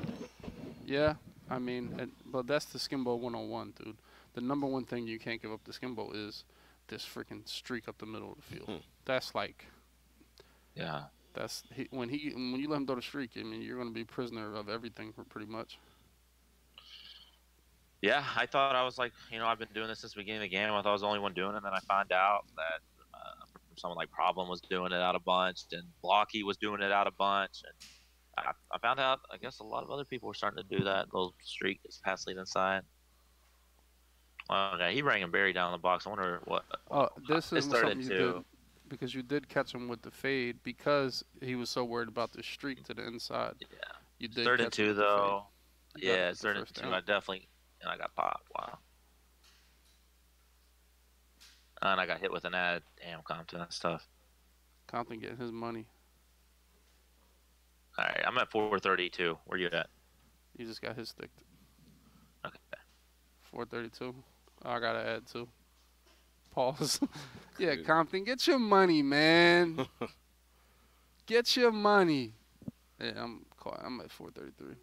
A: Yeah, I mean, and, but that's the Skimbo 101, dude. The number one thing you can't give up to Skimbo is this freaking streak up the middle of the field.
B: Hmm.
A: That's like
C: Yeah.
A: that's he, when he when you let him throw the streak. I mean, you're going to be prisoner of everything for pretty much.
C: Yeah, I thought I was like, you know, I've been doing this since the beginning of the game. I thought I was the only one doing it, and then I find out that uh, someone like Problem was doing it out a bunch, and Blocky was doing it out a bunch, and I, I found out. I guess a lot of other people were starting to do that little streak, this pass lead inside. Okay, he rang and Berry down the box. I wonder what.
A: Oh, this is something you
C: to-
A: did because you did catch him with the fade because he was so worried about the streak to the inside.
C: Yeah,
A: You did
C: third and
A: him
C: two though.
A: Him
C: Yeah, third and two.
A: down.
C: I definitely and I got popped. Wow. Uh, and I got hit with an ad. Damn, Compton, that's tough.
A: Compton getting his money.
C: All right, I'm at 432. Where you at?
A: You just got his stick.
C: Okay.
A: 432. Oh, I gotta add two. Pause. yeah, Compton, get your money, man. get your money. Yeah, I'm call- I'm at 433.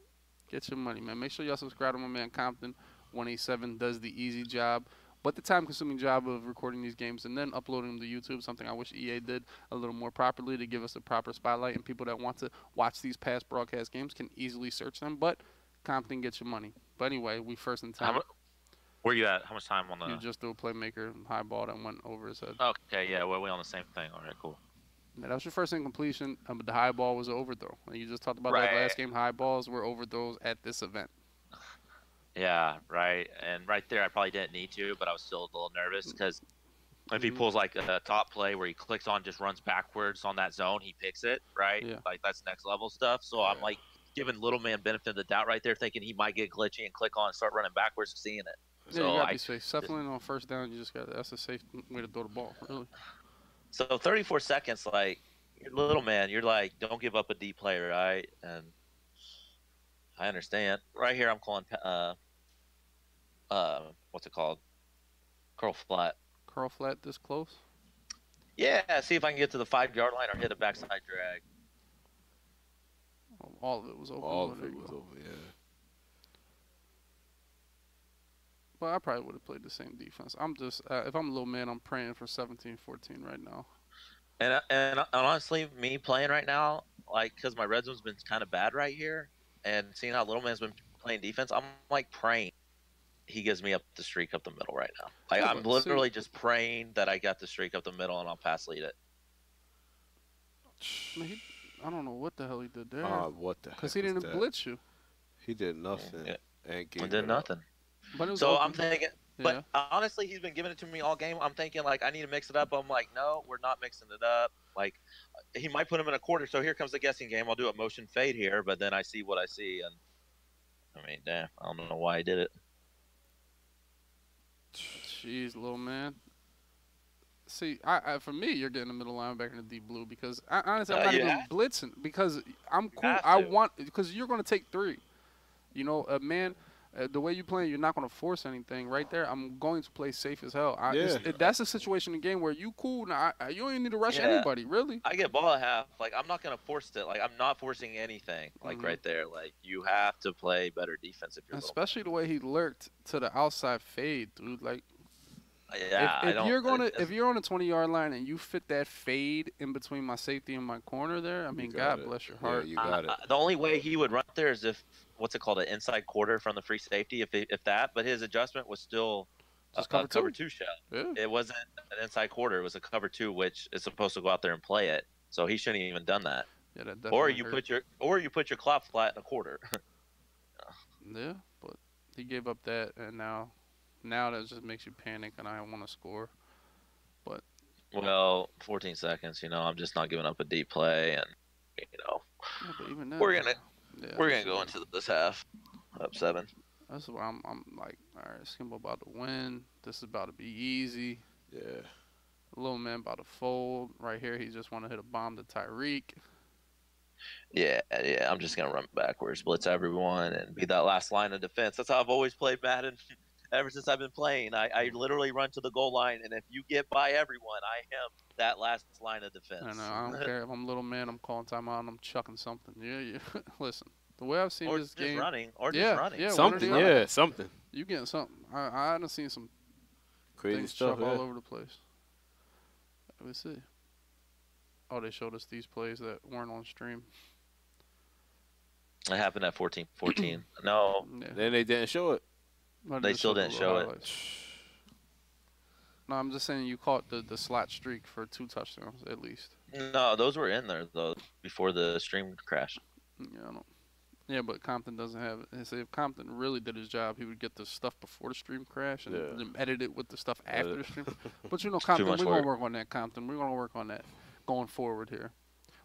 A: Get your money, man. Make sure y'all subscribe to my man Compton. 187 does the easy job, but the time-consuming job of recording these games and then uploading them to YouTube. Something I wish EA did a little more properly to give us a proper spotlight, and people that want to watch these past broadcast games can easily search them. But Compton, gets your money. But anyway, we first in time.
C: Where you at? How much time on the?
A: You just threw a playmaker high ball that went over his head.
C: Okay, yeah. Well, we on the same thing. All right, cool.
A: Yeah, that was your first incompletion, um, but the high ball was an overthrow. And you just talked about that last game. High balls were overthrows at this event.
C: Yeah, right. And right there, I probably didn't need to, but I was still a little nervous because if he
A: Mhm.
C: pulls like a top play where he clicks on, just runs backwards on that zone, he picks it, right?
A: Yeah.
C: Like that's next level stuff. So I'm
B: Yeah.
C: like giving little man benefit of the doubt right there, thinking he might get glitchy and click on and start running backwards, seeing it.
A: Yeah,
C: So
A: you gotta
C: I,
A: be safe. Settling on first down, you just got that's a safe way to throw the ball. Really.
C: So 34 seconds, like little man, you're like, don't give up a D play, right? And I understand. Right here, I'm calling, uh, uh, what's it called? Curl flat.
A: Curl flat this close.
C: Yeah, see if I can get to the five yard line or hit a backside drag.
A: All of it was over.
B: All of it was
A: go.
B: over. Yeah.
A: Well, I probably would have played the same defense. I'm just uh, if I'm a little man, I'm praying for 17-14 right now.
C: And uh, and, and honestly, me playing right now, like, because my red zone's been kind of bad right here, and seeing how little man's been playing defense, I'm like praying he gives me up the streak up the middle right now. Like,
A: Yeah,
C: I'm
A: but see-
C: literally just praying that I got the streak up the middle and I'll pass lead it.
A: I, he, I don't know what the hell he did there.
D: Uh, what the?
A: Because he didn't
D: that?
A: blitz you.
D: He did nothing.
C: Yeah.
D: And gave
C: did nothing.
A: But it was
C: So
A: open.
C: I'm thinking,
A: yeah.
C: but honestly, he's been giving it to me all game. I'm thinking like I need to mix it up. I'm like, no, we're not mixing it up. Like he might put him in a quarter. So here comes the guessing game. I'll do a motion fade here, but then I see what I see, and I mean, damn, I don't know why he did it.
A: Jeez, little man. See, I, I for me, you're getting the middle linebacker in the deep blue because I, honestly, I'm
C: Uh,
A: not
C: you
A: even blitzing because I'm cool. I want because you're going to take three. You know, a man, uh, the way you play, you're not going to force anything right there. I'm going to play safe as hell. I,
D: Yeah.
A: it, that's a situation in the game where you cool. Now, I, I- you don't even need to rush
C: Yeah.
A: anybody, really.
C: I get ball at half. Like I'm not gonna force it. Like I'm not forcing anything. Like
A: Mhm.
C: right there. Like you have to play better defense if you're.
A: Especially the way he lurked to the outside fade, dude. Like
C: Yeah,
A: if,
C: I
A: if
C: don't.
A: you're gonna if you're on the 20 yard line and you fit that fade in between my safety and my corner there, I mean, God
D: it.
A: bless your heart.
D: Yeah,
A: heart.
D: you got it.
C: Uh, the only way he would run there is if what's it called an inside quarter from the free safety, if it, if that. But his adjustment was still
A: Just
C: a,
A: cover
C: a cover
A: two.
C: two shell.
A: Yeah.
C: It wasn't an inside quarter; it was a cover two, which is supposed to go out there and play it. So he shouldn't even done that.
A: Yeah, that
C: Or you
A: hurt.
C: put your or you put your cloud flat in a quarter.
A: Yeah, but he gave up that, and now, now that just makes you panic, and I want to score.
C: But Well, 14 seconds. You know, I'm just not giving up a deep play, and you know,
A: Yeah, but even then,
C: We're gonna-
A: yeah,
C: we're gonna go into this half up seven.
A: That's why I'm, I'm like, all right, Skimbo about to win. This is about to be easy.
D: Yeah.
A: Little man about to fold. Right here, he just want to hit a bomb to Tyreek.
C: Yeah, yeah. I'm just gonna run backwards, blitz everyone, and be that last line of defense. That's how I've always played Madden ever since I've been playing. I, I literally run to the goal line, and if you get by everyone, I am that last line of defense.
A: I know. I don't care if I'm little man. I'm calling timeout and I'm chucking something. Yeah, yeah. Listen, the way I've seen
C: or
A: this
C: just
A: game,
C: running, or
A: Yeah,
C: just running.
A: yeah.
D: Something.
A: the.
D: Yeah, something.
A: you getting something. I I done seen some
D: Crazy
A: things
D: stuff.
A: chuck all over the place. Let me see. Oh, they showed us these plays that weren't on stream.
C: It happened at 14, 14. no,
A: Yeah.
D: Then they didn't show it.
A: But
C: they still didn't
A: little
C: show it.
A: No, I'm just saying you caught the, the slot streak for two touchdowns at least.
C: no, those were in there though before the stream crashed.
A: Yeah, I don't. Yeah, but Compton doesn't have it. And so if Compton really did his job, he would get the stuff before the stream crash and
D: Yeah.
A: then edit it with the stuff after
D: Edit.
A: the stream. But you know, Compton, we're gonna
C: work.
A: work on that, Compton. We're gonna work on that going forward here.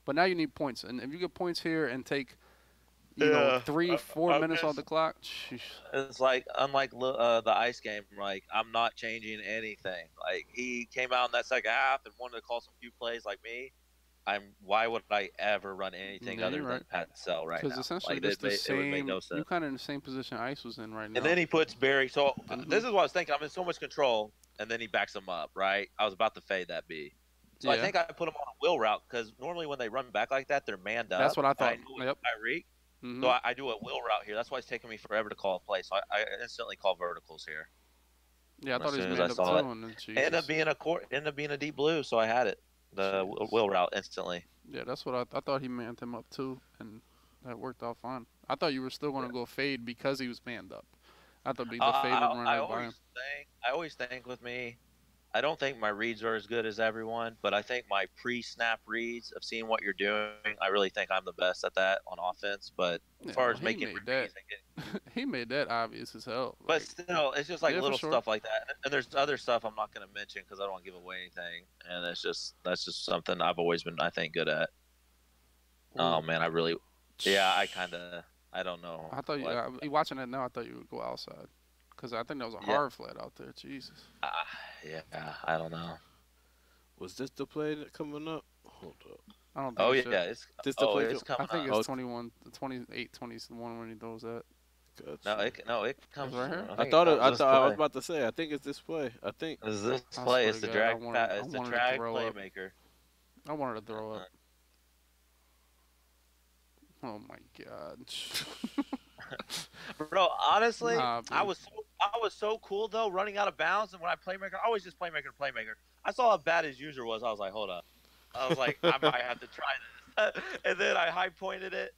A: But now you need points, and if you get points here and take, you know,
C: Yeah,
A: three, four
C: I
A: minutes off
C: guess-
A: the clock, sheesh.
C: It's like unlike uh, the ice game, like I'm not changing anything. Like he came out in that second half and wanted to call some few plays like me. I'm. Why would I ever run anything
A: Yeah,
C: other
A: you're
C: than. Pat Sell right now?
A: Because
C: now?
A: essentially,
C: like,
A: this
C: it,
A: the
C: it
A: same.
C: no sense.
A: you kind of in the same position Ice was in right now.
C: And then he puts Berry. So this is what I was thinking. I'm in so much control, and then he backs him up. Right. I was about to fade that B. So I think I put him on a wheel route because normally when they run back like that, they're manned up.
A: That's what I thought.
C: knew it
A: Yep.
C: was Tyreek.
A: Mhm.
C: So I, I do a wheel route here. That's why it's taking me forever to call a play. So I, I instantly call verticals here.
A: yeah, I thought he was
C: as
A: manned
C: I
A: up. And
C: Ended up being a court. Ended up being a deep blue. So I had it. The
A: Jesus.
C: wheel route instantly.
A: Yeah, that's what I, I thought he manned him up too, and that worked out fine. I thought you were still going to go fade because he was manned up. I thought the, the
C: Uh,
A: fade
C: I, I
A: by
C: always think. I always think with me. I don't think my reads are as good as everyone, but I think my pre-snap reads of seeing what you're doing, I really think I'm the best at that on offense. But
A: Yeah,
C: as far as making
A: made
C: reads, getting-
A: he made that obvious as hell.
C: but still, it's just like
A: Yeah,
C: little
A: sure.
C: stuff like that. And there's other stuff I'm not going to mention because I don't want to give away anything. And it's just that's just something I've always been, I think, good at. Oh man, I really, yeah, I kind of, I don't know.
A: I thought you,
C: what-
A: uh, you watching that now. I thought you would go outside because I think that was a
C: Yeah.
A: hard flat out there. Jesus.
C: Ah, yeah, I don't know.
D: Was this the play that coming up? Hold up.
A: I don't. Think
C: Oh
A: it
C: yeah,
A: should.
C: it's
D: This the
C: oh,
D: play
C: it's
D: go-
A: I think
C: up.
A: it's
D: Oh.
A: 21, 28, 21 when he throws that.
D: Gotcha.
C: No, it no, it comes
A: right here?
D: I
C: think
D: thought it, I
C: this
D: thought I was about to say. I think it's this play. I think.
C: Is this play?
A: swear
C: It's the drag.
A: wanted-
C: pa-
A: I
C: it's the
A: wanted to
C: drag
A: throw up.
C: playmaker.
A: I wanted to throw up. Oh my god.
C: Bro, honestly,
A: Nah,
C: I was so I was so cool though, running out of bounds, and when I playmaker, I always just playmaker, playmaker. I saw how bad his user was. I was like, hold up. I was like, I might have to try this. and then I high pointed it.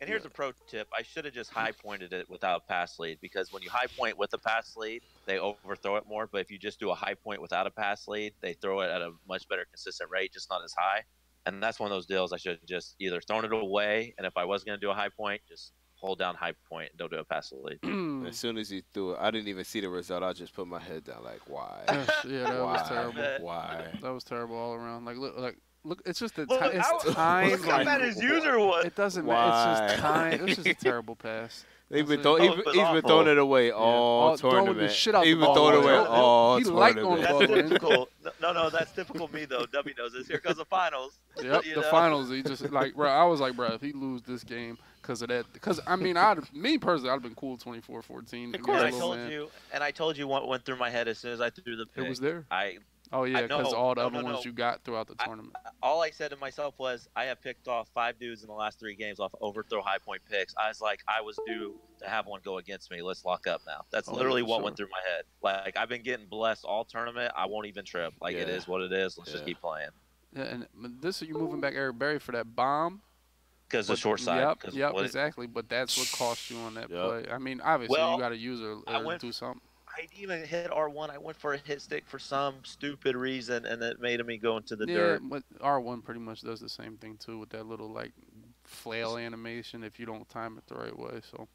C: And here's a pro tip: I should have just high pointed it without pass lead because when you high point with a pass lead, they overthrow it more. But if you just do a high point without a pass lead, they throw it at a much better consistent rate, just not as high. and that's one of those deals I should have just either thrown it away, and if I was going to do a high point, just hold down high point point, don't do a pass to the lead. Mm.
B: As soon as he threw it, I didn't even see the result. I just put my head down, like, why?
A: yeah, that
B: why?
A: was terrible.
B: Why?
A: That was terrible all around. Like look, like look, it's just the
C: Look,
A: ti- it's
C: how-
A: time.
C: Look how bad his user was.
A: It doesn't matter. It's just
B: Why?
A: time. It's just a terrible pass.
B: They've been, throw,
C: it.
B: he's,
C: Oh,
B: he's been throwing it away all
A: Oh, throwing the
B: tournament.
A: shit out
B: he's
A: the
B: been throwing it away
A: yeah.
B: all
A: He liked
B: tournament.
A: going
C: That's
A: Ball, man.
C: typical. No, no, no, that's typical me though. W knows this. Here comes the finals.
A: Yep, the
C: know?
A: finals. He just like, bro. I was like, bro, if he lose this game because of that, because I mean, I, me personally, I'd have been cool 24-14.
C: Of course, I told
A: Man.
C: you, and I told you what went through my head as soon as I threw the pick.
A: It was there.
C: I
A: Oh yeah, because all the
C: No,
A: other
C: no,
A: ones
C: no.
A: you got throughout the
C: I-
A: tournament.
C: all I said to myself was, I have picked off five dudes in the last three games off overthrow high point picks. I was like, I was due to have one go against me. Let's lock up now. That's
A: Oh,
C: literally what
A: sure.
C: went through my head. Like I've been getting blessed all tournament. I won't even trip. Like it
B: Yeah.
C: is what it is. Let's just keep playing.
A: Yeah, and this you moving back Eric Berry for that bomb.
C: Because the short side.
A: Yep,
C: 'cause
A: yep,
C: what-
A: exactly. But that's what cost you on that
B: Yep.
A: play. I mean, obviously
C: Well,
A: you got to use or,
C: I
A: or
C: went-
A: do something.
C: I didn't even hit R1. I went for a hit stick for some stupid reason, and it made me go into the
A: yeah,
C: dirt.
A: but R one pretty much does the same thing too with that little like flail animation if you don't time it the right way. So.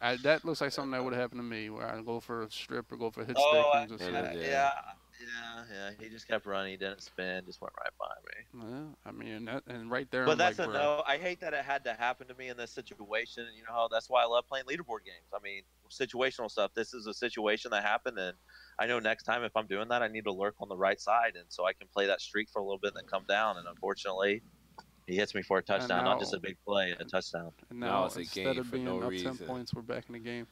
A: I, that looks like something that would happen to me, where I go for a strip or go for a hit
C: Oh,
A: stick and just
B: Yeah,
C: yeah,
B: yeah.
C: Yeah, yeah, yeah. He just kept running. He didn't spin. Just went right by me.
A: Yeah, I mean, that, and right there,
C: But
A: I'm
C: that's
A: like,
C: a no. I hate that it had to happen to me in this situation. You know, how that's why I love playing leaderboard games. I mean, situational stuff. This is a situation that happened, and I know next time if I'm doing that, I need to lurk on the right side, and so I can play that streak for a little bit and then come down. And unfortunately, he hits me for a touchdown, not just a big play, a touchdown.
A: And
B: Now
A: now,
B: it's a
A: instead
B: game
A: of
B: for
A: being
B: no
A: up
B: reason.
A: ten points, we're back in the game.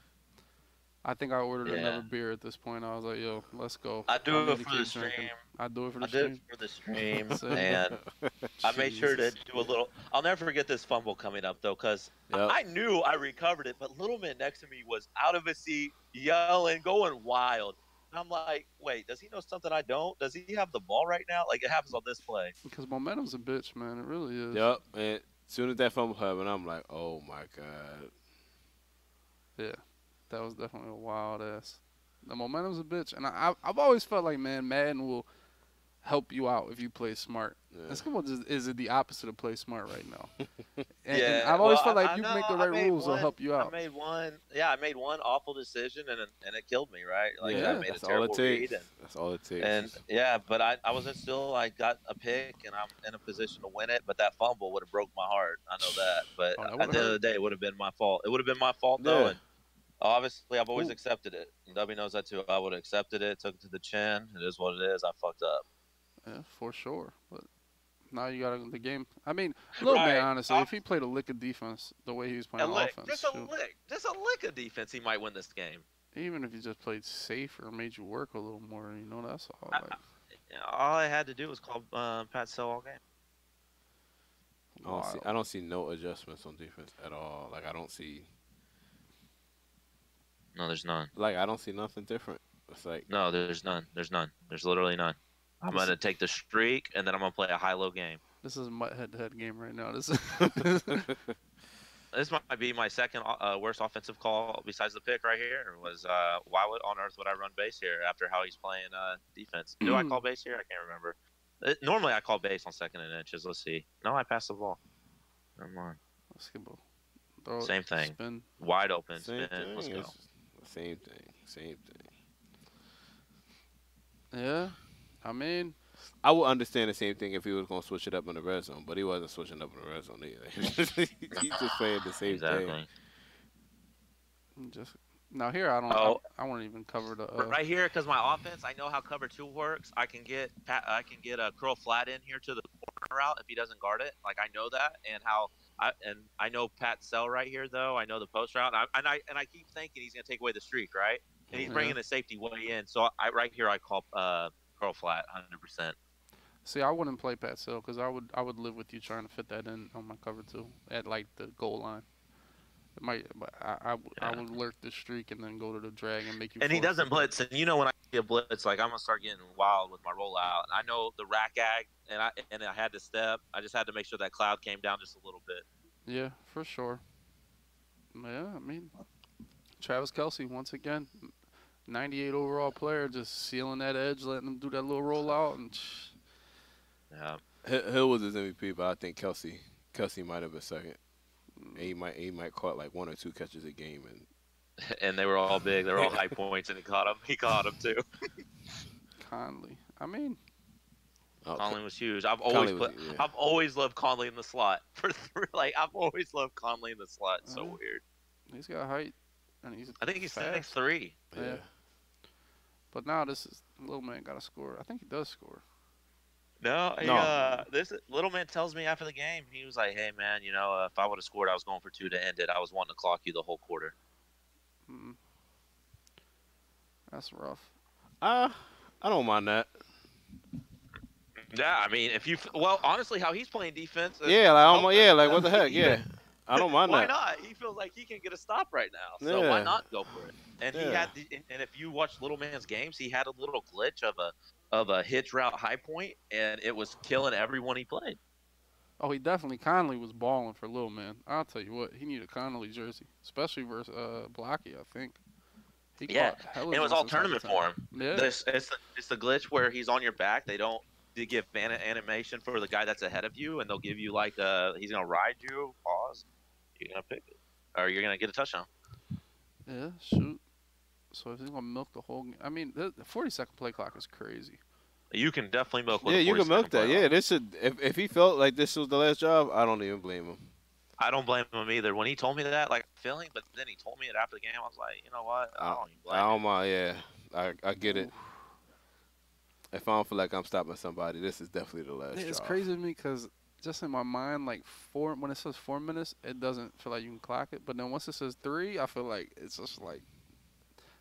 A: I think I ordered
C: Yeah.
A: another beer at this point. I was like, "Yo, let's go."
C: I do
A: need
C: it for
A: keep
C: the
A: drinking.
C: stream.
A: I do it for the
C: I did
A: stream.
C: it for the stream,
A: Same.
C: and I made sure to do a little. I'll never forget this fumble coming up though, because
B: Yep.
C: I knew I recovered it, but little man next to me was out of his seat, yelling, going wild. And I'm like, wait, does he know something I don't? Does he have the ball right now? Like it happens on this play.
A: Because momentum's a bitch, man. It really is.
B: Yep. And soon as that fumble happened, I'm like, oh my god.
A: Yeah, that was definitely a wild ass. The momentum's a bitch, and I, I've always felt like man, Madden will help you out if you play smart.
B: Yeah.
A: What is, is it the opposite of play smart right now. and, and
C: Yeah,
A: I've always
C: well,
A: felt like
C: I
A: you
C: know,
A: make the right rules,
C: one-
A: it'll help you out.
C: I made one, yeah, I made one awful decision, and it- and it killed me, right? Like
A: Yeah,
C: I made a terrible
B: it takes.
C: read, and,
B: That's all it takes.
C: and yeah, but I, I wasn't still. I got a pick, and I'm in a position to win it. But that fumble would have broke my heart. I know that. But
A: Oh, that
C: at the end of the day, it would have been my fault. It would have been my fault though. And obviously, I've always
A: Ooh.
C: accepted it. And W knows that too. I would have accepted it, took it to the chin. It is what it is. I fucked up.
A: Yeah, for sure. But now you got the game. I mean, little
C: Right.
A: man, honestly, if he played a lick of defense the way he was playing
C: A lick,
A: offense,
C: just a
A: shoot,
C: lick, just a lick of defense, he might win this game.
A: even if he just played safer, made you work a little more, you know, that's all.
C: I-
A: Like,
C: You all I had to do was call uh, Pat Sell all game.
B: I don't, see. I don't see no adjustments on defense at all. Like I don't see
C: No, there's none.
B: like I don't see nothing different. It's like
C: No, there's none. There's none. There's literally none. I'm
A: This-
C: gonna take the streak, and then I'm gonna play a high-low game.
A: This is my head-to-head game right now. This is
C: This might be my second uh, worst offensive call besides the pick right here. Was uh, why would, on earth would I run base here after how he's playing uh, defense? Do I call base here? I can't remember. Uh, normally I call base on second and inches. Let's see. No, I pass the ball. Never mind.
A: Let's get ball. It,
C: Same thing.
A: Spin.
C: Wide open
B: same
C: spin.
B: thing.
C: Let's go.
B: It's the same thing. Same thing.
A: Yeah, I mean,
B: I would understand the same thing if he was gonna switch it up in the red zone, but he wasn't switching up in the red zone either. He's just playing the same
C: Exactly.
B: thing.
A: just now here I don't.
C: Oh.
A: I, I won't even cover the. Uh,
C: right here, because my offense, I know how cover two works. I can get Pat, I can get a curl flat in here to the corner route if he doesn't guard it. Like I know that, and how I and I know Pat Sell right here though. I know the post route, and I and I, and I keep thinking he's gonna take away the streak, right? And he's
A: Yeah.
C: bringing the safety way in. So I right here I call uh curl flat, hundred percent.
A: See, I wouldn't play Pat Sell because I would I would live with you trying to fit that in on my cover two at like the goal line. It might, but I I, would- I
C: Yeah.
A: would lurk the streak and then go to the drag and make you.
C: And he doesn't blitz, and you know when I a blitz, like I'm gonna start getting wild with my rollout. And I know the rack ag, and I and I had to step. I just had to make sure that cloud came down just a little bit.
A: Yeah, for sure. Yeah, I mean, Travis Kelce once again, 98 overall player, just sealing that edge, letting him do that little rollout, and
C: Yeah.
D: Hill Hill was his MVP, but I think Kelce Kelce might have been second. And he might he might caught like one or two catches a game, and
C: and they were all big. They were all high points, and he caught him. He caught him too.
A: Conley. I mean,
D: oh,
C: Conley was huge. I've
D: Conley
C: always
D: was-
C: put,
D: yeah.
C: I've always loved Conley in the slot. For three, like I've always loved Conley in the slot. It's so weird.
A: he's got height, and he's.
C: I think he's
A: fast.
C: six three.
D: yeah.
A: yeah. But now this is little man got to score. I think he does score.
C: No, he,
D: No.
C: uh, this little man tells me after the game, he was like, "Hey man, you know, uh, if I would have scored, I was going for two to end it. I was wanting to clock you the whole quarter."
A: Mm. That's rough.
D: Uh, I don't mind that.
C: Yeah, I mean, if you well, honestly, how he's playing defense. uh,
D: Yeah, like I'm, yeah, like what the heck? Yeah, I don't mind
C: Why
D: that.
C: Why not? He feels like he can get a stop right now, so why not go for it? And he had, the, and- and if you watch Little Man's games, he had a little glitch of a of a hitch route high point, and it was killing everyone he played.
A: Oh, he definitely Conley was balling for little man. I'll tell you what, he needed a Conley jersey, especially versus uh, Blocky. I think. He
C: Yeah, And it was all
A: misses half the
C: tournament for him.
A: Yeah.
C: This it's the, it's the glitch where he's on your back. They don't they give an- animation for the guy that's ahead of you, and they'll give you like uh he's gonna ride you, pause, you're gonna pick it, or you're gonna get a touchdown.
A: Yeah, shoot. So if he's gonna milk the whole game, I mean, the the 40 second play clock is crazy.
C: You can definitely milk. With
D: Yeah,
C: a
D: you can milk that.
C: play.
D: Yeah, this should. If if he felt like this was the last job, I don't even blame him.
C: I don't blame him either. When he told me that, like feeling, but then he told me it after the game. I was like, you know what? I don't even blame
D: I
C: him.
D: don't mind. Yeah, I I get it. If I don't feel like I'm stopping somebody, this is definitely the last
A: it's
D: job.
A: crazy to me because just in my mind, like four when it says four minutes, it doesn't feel like you can clock it. But then once it says three, I feel like it's just like,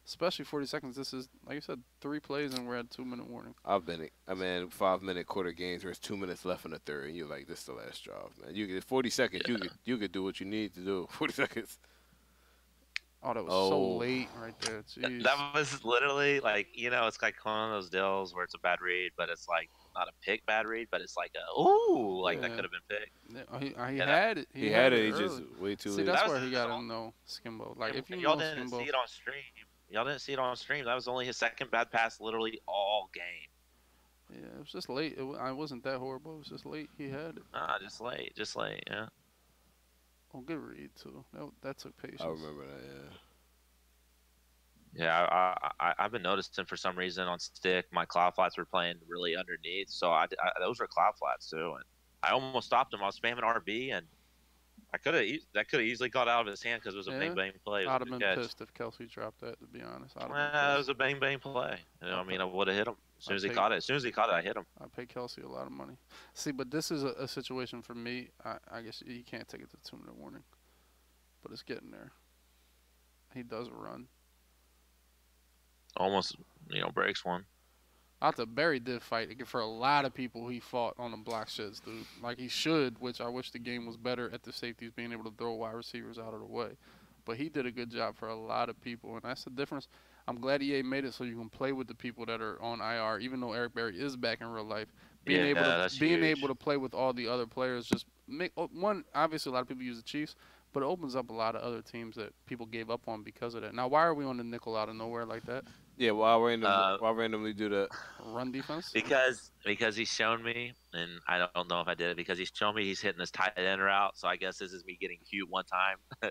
A: especially 40 seconds. This is like you said, three plays and we're at two minute warning.
D: I've been. I mean, five minute quarter games. where it's two minutes left in the third, and you're like, this is the last job, man. You get 40 seconds. You could you could do what you need to do. 40 seconds.
A: Oh, that was
D: Oh.
A: so late right there. Jeez.
C: That was literally like you know, it's like one of those deals where it's a bad read, but it's like not a pick bad read, but it's like a ooh, like that could have been picked.
A: Yeah, oh, he, he
C: Yeah,
A: had it.
D: He, had it. He just way too
A: See,
D: late.
A: that's
C: That
A: where he got to
C: though,
A: know Skimbo. Like
C: And
A: if you
C: y'all
A: know
C: didn't
A: Skimbo,
C: see it on stream. Y'all didn't see it on stream. That was only his second bad pass, literally all game.
A: yeah, it was just late. It, wa- I wasn't that horrible. It was just late. He had it.
C: Ah, just late, just late. Yeah.
A: Oh, good read too. That, that took patience.
D: I remember that. Yeah.
C: Yeah, I, I, I've been noticing for some reason on stick, my cloud flats were playing really underneath. So I, I those were cloud flats too, and I almost stopped him. I was spamming RB, and I could have that could have easily got out of his hand because it was a
A: Yeah.
C: bang bang play.
A: I'd have been
C: catch.
A: pissed if Kelce dropped that. To be honest, I'd
C: Well, it was a bang bang play. You know, I mean, I would have hit him as soon as he
A: I'd
C: caught it. As soon as he caught it, I hit him.
A: I paid Kelce a lot of money. See, but this is a, a situation for me. I, I guess you can't take it to two minute warning, but it's getting there. He does run.
C: Almost, you know, breaks one.
A: The Berry did fight for a lot of people. He fought on the block sheds, dude. Like he should, which I wish the game was better at the safeties being able to throw wide receivers out of the way. But he did a good job for a lot of people, and that's the difference. I'm glad EA made it so you can play with the people that are on IR, even though Eric Berry is back in real life. Being
C: Yeah,
A: able to being
C: huge.
A: able to play with all the other players just make one. Obviously, a lot of people use the Chiefs, but it opens up a lot of other teams that people gave up on because of that. Now, why are we on the nickel out of nowhere like that?
D: Yeah. Why randomly?
C: Uh,
D: why randomly do the
A: Run defense.
C: Because because he's shown me, and I don't know if I did it because he's shown me he's hitting this tight end route. So I guess this is me getting cute. One time,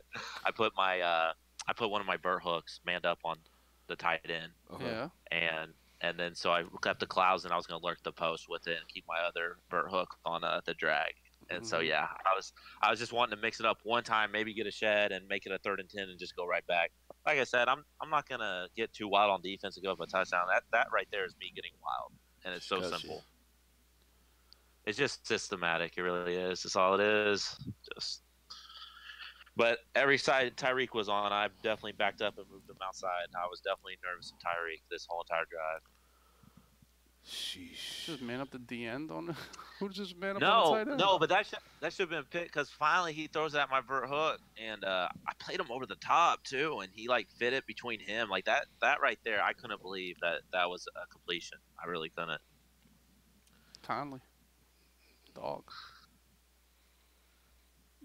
C: I put my uh, I put one of my vert hooks manned up on the tight end,
D: Okay.
A: Yeah.
C: and and then so I kept the clouds, and I was gonna lurk the post with it and keep my other vert hook on uh, the drag. And so
A: Mhm.
C: yeah, I was I was just wanting to mix it up one time, maybe get a shed and make it a third and ten, and just go right back. Like I said, I'm I'm not gonna get too wild on defense and go up a touchdown. That that right there is me getting wild, and it's so
D: Gotcha.
C: simple. It's just systematic. It really is. That's all it is. Just. But every side Tyreek was on, I definitely backed up and moved him outside. I was definitely nervous of Tyreek this whole entire drive.
D: Sheesh.
A: Just man up the D end on who just man up on
C: No,
A: the tight end?
C: no, but that should that should have been picked because finally he throws it at my vert hook, and uh, I played him over the top too, and he like fit it between him like that. That right there, I couldn't believe that that was a completion. I really couldn't.
A: Conley. Dog.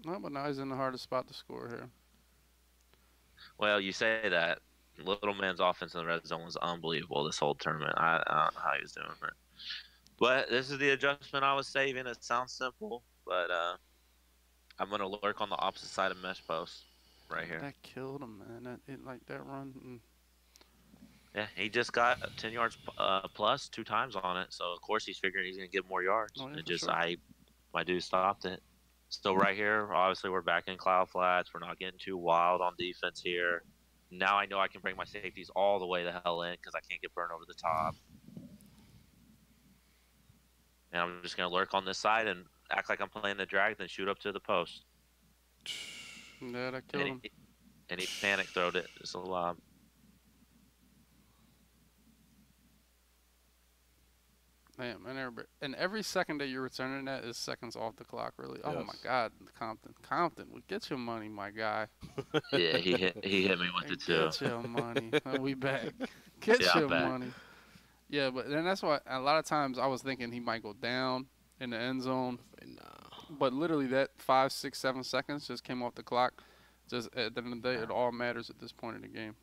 A: No, but now he's in the hardest spot to score here.
C: Well, you say that little man's offense in the red zone was unbelievable this whole tournament. I, I don't know how he was doing it, But this is the adjustment I was saving. It sounds simple, but uh, I'm gonna lurk on the opposite side of mesh post, right here.
A: That killed him, man. That it, like that run. mm.
C: Yeah, he just got 10 yards uh, plus two times on it, so of course he's figuring he's gonna get more yards.
A: Oh, yeah,
C: and just
A: sure.
C: I, my dude stopped it. So right here, obviously we're back in cloud flats. We're not getting too wild on defense here. Now I know I can bring my safeties all the way the hell in because I can't get burned over the top. And I'm just gonna lurk on this side and act like I'm playing the drag, then shoot up to the post.
A: That killed
C: And
A: him.
C: he, and he panic throwed it. It's a lob.
A: Damn, and every, and every second that you're returning that is seconds off the clock, really. Oh my God, Compton, Compton, we get your money, my guy.
C: Yeah, he hit he hit me with
A: Hey,
C: it too.
A: Get your money. Oh, we back. Get
C: Yeah, I'm
A: your
C: back.
A: money. Yeah, but then that's why a lot of times I was thinking he might go down in the end zone,
D: Nah.
A: but literally that five, six, seven seconds just came off the clock. Just at the end of the day, it all matters at this point in the game.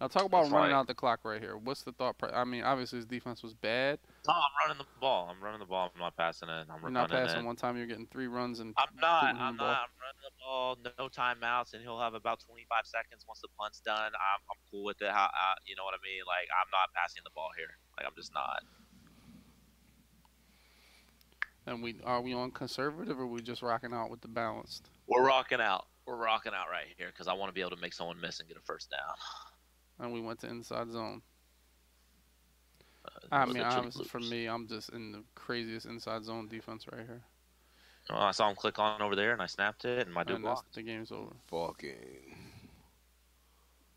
A: Now talk about running out the clock right here. What's the thought? Pro- I mean, obviously his defense was bad.
C: No, I'm running the ball. I'm running the ball. I'm not passing it. I'm
A: You're not passing
C: it.
A: one time. You're getting three runs and
C: I'm not. I'm
A: the ball.
C: not. I'm running the ball. No timeouts, and he'll have about 25 seconds once the punt's done. I'm, I'm cool with it. How uh, you know what I mean? Like I'm not passing the ball here. Like I'm just not.
A: And we are we on conservative or we just rocking out with the balanced?
C: We're rocking out. We're rocking out right here because I want to be able to make someone miss and get a first down.
A: And we went to inside zone.
C: Uh,
A: I mean,
C: the two
A: obviously for me, I'm just in the craziest inside zone defense right here.
C: Oh, I saw him click on over there, and I snapped it, and my dude
A: And that's,
C: blocked.
A: the game's over.
D: Ball game.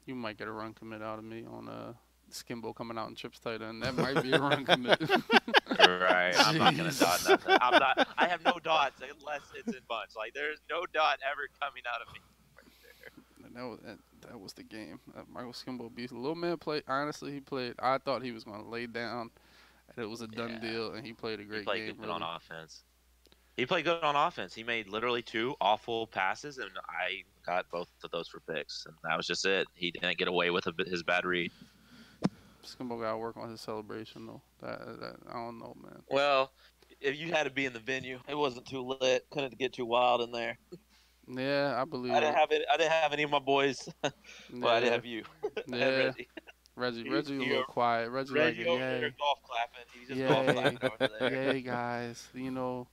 A: You might get a run commit out of me on uh, Skimbo coming out in trips tight end. That might be a run commit.
C: right. I'm not gonna dot nothing. I'm not. I have no dots unless it's in bunch. Like there's no dot ever coming out of me. Right there.
A: And that was that, that was the game. Uh, Michael Skimbo beast. Little man played. Honestly, he played. I thought he was going to lay down, and it was a done
C: Yeah.
A: deal. And he played a
C: He
A: great
C: played
A: game.
C: good on offense. He played good on offense. He made literally two awful passes, and I got both of those for picks, and that was just it. He didn't get away with a bit- his bad read.
A: Skimbo got to work on his celebration though. That, that I don't know, man.
C: Well, if you had to be in the venue, it wasn't too lit. Couldn't get too wild in there.
A: Yeah, I believe.
C: I didn't
A: it.
C: have it. I didn't have any of my boys. Well, I didn't have you.
A: Yeah.
C: Reggie.
A: Reggie, Reggie, a little quiet. Reggie,
C: Reggie
A: like,
C: over
A: yay,
C: golf clapping. He's just golf clapping over there.
A: yay, guys. You know,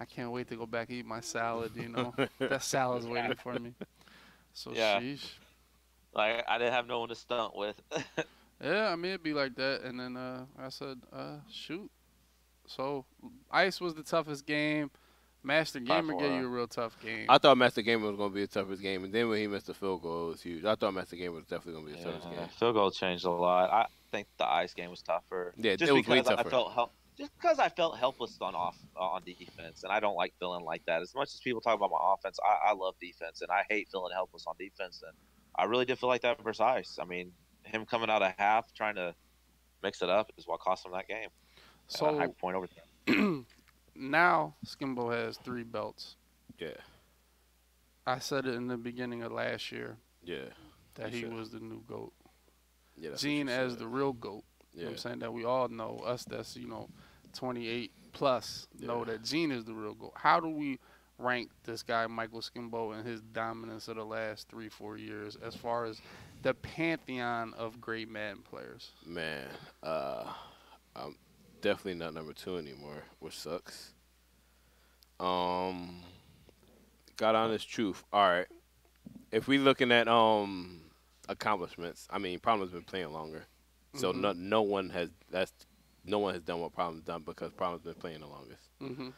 A: I can't wait to go back and eat my salad. You know, that salad's waiting for me. So
C: Yeah.
A: sheesh.
C: Like I didn't have no one to stunt with.
A: Yeah, I mean it'd be like that, and then uh, I said, uh, shoot. So ice was the toughest game. Master Gamer gave you a real tough game.
D: I thought Master Gamer was gonna be the toughest game, and then when he missed the field goal, it was huge. I thought Master Gamer was definitely gonna be the toughest game.
C: field goal changed a lot. I think the ice game was tougher.
D: Yeah,
C: just
D: it was way
C: because I
D: tougher.
C: felt hel- just because I felt helpless on off on defense, and I don't like feeling like that. As much as people talk about my offense, I, I love defense, and I hate feeling helpless on defense. And I really did feel like that versus ice. I mean, him coming out of half trying to mix it up is what cost him that game. So, high
A: so
C: point over.
A: now Skimbo has three belts.
D: Yeah,
A: I said it in the beginning of last year
D: yeah,
A: that he was the new goat.
D: yeah.
A: Gene as
D: said.
A: the real goat. You know what I'm saying? That we all know, us that's, you know, 28 plus, know that Gene is the real goat. How do we rank this guy, Michael Skimbo, and his dominance of the last three, four years as far as the pantheon of great Madden players?
D: Man, uh, I'm definitely not number two anymore, which sucks. Um, got honest truth. All right, if we looking at um accomplishments, I mean, Problem's been playing longer, so
A: Mhm.
D: no no one has that's no one has done what Problem's done because Problem's been playing the longest.
A: Mm-hmm.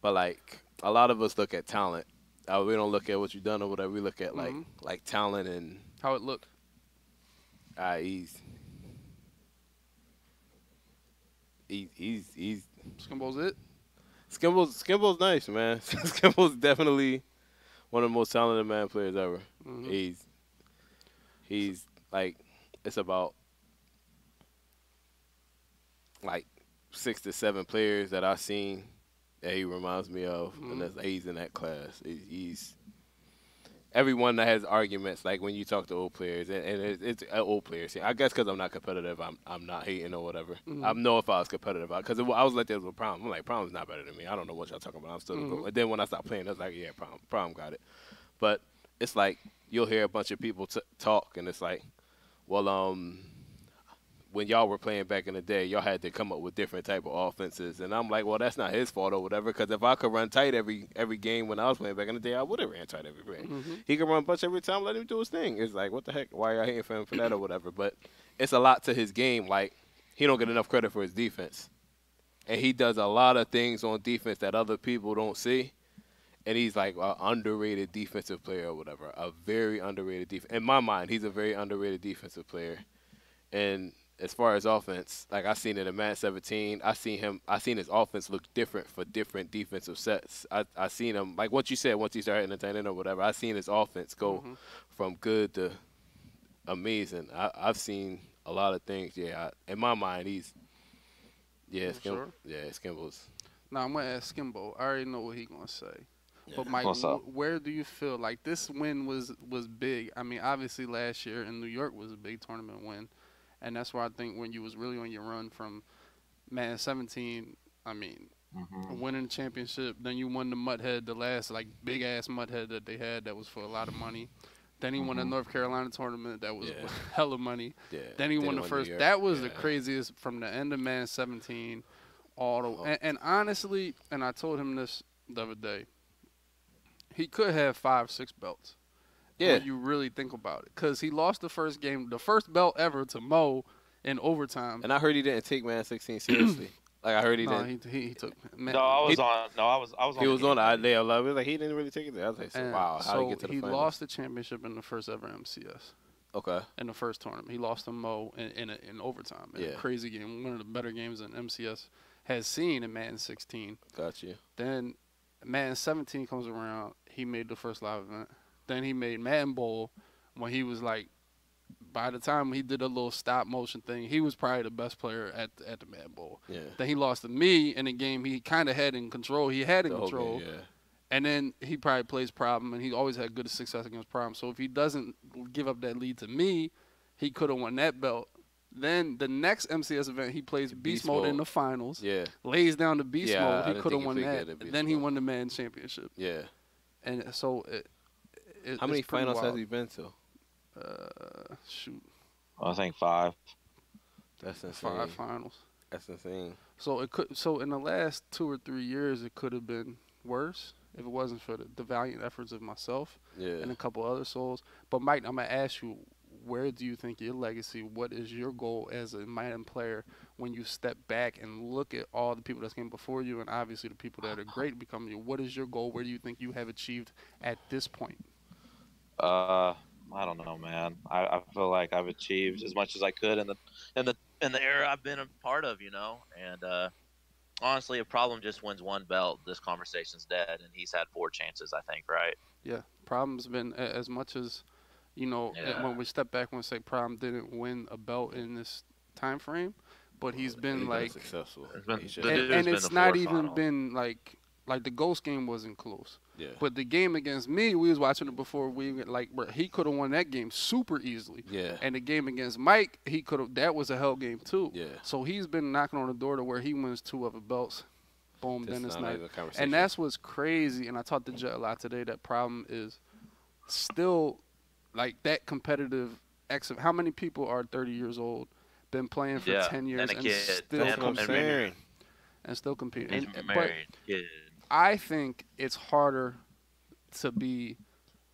D: But like a lot of us look at talent. Uh, we don't look at what you've done or whatever. We look at like
A: Mhm.
D: like talent and
A: How it looked?
D: uh, he's he, he's he's
A: Skimbo's it?
D: Skimbo's Skimbo's nice, man. Skimbo's definitely one of the most talented man players ever.
A: Mhm.
D: He's he's like it's about like six to seven players that I've seen that he reminds me of,
A: Mhm.
D: and that's he's in that class. He's, he's everyone that has arguments, like when you talk to old players, and, and it, it's uh, old players. I guess because I'm not competitive, I'm I'm not hating or whatever.
A: Mhm.
D: I know if I was competitive, because I was like this a problem. I'm like problem's not better than me. I don't know what y'all talking about. I'm still.
A: Mhm.
D: And then when I stopped playing, I was like, yeah, problem, Prom got it. But it's like you'll hear a bunch of people t- talk, and it's like, well, um, when y'all were playing back in the day, y'all had to come up with different type of offenses, and I'm like, well, that's not his fault or whatever. Because if I could run tight every every game when I was playing back in the day, I would have ran tight every game.
A: Mhm.
D: He could run a bunch every time, let him do his thing. It's like, what the heck? Why are y'all hating for him for that or whatever? But it's a lot to his game. Like he don't get enough credit for his defense, and he does a lot of things on defense that other people don't see. And he's like an underrated defensive player or whatever, a very underrated defense. In my mind, he's a very underrated defensive player. And as far as offense, like I seen it in Madden 17, I seen him. I seen his offense look different for different defensive sets. I I seen him like what you said once he started hitting the tight end or whatever. I seen his offense go
A: Mhm.
D: from good to amazing. I I've seen a lot of things. Yeah, I, in my mind, he's yeah,
A: For
D: Skim,
A: sure.
D: yeah, Skimbo's.
A: Now I'm gonna ask Skimbo. I already know what he gonna say.
D: Yeah.
A: But Mike,
C: What's up?
A: wh- where do you feel like this win was was big? I mean, obviously last year in New York was a big tournament win, and that's why I think when you was really on your run from man 17, I mean,
C: Mhm.
A: winning the championship, then you won the Mudhead, the last like big ass Mudhead that they had that was for a lot of money. Then he won the. North Carolina tournament that was
D: Yeah.
A: hella money.
D: Yeah.
A: Then he won the first. That was the craziest from the end of man 17 all the
D: Oh.
A: and, and honestly, and I told him this the other day. He could have five, six belts.
D: Yeah.
A: When you really think about it, because he lost the first game, the first belt ever to Mo in overtime.
D: And I heard he didn't take Man 16 seriously. like I heard he
A: no,
D: didn't.
A: he, he, he took. Man,
C: No, I was
D: He-
C: on. No, I was. I was on.
D: He
C: the
D: was on the idea of love. It like he didn't really take it there. I was like,
A: and
D: wow, how
A: so
D: did he get to the
A: he
D: finals?
A: lost the championship in the first ever MCS.
D: Okay.
A: in the first tournament. He lost to Mo in in, a, in overtime. In
D: Yeah.
A: a crazy game, one of the better games that MCS has seen in Madden 16.
D: Got you.
A: Then Madden 17 comes around. He made the first live event. Then he made Madden Bowl when he was like, by the time he did a little stop motion thing, he was probably the best player at at the Madden Bowl.
D: Yeah.
A: Then he lost to me in a game he kind of had in control. He had in
D: The
A: control.
D: game, yeah.
A: And then he probably plays problem, and he always had good success against problem. So if he doesn't give up that lead to me, he could have won that belt. Then the next MCS event, he plays Beast,
D: Beast
A: mode, in the finals,
D: Yeah.
A: lays down the Beast
D: Yeah,
A: mode. He could have won that. Then he won the man championship.
D: Yeah.
A: And so it, it,
D: How many
A: it's pretty
D: finals has he been to?
A: Uh, shoot,
C: I think five.
D: That's insane.
A: five finals.
D: That's insane.
A: So it could. So in the last two or three years, it could have been worse if it wasn't for the, the valiant efforts of myself.
D: Yeah.
A: and a couple other souls. But Mike, I'm gonna ask you, where do you think your legacy? What is your goal as a Madden player when you step back and look at all the people that came before you, and obviously the people that are great becoming you? What is your goal? Where do you think you have achieved at this point?
C: Uh, I don't know, man. I, I feel like I've achieved as much as I could in the in the in the era I've been a part of, you know. And uh, honestly, if problem just wins one belt, this conversation's dead. And he's had four chances, I think, right?
A: Yeah, problem's been as much as you know
C: Yeah.
A: when we step back and say problem didn't win a belt in this time frame, but he's been
D: He's
A: like
D: successul.
C: It's been-
D: He should-
C: the
A: and, and it's not even
C: final.
A: been like like the ghost game wasn't close.
D: yeah.
A: But the game against me, we was watching it before we even- like bro, he could have won that game super easily.
D: Yeah.
A: And the game against Mike, he could have that was a hell game too.
D: Yeah.
A: So he's been knocking on the door to where he wins two other belts. Boom,
D: That's
A: then it's
D: not
A: not.
D: even a conversation.
A: And that's what's crazy. And I talked to Jet a lot today. That problem is still like that competitive. Ex- how many people are 30 years old, been playing for
C: Yeah,
A: 10 years,
C: and
A: and, still
C: and- and
A: competing? And still competing.
C: He's
A: And- but
C: married.
A: I think it's harder to be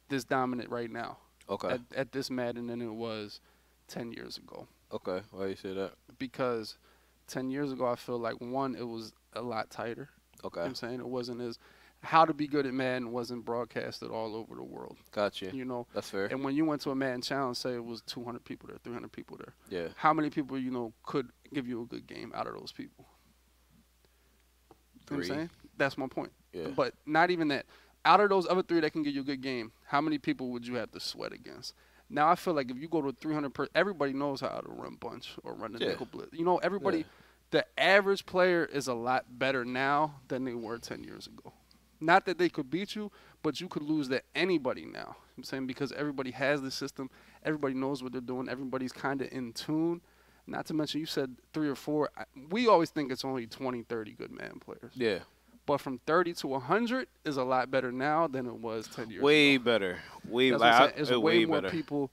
A: this dominant right now
D: Okay.
A: at, at this Madden than it was 10 years ago.
D: Okay. Why you say that?
A: Because 10 years ago, I feel like one, it was a lot tighter. You know
D: Okay.
A: what I'm saying? It wasn't as. How to be good at Madden wasn't broadcasted all over the world.
D: Gotcha. you.
A: You know?
D: That's fair.
A: And when you went to a Madden challenge, say it was 200 people there, 300 people there.
D: Yeah.
A: How many people, you know, could give you a good game out of those people? You know what I'm
D: Three.
A: saying? That's my point.
D: Yeah.
A: But not even that. Out of those other three that can give you a good game, how many people would you have to sweat against? Now I feel like if you go to 300 per, everybody knows how to run bunch or run the
D: Yeah.
A: nickel blitz. You know, everybody.
D: Yeah.
A: The average player is a lot better now than they were 10 years ago. Not that they could beat you, but you could lose to anybody now. I'm saying because everybody has the system, everybody knows what they're doing, everybody's kind of in tune. Not to mention, you said three or four. I- We always think it's only 20, 30 good man players.
D: Yeah,
A: But from 30 to 100 is a lot better now than it was 10 years
D: way
A: ago.
D: better. Way
A: That's
D: like
A: what I'm
D: I-
A: saying. It's
D: uh,
A: way,
D: way
A: more
D: better.
A: people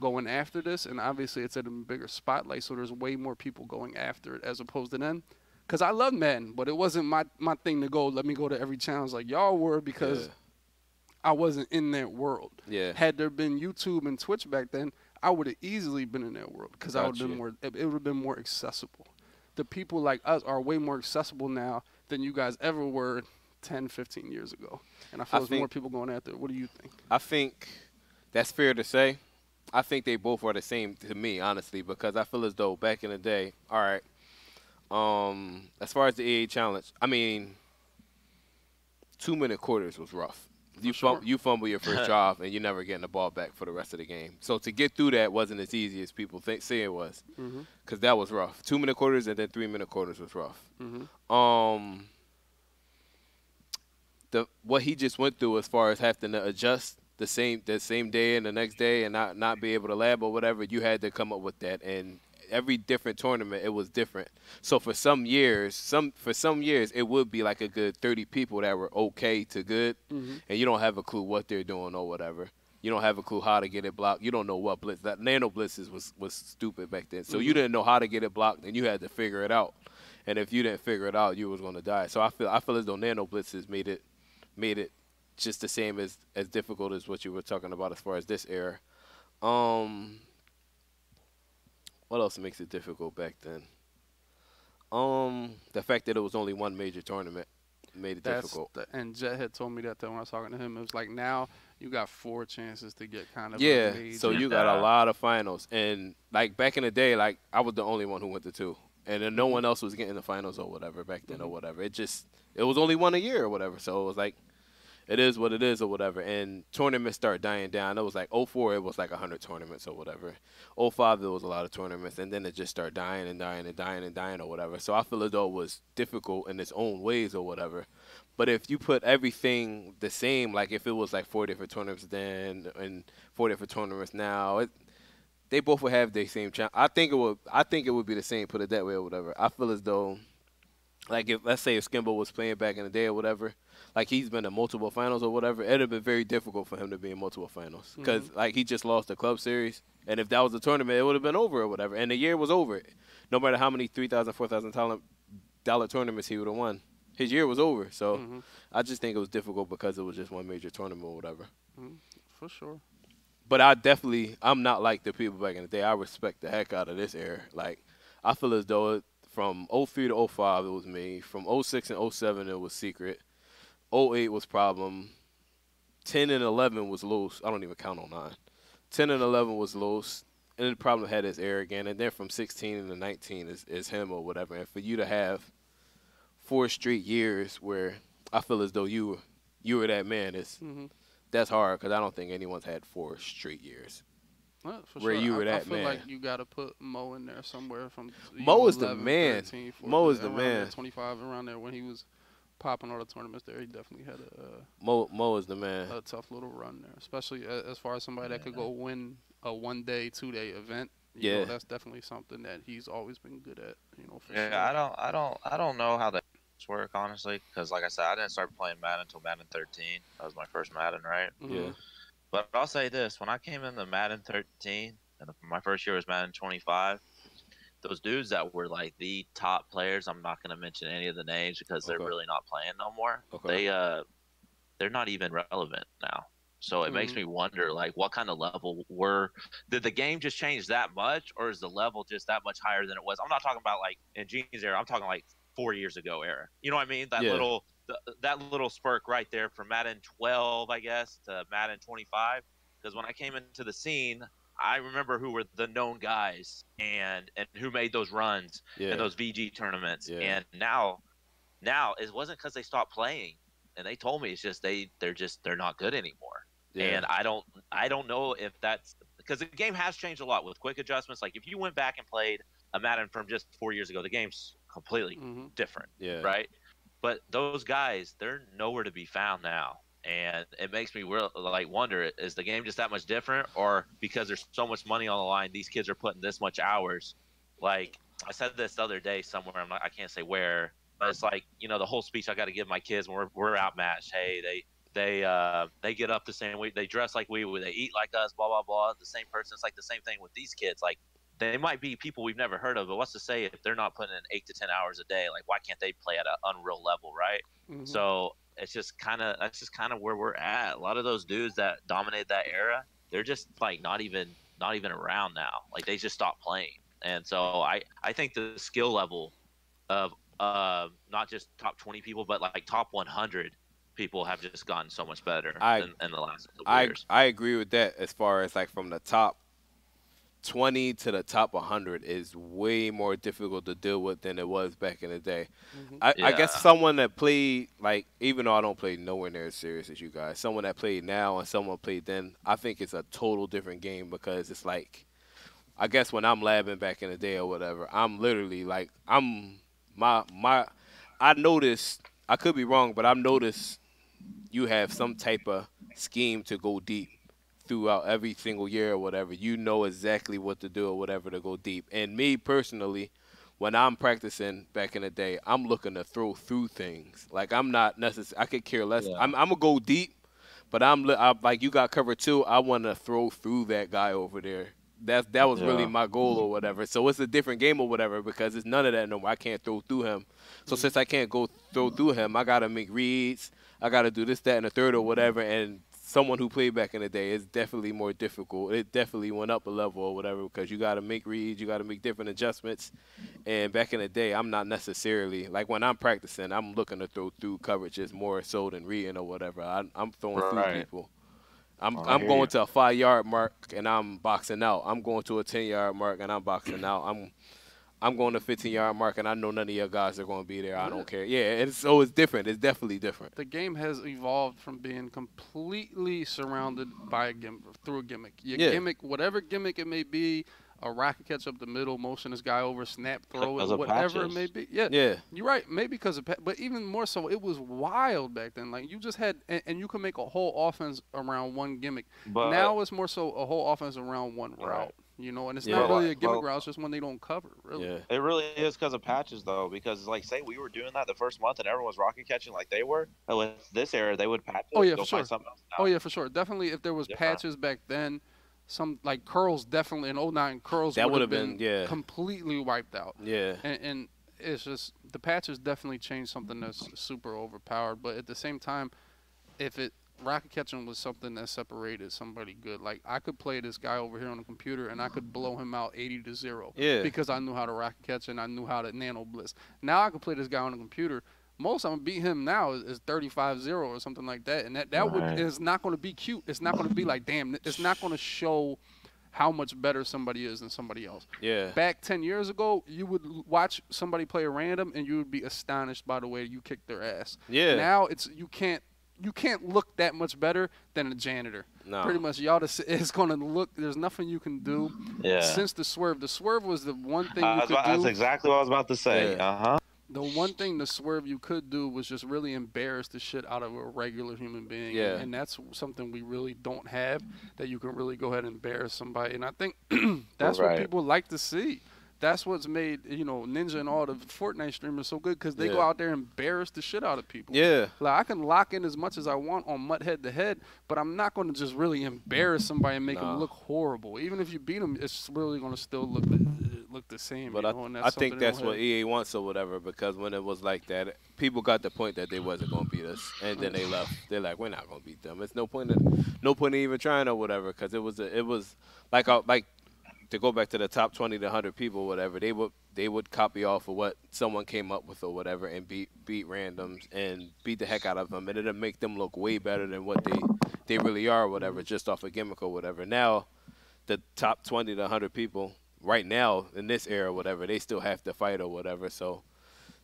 A: going after this, and obviously it's at a bigger spotlight, so there's way more people going after it as opposed to then. Because I love Madden, but it wasn't my, my thing to go, let me go to every challenge like y'all were because
D: Yeah.
A: I wasn't in that world.
D: Yeah.
A: Had there been YouTube and Twitch back then, I would have easily been in that world because I would have been
D: Gotcha.
A: more. It would have been more accessible. The people like us are way more accessible now than you guys ever were 10, 15 years ago. And I feel
D: I
A: there's more people going after it. What do you think?
D: I think that's fair to say. I think they both are the same to me, honestly, because I feel as though back in the day, all right, um, as far as the EA challenge, I mean, two minute quarters was rough. You
A: sure.
D: fum- you fumble your first drive and you're never getting the ball back for the rest of the game. So to get through that wasn't as easy as people think say it was,
A: Mm-hmm.
D: because that was rough. Two minute quarters and then three minute quarters was rough.
A: Mm-hmm.
D: Um, the what he just went through as far as having to adjust the same the same day and the next day and not not be able to lab or whatever, you had to come up with that. And every different tournament, it was different. So for some years, some for some years, it would be like a good thirty people that were okay to good,
A: Mm-hmm.
D: and you don't have a clue what they're doing or whatever. You don't have a clue how to get it blocked. You don't know what blitz. That nano blitzes was was stupid back then. So you
A: Mhm.
D: didn't know how to get it blocked, and you had to figure it out. And if you didn't figure it out, you was going to die. So I feel I feel as though nano blitzes made it made it just the same as as difficult as what you were talking about as far as this era. Um, what else makes it difficult back then? Um, the fact that it was only one major tournament made it
A: That's
D: difficult.
A: the, and Jet had told me that, that when I was talking to him. It was like now you got four chances to get kind of
D: Yeah, so you got a lot of finals, and like back in the day, like I was the only one who went to two, and then no one else was getting the finals or whatever back then or
A: Mhm.
D: whatever. It just it was only one a year or whatever, so it was like it is what it is or whatever. And tournaments start dying down. It was like 04, it was like hundred tournaments or whatever. 05, there was a lot of tournaments, and then it just started dying and dying and dying and dying or whatever. So I feel as though it was difficult in its own ways or whatever. But if you put everything the same, like if it was like four different tournaments then and four different tournaments now, it, they both would have the same chance. I think it would. I think it would be the same. Put it that way or whatever. I feel as though, like if let's say if Skimbo was playing back in the day or whatever, like he's been in multiple finals or whatever, it'd have been very difficult for him to be in multiple finals because like he just lost the club series, and if that was the tournament, it would have been over or whatever, and the year was over. No matter how many three thousand, four thousand dollar tournaments he would have won, his year was over. So
A: Mhm.
D: I just think it was difficult because it was just one major tournament or whatever.
A: for sure.
D: But I definitely, I'm not like the people back in the day. I respect the heck out of this era. Like, I feel as though it, from 03 to 05, it was me. From 06 and 07, it was secret. 08 was problem. 10 and 11 was loose. I don't even count on 9. 10 and 11 was loose. And the problem had his air again. And then from 16 to 19 is, is him or whatever. And for you to have four straight years where I feel as though you were, you were that man, it's,
A: Mm-hmm.
D: that's hard because I don't think anyone's had four straight years.
A: Well, for
D: Where
A: sure.
D: you
A: I,
D: were
A: I
D: that
A: feel
D: man.
A: like you got to put Mo in there somewhere from.
D: Mo
A: know,
D: is the man.
A: 13,
D: Mo is the man.
A: 25 around there when he was popping all the tournaments there. He definitely had a,
D: Mo Mo is the man.
A: a, a tough little run there, especially a- as far as somebody that could go win a one day, two day event. You know,
D: Yeah.
A: that's definitely something that he's always been good at. You know, for
C: Yeah,
A: sure.
C: I don't, I don't, I don't know how that work honestly, because like I said, I didn't start playing Madden until Madden 13. That was my first Madden, right?
A: Mhm.
D: Yeah.
C: But I'll say this: when I came in into Madden 13, and my first year was Madden 25, those dudes that were like the top players, I'm not going to mention any of the names because they're
D: Okay.
C: really not playing no more.
D: Okay.
C: They uh, they're not even relevant now. So it makes
A: Mhm.
C: me wonder, like, what kind of level were did the game just change that much, or is the level just that much higher than it was? I'm not talking about like in Gene's era. I'm talking like four years ago era. You know what I mean? That
D: Yeah.
C: little th- that little spurt right there from Madden 12, I guess, to Madden 25. Because when I came into the scene, I remember who were the known guys and and who made those runs
D: Yeah.
C: in those VG tournaments.
D: Yeah.
C: And now, now it wasn't because they stopped playing, and they told me it's just they they're just they're not good anymore.
D: yeah.
C: And I don't I don't know if that's because the game has changed a lot with quick adjustments. Like if you went back and played a Madden from just four years ago, the game's completely
A: Mhm.
C: different
D: yeah.
C: right? but those guys, they're nowhere to be found now. And it makes me real like wonder: is the game just that much different, or because there's so much money on the line, these kids are putting this much hours? Like I said this the other day somewhere, I'm not, I can't say where, but it's like you know the whole speech I got to give my kids when we're we're outmatched. Hey, they they uh, they get up the same way, they dress like we, they eat like us, blah blah blah. The same person. It's like the same thing with these kids. Like they might be people we've never heard of, but what's to say if they're not putting in eight to ten hours a day? Like why can't they play at an unreal level, right?
A: Mhm.
C: So it's just kind of that's just kind of where we're at. A lot of those dudes that dominated that era, they're just like not even not even around now. Like they just stopped playing. And so I I think the skill level of uh not just top 20 people but like top 100 people have just gotten so much better
D: I-
C: in, in the last couple
D: I
C: years.
D: I agree with that as far as like from the top 20 to the top 100 is way more difficult to deal with than it was back in the day.
A: Mhm.
D: I, I guess someone that played like even though I don't play nowhere near as serious as you guys, someone that played now and someone played then, I think it's a total different game because it's like I guess when I'm labbing back in the day or whatever, I'm literally like I'm my my I noticed I could be wrong, but I've noticed you have some type of scheme to go deep throughout every single year or whatever. You know exactly what to do or whatever to go deep. And me personally, when I'm practicing back in the day, I'm looking to throw through things. Like I'm not necessarily. I could care less.
C: Yeah.
D: I'm, I'm gonna go deep, but I'm, li- I'm like you got covered too. I want to throw through that guy over there. That that was really my goal or whatever. So it's a different game or whatever because it's none of that no more. I can't throw through him. So mm-hmm. since I can't go throw through him, I gotta make reads. I gotta do this, that, and the third or whatever. And someone who played back in the day is definitely more difficult. It definitely went up a level or whatever because you gotta make reads, you gotta make different adjustments. And back in the day, I'm not necessarily like when I'm practicing, I'm looking to throw through coverages more so than reading or whatever. I, I'm throwing through people. I'm oh,
C: I
D: I'm going
C: you.
D: to a five yard mark and I'm boxing out. I'm going to a ten yard mark and I'm boxing out. I'm I'm going to 15 yard mark and I know none of your guys are going to be there. I don't care. Yeah, and so it's different. It's definitely different.
A: the game has evolved from being completely surrounded by a gimmick through a gimmick. Your
D: Yeah.
A: gimmick, whatever gimmick it may be, a rocket catch up the middle, motion this guy over, snap throw it, whatever it may be. Yeah,
D: Yeah,
A: you're right. Maybe because of, pa- but even more so, it was wild back then. Like you just had, and, and you could make a whole offense around one gimmick.
C: But
A: now it's more so a whole offense around one
C: Right.
A: Route. You know, and it's
D: Yeah.
A: not really uh, a gimmick
C: well-
A: route. It's just one they don't cover. Really.
D: yeah.
C: It really is because of patches, though. Because, like, say we were doing that the first month and everyone was rocket catching like they were. and With this era, they would patch. it,
A: Oh, yeah, for sure.
C: something else
A: Oh yeah, for sure. Definitely, if there was
C: Yeah.
A: patches back then, some like curls definitely in 09, curls
D: That
A: would
D: would've
A: have
D: been- yeah.
A: completely wiped out.
D: Yeah.
A: And, and it's just the patches definitely changed something that's super overpowered. But at the same time, if it rocket catching was something that separated somebody good, like I could play this guy over here on the computer and I could blow him out 80 to zero
D: Yeah.
A: because I knew how to rocket catch and I knew how to nano blitz. Now I can play this guy on the computer. Most I'm gonna beat him now is, is 35-0 or something like that, and that that would
C: Right.
A: is not gonna be cute. It's not gonna be like damn. It's not gonna show how much better somebody is than somebody else.
D: Yeah.
A: Back 10 years ago, you would watch somebody play a random and you would be astonished by the way you kicked their ass.
D: Yeah.
A: Now it's you can't you can't look that much better than a janitor.
D: No.
A: Pretty much y'all just it's gonna look there's nothing you can do
C: Yeah.
A: since the swerve. The swerve was the one thing
C: I
A: you could
C: about-
A: do.
C: that's exactly what I was about to say.
D: Yeah.
C: Uh huh.
A: the one thing the swerve you could do was just really embarrass the shit out of a regular human being.
D: Yeah.
A: And that's something we really don't have that you can really go ahead and embarrass somebody. And I think that's what people like to see. That's what's made you know Ninja and all the Fortnite streamers so good because they go out there and embarrass the shit out of people.
D: Yeah.
A: Like I can lock in as much as I want on MUT head to head, but I'm not going to just really embarrass somebody and make
D: Nah.
A: them look horrible. Even if you beat them, it's really going to still look look the same.
D: But
A: you
D: I,
A: know,
D: I think that's what
A: have.
D: EA wants or whatever because when it was like that, people got the point that they wasn't gonna beat us, and then they left. They're like, we're not gonna beat them. It's no point in no point in even trying or whatever because it was a, it was like a, like to go back to the top twenty to hundred people whatever. They would they would copy off of what someone came up with or whatever and beat beat randoms and beat the heck out of them, and it'll make them look way better than what they they really are or whatever, just off a gimmick or whatever. Now the top 20 to 100 people right now in this era, whatever, they still have to fight or whatever. So,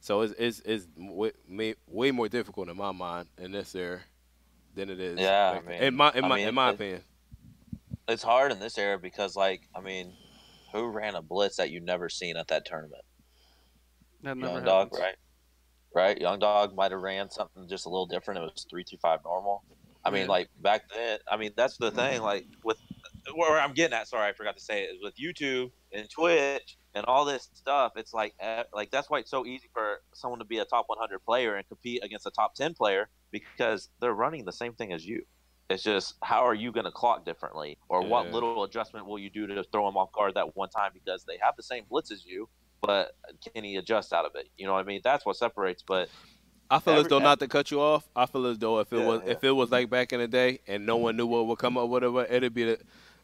D: so it's it's, it's way, way more difficult in my mind in this era than it is.
C: Yeah,
D: back
C: I mean-
D: in my in
C: I
D: my
C: mean,
D: in my
C: it-
D: opinion.
C: It's hard in this era because, like, I mean, who ran a blitz that you never seen at that tournament?
A: That never
C: Young dog, right? right? Young Dog might have ran something just a little different. It was three two five normal. I mean,
A: Yeah.
C: like back then. I mean, that's the thing. Like with where I'm getting at. Sorry, I forgot to say it. Is with YouTube and Twitch and all this stuff. It's like eh, like that's why it's so easy for someone to be a top 100 player and compete against a top 10 player because they're running the same thing as you. It's just how are you going to clock differently, or what little adjustment will you do to throw them off guard that one time because they have the same blitz as you, but can he adjust out of it? You know what I mean? That's what separates. But
D: I feel as though not to cut you off. I feel as though if it
C: Yeah,
D: was
C: yeah.
D: if it was like back in the day and no one knew what would come up, whatever, it'd be the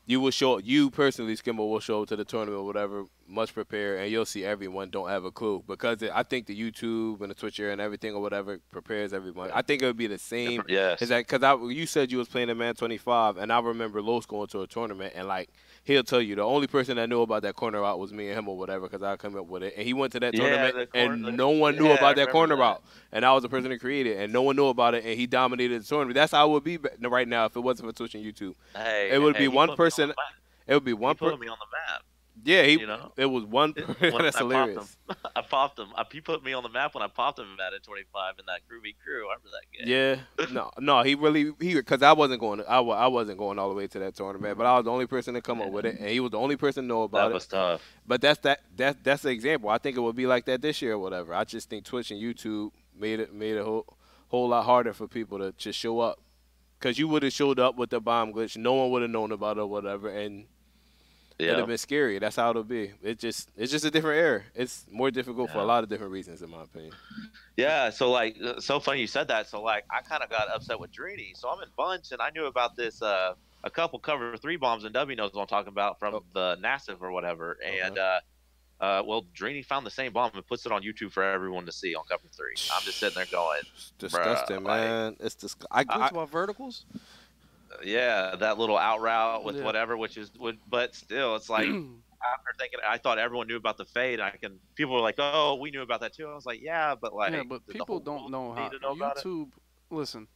D: you will show you personally, Skimbo will show up to the tournament, or whatever, much prepared, and you'll see everyone don't have a clue because it, I think the YouTube and the Twitcher and everything or whatever prepares everyone. I think it would be the same.
C: yes,
D: Is that because I you said you was playing in Man 25, and I remember Los going to a tournament, and like he'll tell you the only person that knew about that corner route was me and him or whatever, because I come up with it, and he went to that
C: Yeah,
D: tournament, and no one knew
C: yeah,
D: about that corner
C: that.
D: route, and I was the person that created, it, and no one knew about it, and he dominated the tournament. That's how it would be right now if it wasn't for Twitch and YouTube.
C: hey,
D: it would
C: hey,
D: be one
C: me on
D: person- It would be one person.
C: me on the map.
D: Yeah, he
C: you know?
D: it was one.
C: It-
D: that's
C: I popped
D: hilarious.
C: him, I popped him. I, he put me on the map when I popped him in Madden 25 in that groovy crew. I remember that game.
D: Yeah, no, no, he really he because I wasn't going, I, I wasn't going all the way to that tournament, but I was the only person to come up with it, and he was the only person to know about
C: that
D: it.
C: was tough.
D: But that's that that that's the example. I think it would be like that this year or whatever. I just think Twitch and YouTube made it made it a whole, whole lot harder for people to just show up. Cause you would have showed up with the bomb glitch, no one would have known about it or whatever, and it'd
C: Yeah,
D: have been scary. That's how it'll be. It just it's just a different era. It's more difficult for a lot of different reasons, in my opinion.
C: yeah. So like, uh, so funny you said that. So like, I kind of got upset with Drini. So I'm in bunch, and I knew about this. uh a couple cover three bombs, and W knows what I'm talking about from
D: Oh.
C: the NASIV or whatever. And uh, uh, well, Drini found the same bomb and puts it on YouTube for everyone to see on cover three. I'm just sitting there going,
D: It's disgusting,
C: Bruh, like-
D: man. It's disgusting. I,
A: go
D: I,
A: about verticals.
C: Yeah, that little out route with
A: Yeah.
C: whatever, which is would, but still, it's like after thinking, I thought everyone knew about the fade. I can. People were like, "Oh, we knew about that too." I was like, "Yeah, but like,
A: yeah, but people don't know how
C: to know about it?"
A: YouTube. Listen,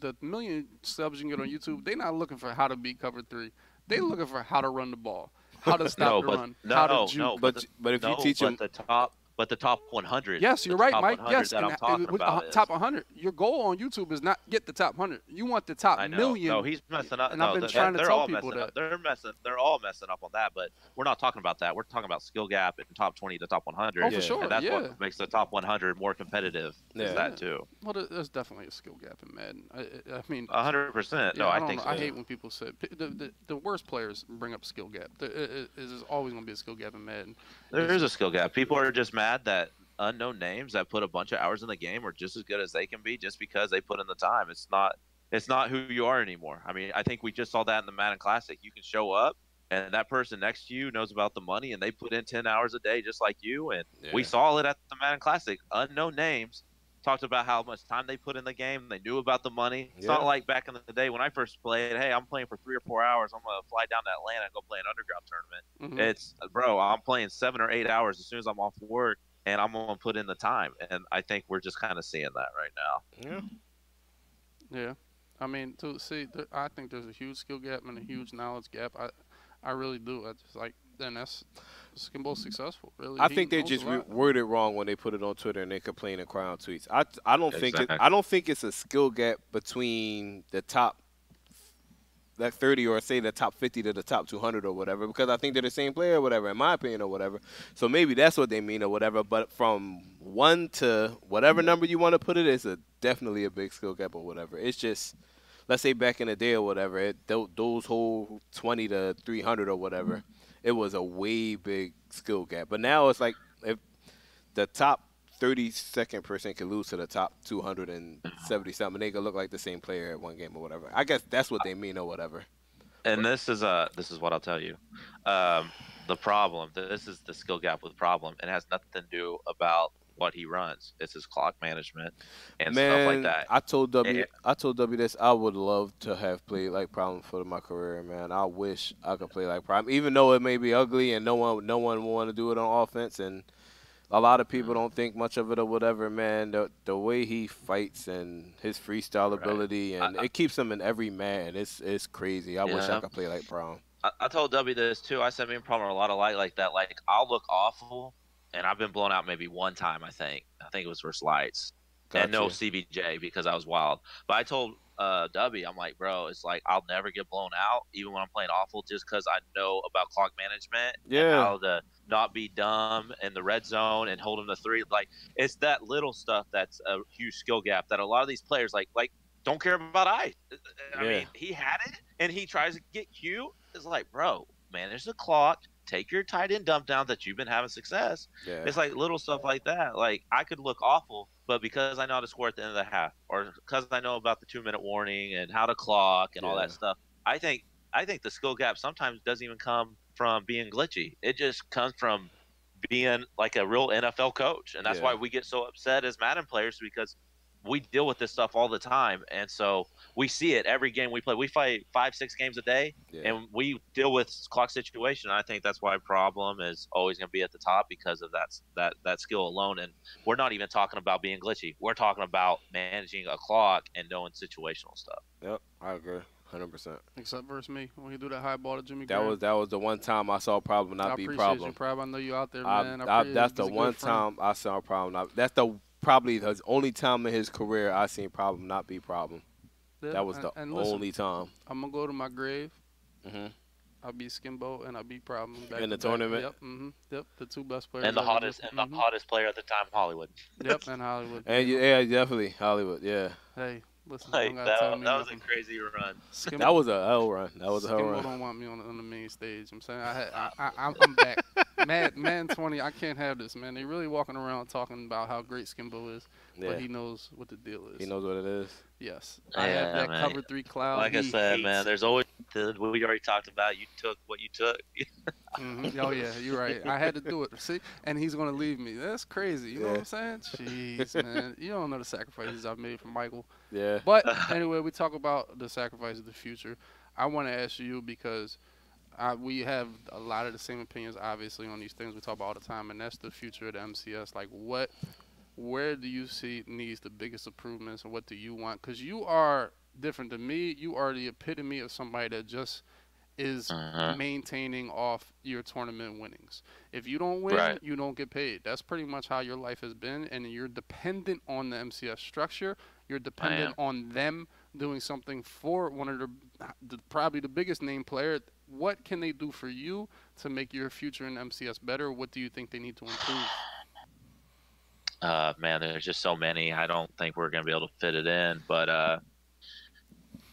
A: the million subs you can get on YouTube, they're not looking for how to beat cover three. They're looking for how to run the ball, how to stop
C: No,
A: the
C: but-
A: run,
C: no,
A: how to juke.
C: no,
D: but but if
C: no,
D: you teach
C: but
D: them,
C: the top, but the top 100.
A: Yes, you're right, Mike. Yes,
C: that I'm
A: and,
C: talking
A: uh,
C: about
A: top 100. Your goal on YouTube is not get the top 100. You want the top
C: I know.
A: million.
C: No, he's messing up.
A: and
C: no,
A: I've been
C: they're-
A: trying
C: they're
A: tell
C: all
A: people
C: messing
A: that.
C: Up. They're messing. They're all messing up on that. But we're not talking about that. We're talking about skill gap and top 20 to top 100.
A: oh,
D: Yeah.
A: for sure.
C: And that's
A: yeah.
C: what makes the top 100 more competitive.
D: Yeah.
C: Is that too?
A: Well, there's definitely a skill gap in Madden. I, I- I mean,
C: A hundred percent.
A: yeah,
C: No, I,
A: don't
C: think so.
A: I hate when people say the, the the worst players bring up skill gap. There it- it- there's always going to be a skill gap in Madden.
C: There is a skill gap. People are just mad that unknown names that put a bunch of hours in the game are just as good as they can be just because they put in the time. It's not it's not who you are anymore. I mean, I think we just saw that in the Madden Classic. You can show up and that person next to you knows about the money and they put in 10 hours a day just like you and we saw it at the Madden Classic. Unknown names talked about how much time they put in the game. They knew about the money. It's
D: Yeah.
C: not like back in the day when I first played, hey, I'm playing for 3 or 4 hours. I'm going to fly down to Atlanta and go play an underground tournament.
A: Mhm.
C: It's bro, I'm playing seven or eight hours as soon as I'm off work, and I'm gonna put in the time. And I think we're just kind of seeing that right now.
D: yeah.
A: Yeah, I mean, to see, I think there's a huge skill gap and a huge knowledge gap. I, I really do. I just like then that's Skimbo's mm-hmm. successful. Really,
D: I
A: He
D: think they just
A: a
D: re-
A: lot.
D: worded wrong when they put it on Twitter and they complain and cry on tweets. I I don't think it, I don't think it's a skill gap between the top that 30 or say the top 50 to the top 200 or whatever because I think they're the same player or whatever in my opinion or whatever. So maybe that's what they mean or whatever. But from one to whatever number you want to put it, it's a definitely a big skill gap or whatever. It's just let's say back in the day or whatever, it, those whole 20 to 300 or whatever, it was a way big skill gap. But now it's like if the top 30 second person can lose to the top 270 something, they could look like the same player at one game or whatever. I guess that's what they mean or whatever.
C: And this is uh this is what I'll tell you. Um, the problem. This is the skill gap with problem. It has nothing to do about what he runs. It's his clock management and
D: Man,
C: stuff like that.
D: I told W,
C: Yeah.
D: I told W this. I would love to have played like Problem for my career, man. I wish I could play like Problem, even though it may be ugly and no one, no one want to do it on offense, and a lot of people mm-hmm. don't think much of it or whatever. Man, the the way he fights and his freestyle
C: Right.
D: ability, and
C: I-
D: it keeps him in every man. It's it's crazy. I wish I could play like Problem.
C: I, I told W this too. I said me and problem are a lot of like like that. Like I'll look awful and I've been blown out maybe one time. I think. I think it was versus Lights, and no CBJ because I was wild. But I told uh, Dubby, I'm like, bro, it's like I'll never get blown out, even when I'm playing awful, just because I know about clock management and
D: Yeah.
C: how to not be dumb in the red zone and hold them to three. Like it's that little stuff that's a huge skill gap that a lot of these players like like don't care about. I, I
D: Yeah.
C: mean, he had it and he tries to get Q. It's like, bro, manage the clock. Take your tight end dump down that you've been having success.
D: Yeah.
C: It's like little stuff like that. Like I could look awful, but because I know how to score at the end of the half, or because I know about the two minute warning and how to clock and all that stuff, I think I think the skill gap sometimes doesn't even come from being glitchy. It just comes from being like a real NFL coach, and that's
D: Yeah.
C: why we get so upset as Madden players because we deal with this stuff all the time, and so we see it every game we play. We fight five, six games a day,
D: yeah.
C: and we deal with clock situation. I think that's why problem is always going to be at the top because of that that that skill alone. And we're not even talking about being glitchy. We're talking about managing a clock and knowing situational stuff.
D: Yep, I agree, hundred percent.
A: Except versus me when he do that high ball to Jimmy.
D: That
A: Graham.
D: was that was the one time I saw a problem
A: I
D: not be
A: appreciate
D: problem.
A: you, Prob. I know you out there,
D: I,
A: man.
D: I,
A: appreciate
D: that's
A: you.
D: the
A: He's a
D: one time I saw problem. Not, that's the probably the only time in his career I seen problem not be problem.
A: Yeah,
D: That was
A: and-
D: the
A: and listen,
D: only time.
A: I'm gonna go to my grave.
D: hmm
A: I beat Skimbo and I beat Problem back
D: In the
A: back.
D: tournament?
A: Yep, hmm yep. The two best players.
C: And the hottest and the
A: Mhm.
C: hottest player at the time, Hollywood.
A: Yep, and Hollywood.
D: And
A: you
D: yeah, yeah, definitely Hollywood. Yeah,
A: Hey, listen,
C: Like
A: you don't gotta
C: that,
A: tell
C: that
A: me
C: was a crazy run.
A: Skimbo,
D: that was a hell run. That was a hell
A: Skimbo
D: run.
A: don't want me on the, on the main stage. I'm saying I, had, I, I I'm, I'm back. man, man, 20. I can't have this, man. They really walking around talking about how great Skimbo is,
D: Yeah,
A: but he knows what the deal is.
D: he knows what it is.
A: Yes, I have
C: Yeah,
A: that
C: man.
A: cover three cloud.
C: Like I said,
A: hates
C: man, there's always the, we already talked about. You took what you took.
A: Mhm. Oh yeah, you're right. I had to do it. See, and he's gonna leave me. That's crazy. You know what I'm saying? Jeez, man. You don't know the sacrifices I've made for Michael.
D: Yeah,
A: But anyway, we talk about the sacrifice of the future. I want to ask you because I, we have a lot of the same opinions, obviously, on these things we talk about all the time, and that's the future of the MCS. Like, what, where do you see needs the biggest improvements, and what do you want? Because you are different than me. You are the epitome of somebody that just is
C: Uh-huh.
A: maintaining off your tournament winnings. If you don't win,
C: Right.
A: you don't get paid. That's pretty much how your life has been, and you're dependent on the MCS structure. You're dependent on them doing something for one of the, the probably the biggest name player. What can they do for you to make your future in MCS better? What do you think they need to improve?
C: uh, man, there's just so many. I don't think we're gonna be able to fit it in. But uh,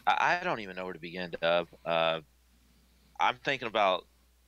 C: I, I don't even know where to begin, Dub. Uh, I'm thinking about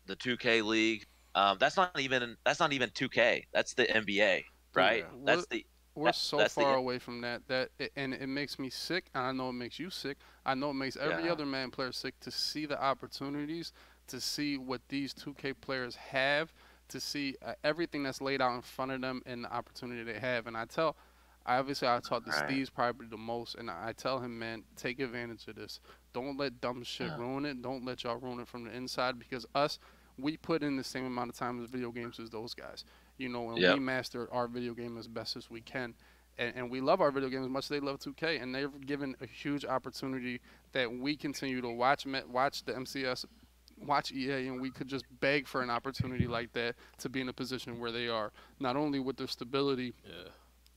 C: the 2K league. Um, that's not even that's not even 2K. That's the NBA, right?
A: Yeah.
C: That's the
A: We're
C: That-
A: so far away from that that it, and it makes me sick. And I know it makes you sick. I know it makes every
C: Yeah.
A: other man player sick to see the opportunities, to see what these 2K players have, to see uh, everything that's laid out in front of them and the opportunity they have. And I tell, obviously, I talk to
C: Right.
A: Steve's probably the most, and I tell him, man, take advantage of this. Don't let dumb shit
C: Yeah.
A: ruin it. Don't let y'all ruin it from the inside because us, we put in the same amount of time as video games as those guys. You know, and
C: Yep.
A: we master our video game as best as we can and, and we love our video games as much as they love 2K, and they've given a huge opportunity that we continue to watch watch the MCS, watch EA, and we could just beg for an opportunity like that to be in a position where they are, not only with their stability,
D: yeah,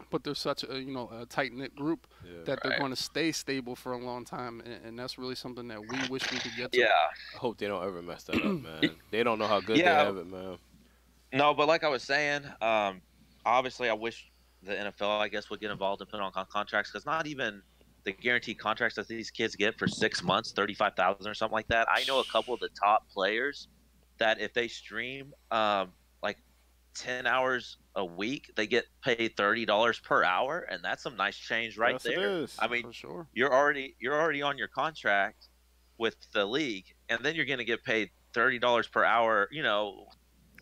A: but they're such a you know a tight knit group
D: yeah.
A: that they're
C: Right.
A: going to stay stable for a long time, and, and that's really something that we wish we could get to.
C: yeah.
D: I hope they don't ever mess that up, man. they don't know how good
C: Yeah.
D: they have it, man.
C: No, but like I was saying, um, obviously, I wish the NFL, I guess, would get involved and put on con- contracts because not even the guaranteed contracts that these kids get for six months, thirty-five thousand or something like that. I know a couple of the top players that if they stream um, like ten hours a week, they get paid thirty dollars per hour, and that's some nice change right
D: yes, It
C: there.
D: is.
C: I mean,
A: for sure.
C: you're already you're already on your contract with the league, and then you're going to get paid thirty dollars per hour. You know,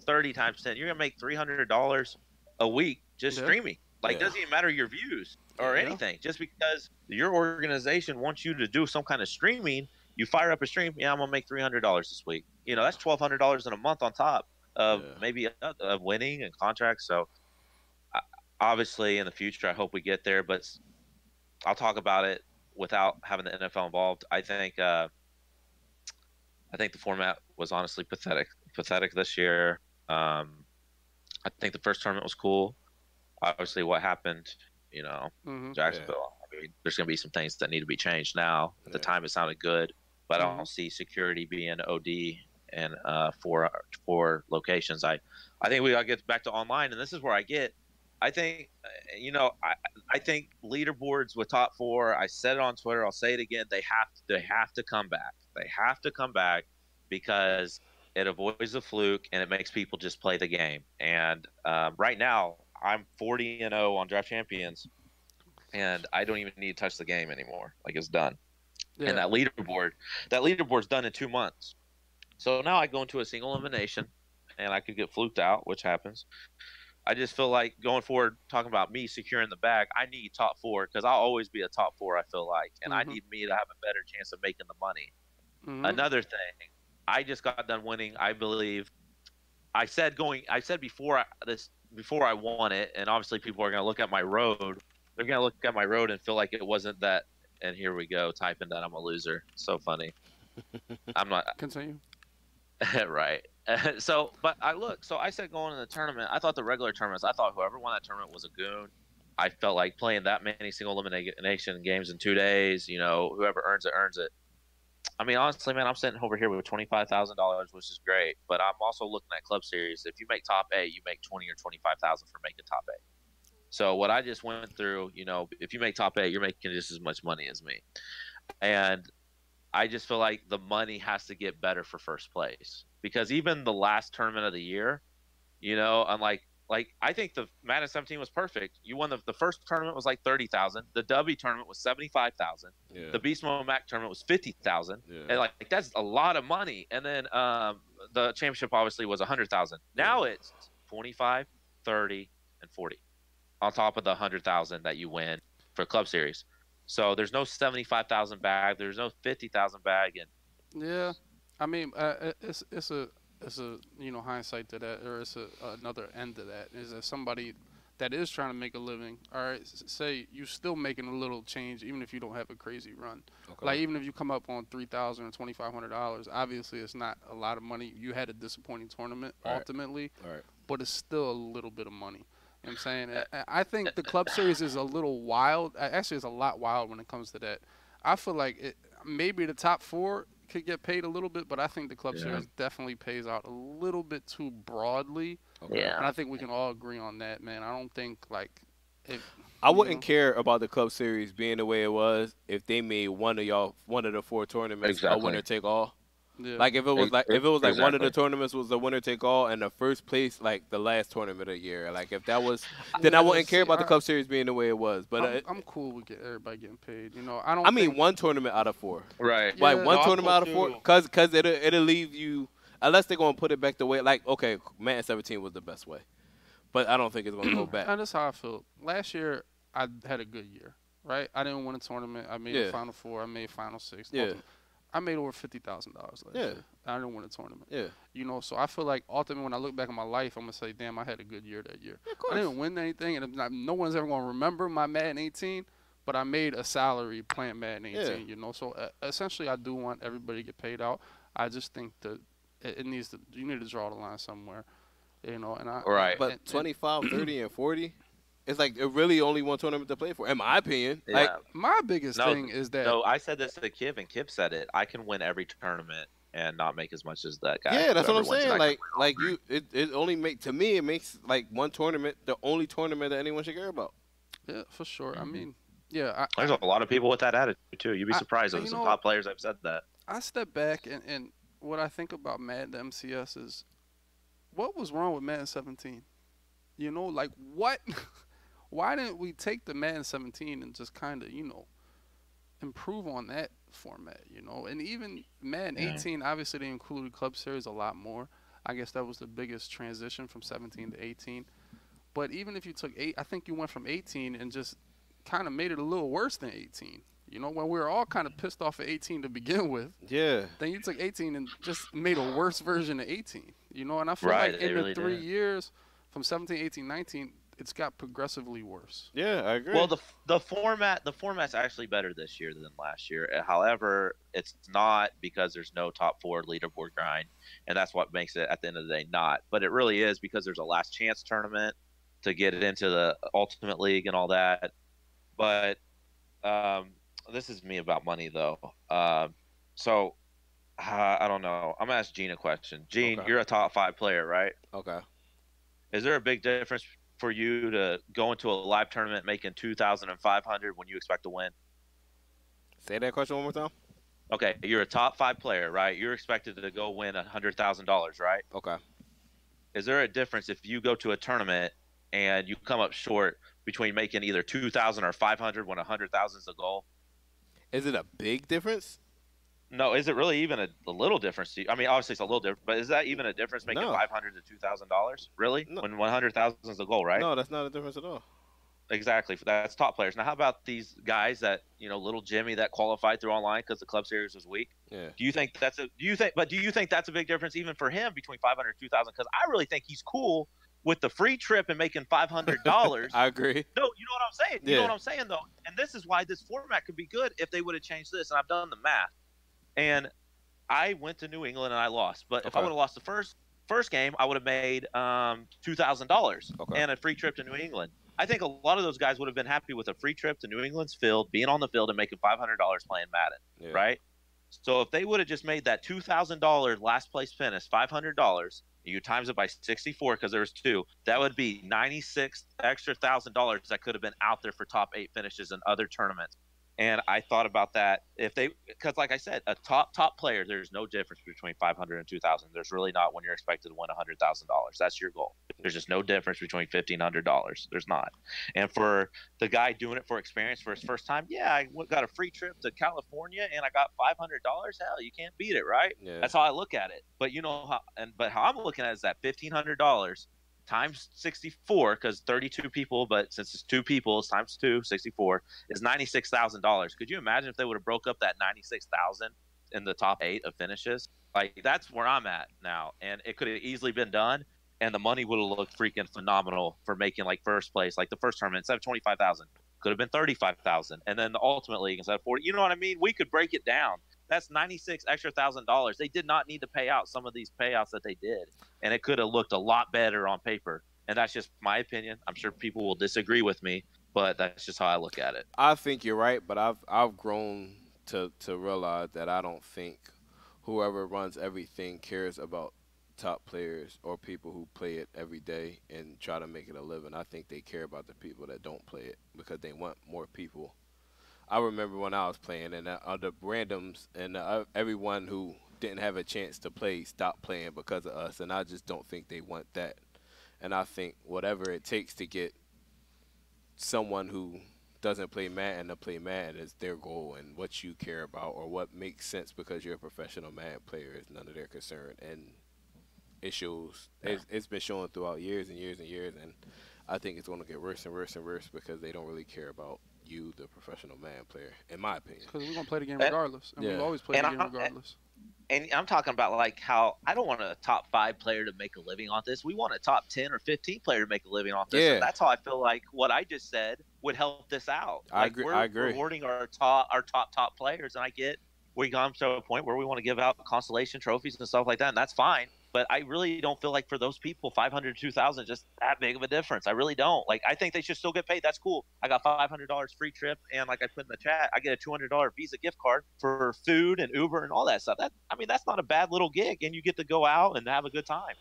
C: thirty times ten, you're going to make three hundred dollars a week just
A: Yeah.
C: streaming. Like,
D: Yeah.
C: doesn't even matter your views or
A: Yeah.
C: anything. Just because your organization wants you to do some kind of streaming, you fire up a stream. Yeah, I'm gonna make three hundred dollars this week. You know, that's twelve hundred dollars in a month on top of
D: Yeah.
C: maybe uh, of winning and contracts. So, obviously, in the future, I hope we get there. But i'll talk about it without having the NFL involved. I think uh, I think the format was honestly pathetic. Pathetic this year. Um, I think the first tournament was cool. Obviously, what happened, you know,
A: hmm
C: Jacksonville. I mean, there's going to be some things that need to be changed now. At the time, it sounded good, but I
A: Mhm.
C: don't see security being OD and uh, four four locations. I I think we got to get back to online, and this is where I get. I think, you know, I I think leaderboards with top four. I said it on Twitter. I'll say it again. They have they have to come back. They have to come back because it avoids the fluke and it makes people just play the game. And um, right now, I'm 40 and 0 on Draft Champions, and I don't even need to touch the game anymore. Like it's done.
A: Yeah.
C: And that leaderboard, that leaderboard's done in two months. So now I go into a single elimination, and I could get fluked out, which happens. I just feel like going forward, talking about me securing the bag, I need top four because I'll always be a top four. I feel like, and I
A: Mhm.
C: need me to have a better chance of making the money.
A: Mhm.
C: Another thing, I just got done winning. I believe. I said going. I said before I, this before I won it, and obviously people are going to look at my road. They're going to look at my road and feel like it wasn't that. And here we go, typing that I'm a loser. So funny. I'm not
A: Continue.
C: right. so, but I look. So I said going in the tournament. I thought the regular tournaments. I thought whoever won that tournament was a goon. I felt like playing that many single elimination games in two days. You know, whoever earns it earns it. I mean, honestly, man, I'm sitting over here with twenty five thousand dollars, which is great. But I'm also looking at club series. If you make top eight, you make twenty or twenty five thousand for making top eight. So what I just went through, you know, if you make top eight, you're making just as much money as me, and I just feel like the money has to get better for first place because even the last tournament of the year, you know, unlike like I think the Madden 17 was perfect. You won the, the first tournament was like thirty thousand. The W tournament was seventy five thousand.
D: Yeah.
C: The Beast Mode Mac tournament was fifty thousand.
D: yeah.
C: And like that's a lot of money. And then um, the championship obviously was a hundred thousand. Now it's 25, 30, and forty, on top of the hundred thousand that you win for Club Series. So there's no seventy five thousand bag. There's no fifty thousand bag, and
A: Yeah, I mean, uh, it's it's a it's a you know hindsight to that, or it's a, another end to that. Is that somebody that is trying to make a living? All right, say you're still making a little change, even if you don't have a crazy run.
D: Okay.
A: Like even if you come up on three thousand or twenty five hundred dollars, obviously it's not a lot of money. You had a disappointing tournament
D: Right.
A: ultimately,
D: All right.
A: but it's still a little bit of money. You know what I'm saying? Eh, I- I think eh, the eh, club series is a little wild. Actually, it's a lot wild when it comes to that. I feel like it, maybe the top four could get paid a little bit, but I think the club
C: Yeah.
A: series definitely pays out a little bit too broadly.
D: Okay.
A: And I think we can all agree on that, man. I don't think like if
D: I wouldn't
A: know?
D: care about the club series being the way it was if they made one of y'all one of the four tournaments
C: Exactly.
D: a winner take all.
A: Yeah.
D: Like if it was like if it was like one of the tournaments was the winner take all and the first place like the last tournament of the year. Like if that was then I wouldn't care about the
A: See, I-
D: club series being the way it was. But
A: I'm,
D: uh,
A: I'm cool with get everybody getting paid. You know, I don't.
D: I mean one tournament out of four.
C: right.
A: Yeah.
D: Like one
C: No,
D: tournament out of four, cause cause it'll it'll leave you unless they're gonna put it back the way. Like okay, Madden 17 was the best way, but I don't think it's gonna go back.
A: And that's how I feel. Last year, I had a good year, right? I didn't win a tournament. I made
D: Yeah.
A: a Final Four. I made Final Six.
D: Yeah.
A: Ultimate- I made over fifty thousand dollars last
D: Yeah.
A: year. I didn't win a tournament.
D: Yeah,
A: You know, so I feel like ultimately when I look back at my life, I'm gonna say, damn, I had a good year that year.
D: of
A: I didn't win anything, and not, no one's ever gonna remember my Madden 18. But I made a salary playing Madden 18.
D: Yeah.
A: You know, so uh, essentially, I do want everybody to get paid out. I just think that it, it needs to. You need to draw the line somewhere. You know, and I
C: Right.
D: But
A: and- and-
D: 25, 30, and 40, it's like it really only one tournament to play for, in my opinion. Like,
A: My biggest
C: No,
A: thing is that
C: No, I said this to Kib, and Kib said it. I can win every tournament and not make as much as that guy.
D: yeah, that's what I'm
C: Whoever wins it,
D: saying. Like, like you, it, it only make to me it makes like one tournament the only tournament that anyone should care about.
A: yeah, for sure. I
C: Mhm.
A: mean, yeah, I,
C: There's a lot of people with that attitude too. You'd be surprised.
A: you
C: There's some
A: know-
C: top players I've said that.
A: I step back and, and what I think about Madden MCS is what was wrong with Madden 17? You know, like what? Why didn't we take the Madden 17 and just kind of, you know, improve on that format, you know? And even Madden
C: Yeah.
A: 18, obviously they included Club Series a lot more. I guess that was the biggest transition from 17 to 18. But even if you took eight, I think you went from 18 and just kind of made it a little worse than 18. You know, when we were all kind of pissed off at 18 to begin with,
D: Yeah,
A: then you took 18 and just made a worse version of 18. You know, and I feel
C: Right,
A: like in
C: really
A: the three
C: did.
A: years from 17, 18, 19, it's got progressively worse.
D: Yeah, I agree.
C: Well, the the format the format's actually better this year than last year. Uh, However, it's not because there's no top four leaderboard grind, and that's what makes it at the end of the day not. But it really is because there's a last chance tournament to get it into the ultimate league and all that. But um, this is me about money though. Um, so uh, I don't know. I'm gonna ask Gene a question. Gene,
D: Okay.
C: you're a top five player, right?
D: okay.
C: Is there a big difference for you to go into a live tournament making two thousand and five hundred when you expect to win?
D: Say that question one more time.
C: Okay, you're a top five player, right? You're expected to go win a hundred thousand dollars, right?
D: Okay.
C: Is there a difference if you go to a tournament and you come up short between making either two thousand or five hundred when a hundred thousand is the goal?
D: Is it a big difference?
C: No, is it really even a, a little difference? To you? I mean, obviously it's a little different, but is that even a difference making
D: No.
C: five hundred to two thousand dollars? Really?
D: No.
C: When one hundred thousand is the goal, right?
D: No, that's not a difference at all.
C: Exactly. That's top players. Now, how about these guys that you know, little Jimmy that qualified through online because the club series was weak?
D: Yeah.
C: Do you think that's a? Do you think? But do you think that's a big difference even for him between five hundred two thousand? Because I really think he's cool with the free trip and making five hundred dollars.
D: I agree.
C: no, you know what I'm saying. You know what I'm saying though, and this is why this format could be good if they would have changed this. And I've done the math, and I went to New England and I lost. But if I would have lost the first first game, I would have made um, two thousand dollars and a free trip to New England. I think a lot of those guys would have been happy with a free trip to New England's field, being on the field and making five hundred dollars playing Madden,
D: Yeah.
C: right? So if they would have just made that two thousand dollar last place finish five hundred dollars, you times it by sixty four because there was two, that would be ninety six extra thousand dollars that could have been out there for top eight finishes in other tournaments. And I thought about that if they, because like I said, a top top player, there's no difference between 500 and 2,000. There's really not when you're expected to win hundred thousand dollars. That's your goal. There's just no difference between fifteen hundred dollars. There's not. And for the guy doing it for experience for his first time, yeah, I got a free trip to California and I got five hundred dollars. Hell, you can't beat it, right?
D: Yeah.
C: That's how I look at it. But you know how, and but how I'm looking at it is that fifteen hundred dollars times 64 because 32 people but since it's two people it's times two 64 is $96000 could you imagine if they would have broke up that 96000 in the top eight of finishes? Like that's where i'm at now and it could have easily been done and the money would have looked freaking phenomenal for making like first place. Like the first tournament instead of 25000 could have been 35000 and then the ultimate league instead of 40 you know what i mean? We could break it down that's 96 extra thousand dollars they did not need to pay out some of these payouts that they did and it could have looked a lot better on paper and that's just my opinion i'm sure people will disagree with me but that's just how i look at it
D: I think you're right, but I've I've grown to to realize that I don't think whoever runs everything cares about top players or people who play it every day and try to make it a living. I think they care about the people that don't play it because they want more people. I remember when I was playing and uh, uh, the randoms and uh, everyone who didn't have a chance to play stopped playing because of us, and I just don't think they want that. And I think whatever it takes to get someone who doesn't play Madden to play Madden is their goal, and what you care about or what makes sense because you're a professional Madden player is none of their concern, and it shows. It's, it's been showing throughout years and years and years, and I think it's going to get worse and worse and worse because they don't really care about you, the professional man player, in my opinion.
A: Because we're gonna play the game
C: uh,
A: regardless, and we've always played
C: And
A: the game
C: I-
A: regardless.
C: and I'm talking about like how I don't want a top five player to make a living on this. We want a top ten or fifteen player to make a living off this.
D: Yeah.
C: And that's how I feel like what I just said would help this out.
D: I
C: like
D: agree-
C: We're
D: I agree.
C: rewarding our top our top top players, and I get we've gone to a point where we want to give out consolation trophies and stuff like that, and that's fine. But I really don't feel like for those people, 500 to 2,000 just that big of a difference. I really don't. Like, I think they should still get paid. That's cool. I got $500 free trip, and like I put in the chat, I get a $200 Visa gift card for food and Uber and all that stuff. That I mean, that's not a bad little gig, and you get to go out and have a good time.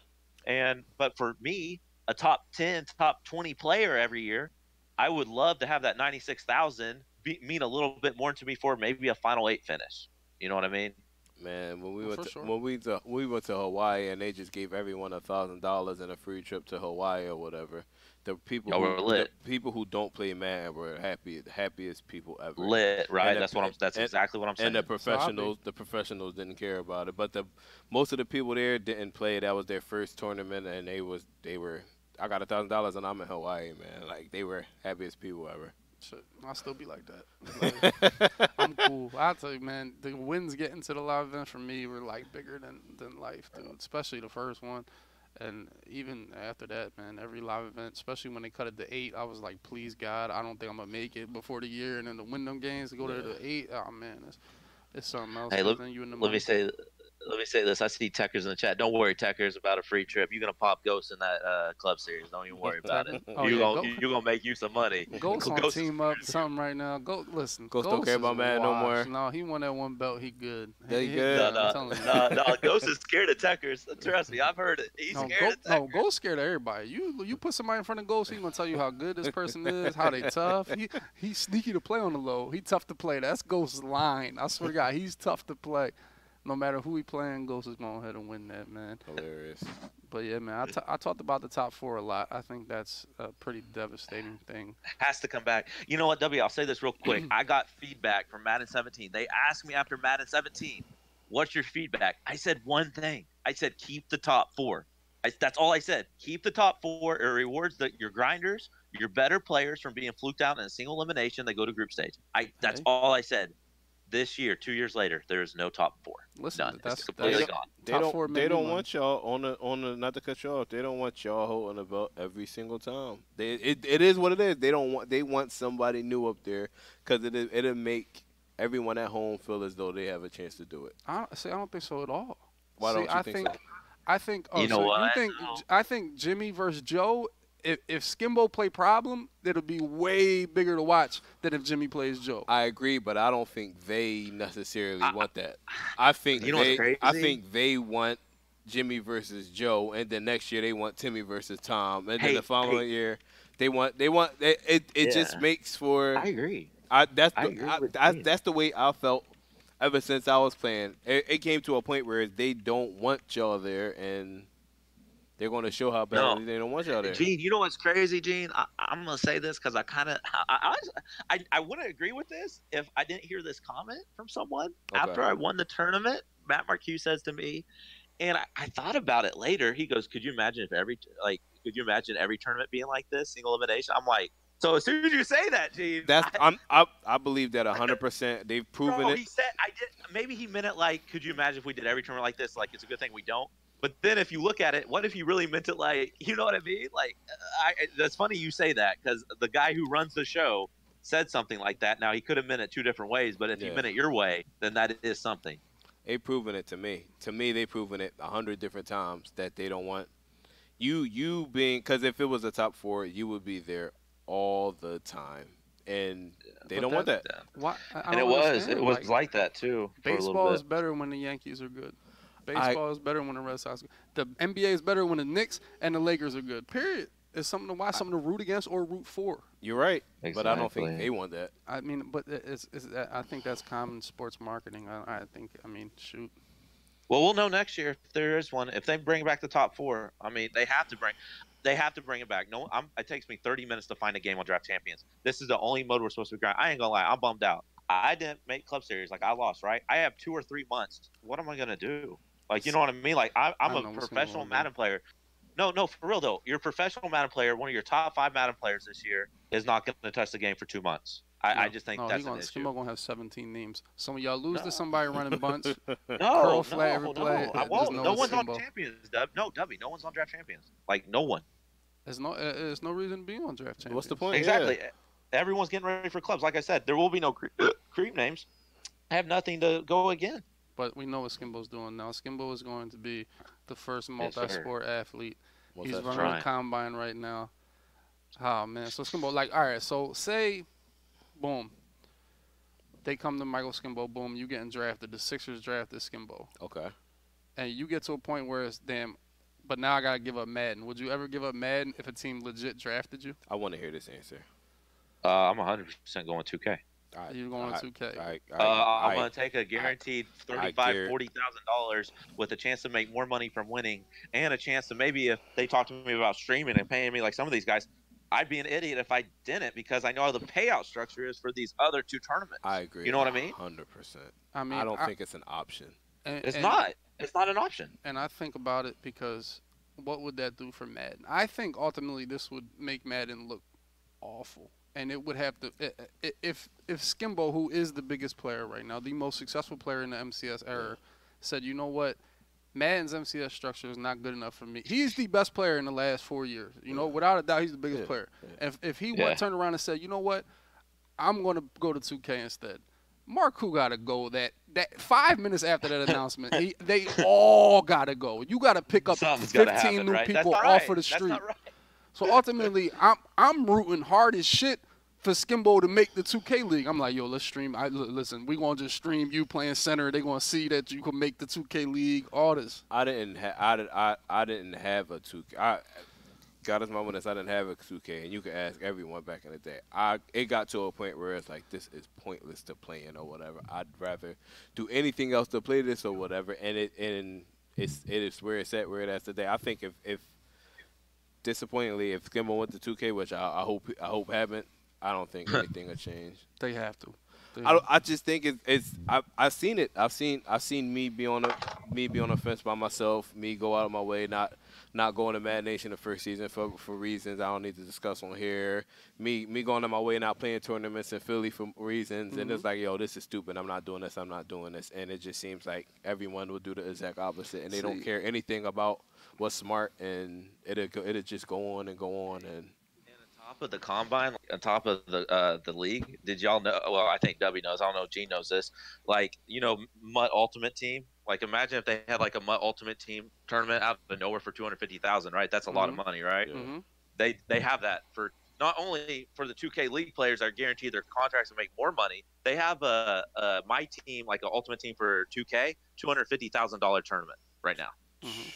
C: And but for me, a top 10, top 20 player every year, I would love to have that 96,000 mean a little bit more to me for maybe a final eight finish. You know what I mean?
D: Man, when we
A: Oh,
D: went to,
A: sure.
D: when we to, we went to Hawaii and they just gave everyone a thousand dollars and a free trip to Hawaii or whatever. The people
C: Y'all
D: who,
C: lit.
D: the people who don't play Madden were happy, the happiest people ever.
C: Lit, right?
D: The-
C: that's what I'm. That's
D: and-
C: exactly what I'm saying.
D: And the
A: So
D: professionals, the professionals didn't care about it. But the most of the people there didn't play. That was their first tournament, and they was they were. I got a thousand dollars and I'm in Hawaii, man. Like they were happiest people ever.
A: Shit, I'll still be like that. Like, I'm cool. I tell you, man, the wins getting to the live event for me were like bigger than than life, dude. Especially the first one. And even after that, man, every live event, especially when they cut it to eight, I was like, please God, I don't think I'm gonna make it before the year. And then the win them games to go there to eight, oh man, it's, it's something else.
C: Hey, let-
A: Then you in the
C: Let me say, let me say this. I see Techers in the chat. Don't worry, Techers, about a free trip. You're gonna pop Ghost in that uh, club series. Don't even worry about it.
A: Oh,
C: you
A: yeah,
C: gonna
A: go-
C: you gonna make you some money.
A: Ghost on team up something right now. Go listen.
D: Ghost don't care about Madden no more.
A: No, he won that one belt. He good.
D: He
A: He-
D: good.
C: No,
A: I'm
C: no,
A: telling you.
C: no, no. Ghost is scared of Techers. Trust me, I've heard it. He's
A: No,
C: scared
A: go,
C: of Techers.
A: no, Ghost scared of everybody. You you put somebody in front of Ghost, he gonna tell you how good this person is, how they tough. He he's sneaky to play on the low. He tough to play. That's Ghost's line. I swear to God, he's tough to play. No matter who he playing, Ghost is going ahead and win that man.
D: Hilarious.
A: But yeah, man, I, t- I talked about the top four a lot. I think that's a pretty devastating thing.
C: has to come back. You know what, W? I'll say this real quick. I got feedback from Madden 17. They asked me after Madden 17, "What's your feedback?" I said one thing. I said keep the top four. I, that's all I said. Keep the top four. It rewards the, your grinders, your better players from being fluked out in a single elimination. They go to group stage. I. That's
A: Okay.
C: all I said. This year, two years later, there is no top four.
A: Listen,
C: None.
A: that's
C: it's completely
A: that's-
C: gone.
D: They
A: Top four
D: don't.
A: made
D: They don't
A: money.
D: want y'all on the on the. Not to cut you off. They don't want y'all holding the belt every single time. They it, it is what it is. They don't want. They want somebody new up there because it it'll make everyone at home feel as though they have a chance to do it.
A: I don't, see, I don't think so at all.
D: Why
A: See,
D: don't you
A: I
D: think
A: think,
D: so?
A: I think. Oh,
C: You know
A: so
C: what?
A: You think?
C: No.
A: I think Jimmy versus Joe. If if Skimbo play problem, it'll be way bigger to watch than if Jimmy plays Joe.
D: I agree, but I don't think they necessarily
C: I-
D: want that. I think
C: You know
D: they.
C: crazy?
D: I think they want Jimmy versus Joe, and then next year they want Timmy versus Tom, and then the following year they want they want it. It, it just makes for.
C: I agree.
D: I that's
C: I
D: the,
C: agree
D: I, I, that's the way I felt ever since I was playing. It, it came to a point where they don't want y'all there, and they're going to show how badly
C: No.
D: they don't want y'all there.
C: Gene, you know what's crazy, Gene? I, I'm gonna say this because I kind of, I, I, I, I wouldn't agree with this if I didn't hear this comment from someone
D: Okay.
C: after I won the tournament. Matt Marquis says to me, and I, I thought about it later. He goes, "Could you imagine if every like, could you imagine every tournament being like this, single elimination?" I'm like, so as soon as you say that, Gene,
D: That's
C: I,
D: I'm, I I believe that hundred percent. They've proven it.
C: he said, I did. Maybe he meant it like, could you imagine if we did every tournament like this? Like, it's a good thing we don't. But then, if you look at it, what if he really meant it like, you know what I mean? Like, uh, I, that's funny you say that because the guy who runs the show said something like that. Now he could have meant it two different ways, but if he meant it your way, then that is something.
D: They've proven it to me. To me, they've proven it a hundred different times that they don't want you. You being because if it was a top four, you would be there all the time, and they
A: But
D: don't want that.
A: Why? I, I
C: And it
A: don't
C: was, it was like, that too. For a little
A: baseball
C: bit.
A: is better when the Yankees are good. Baseball is better when the Red Sox. Are good. The NBA is better when the Knicks and the Lakers are good. Period. It's something to watch, something to root against or root for.
D: You're right, exactly. but I don't think they want that.
A: I mean, but it's, it's I think that's common sports marketing. I, I think. I mean, shoot.
C: Well, we'll know next year if there is one. If they bring back the top four, I mean, they have to bring, they have to bring it back. No, I'm, it takes me 30 minutes to find a game on Draft Champions. This is the only mode we're supposed to be grind. I ain't gonna lie, I'm bummed out. I didn't make Club Series, like I lost, right? I have two or three months. What am I gonna do? Like, you know what I mean? Like, I, I'm
A: I
C: a professional
A: on.
C: Madden player. No, no, for real though. You're a professional Madden player. One of your top five Madden players this year is not going to touch the game for two months. I, I just think
A: no,
C: that's
A: he
C: an
A: gonna,
C: issue.
A: Gonna have 17 names. Some of y'all lose
C: No.
A: to somebody running bunch.
C: No,
A: curl
C: no,
A: flag every
C: no.
A: play,
C: I won't.
A: know
C: No
A: it's
C: one's on champions, Dub. No, Dubby. No one's on draft champions. Like no one.
A: There's no, uh, there's no reason to be on draft champions.
D: What's the point?
C: exactly. Everyone's getting ready for clubs. Like I said, there will be no cre- creep names. I have nothing to go again.
A: But we know what Skimbo's doing now. Skimbo is going to be the first
C: Yes,
A: multi-sport athlete.
D: What's
A: He's running
C: right.
A: the combine right now. Oh man, so Skimbo, like, all right, so say, boom, they come to Michael Skimbo, boom, you getting drafted. The Sixers drafted Skimbo,
D: Okay.
A: and you get to a point where it's damn. But now I gotta give up Madden. Would you ever give up Madden if a team legit drafted you?
D: I want to hear this answer.
C: Uh, I'm 100 percent going 2K.
D: All right.
A: You're going
D: I-
A: 2K.
D: I, I,
C: Uh, I'm going to take a guaranteed
D: I
C: thirty-five,
D: guar-
C: forty thousand dollars with a chance to make more money from winning, and a chance to maybe if they talk to me about streaming and paying me like some of these guys, I'd be an idiot if I didn't because I know how the payout structure is for these other two tournaments.
D: I agree.
C: You know what I mean?
D: Hundred percent.
A: I mean,
D: I don't think it's an option.
A: and-
C: It's
A: and-
C: not. It's not an option.
A: and I think about it because what would that do for Madden? I think ultimately this would make Madden look awful, and it would have to if if Skimbo, who is the biggest player right now, the most successful player in the MCS era, said, you know what, Madden's MCS structure is not good enough for me. He's the best player in the last four years. You know, without a doubt, he's the biggest
D: Yeah,
A: player.
D: yeah.
A: If if he
C: Yeah.
A: would turn around and said, you know what, I'm going to go to 2K instead. Mark who got to go that that five minutes after that announcement, he, they all got to go. You got to pick up
C: Something's
A: 15
C: happen,
A: new
C: right?
A: People
C: not
A: off of the street. So ultimately, I'm I'm rooting hard as shit for Skimbo to make the 2K league. I'm like, yo, let's stream. I listen, we gonna just stream you playing center. They gonna see that you can make the 2K league. All this.
D: I didn't ha- I, did, I I didn't have a two K. I God is my witness. I didn't have a two K, and you can ask everyone back in the day. I it got to a point where it's like this is pointless to play in or whatever. I'd rather do anything else to play this or whatever. And it and it's it is where it's at where it is today. I think if if disappointingly if Skimbo went to two K, which I, I hope I hope haven't, I don't think anything will change.
A: They have to. They-
D: I, I just think it's, it's I I've seen it. I've seen I've seen me be on a me be on a fence by myself. Me go out of my way, not not going to Mad Nation the first season for for reasons I don't need to discuss on here. Me me going on my way, not playing tournaments in Philly for reasons, and it's mm-hmm. like yo, this is stupid. I'm not doing this. I'm not doing this, and it just seems like everyone will do the exact opposite, and they don't care anything about what's smart, and it'll go, it'll just go on and go on and.
C: top of the combine, on top of the uh, the league. Did y'all know? Well, I think W knows. I don't know. if Gene knows this. Like you know, MUT Ultimate Team. Like imagine if they had like a MUT Ultimate Team tournament out of nowhere for two hundred fifty thousand. Right, that's a lot of
A: Mhm.
C: money, right?
D: Yeah.
A: Mhm.
C: They they have that for not only for the two K league players are guaranteed their contracts to make more money. They have a, a my team like an Ultimate Team for two K two hundred fifty thousand dollar tournament right now.
A: Mhm.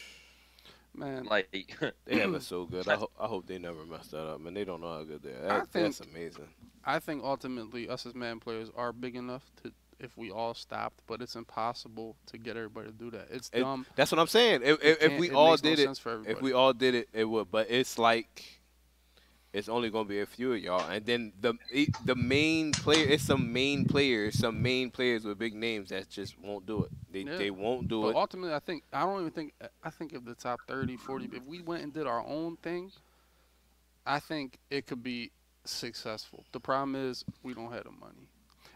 A: Man,
C: Like
D: They have it so good. I, ho- I hope they never mess that up, man. They don't know how good they are. That,
A: think-
D: that's amazing.
A: I think ultimately us as man players are big enough to if we all stopped, but it's impossible to get everybody to do that. It's
D: It-
A: dumb.
D: That's what I'm saying. If, if, if we all
A: makes no
D: did it,
A: for
D: if we all did it, it would. But it's like it's only gonna be a few of y'all, and then the the main player. It's some main players, some main players with big names that just won't do it. They
A: Yeah.
D: they won't do
A: But
D: it.
A: ultimately, I think I don't even think I think if the top 30, 40, if we went and did our own thing, I think it could be successful. The problem is we don't have the money.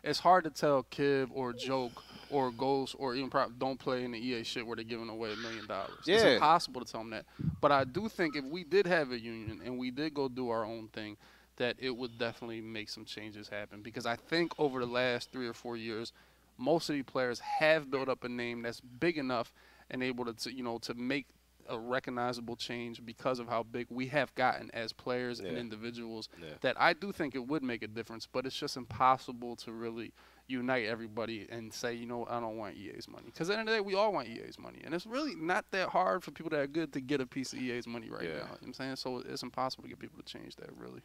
A: It's hard to tell Kiv or Joke or Ghost or even prob- don't play in the EA shit where they're giving away a million dollars. It's impossible to tell them that. But I do think if we did have a union and we did go do our own thing, that it would definitely make some changes happen. Because I think over the last three or four years, most of these players have built up a name that's big enough and able to, to you know to make a recognizable change because of how big we have gotten as players and individuals
D: Yeah.
A: that I do think it would make a difference but it's just impossible to really unite everybody and say you know I don't want EA's money because at the end of the day we all want EA's money and it's really not that hard for people that are good to get a piece of EA's money right
D: Yeah.
A: now you know what I'm saying so it's impossible to get people to change that really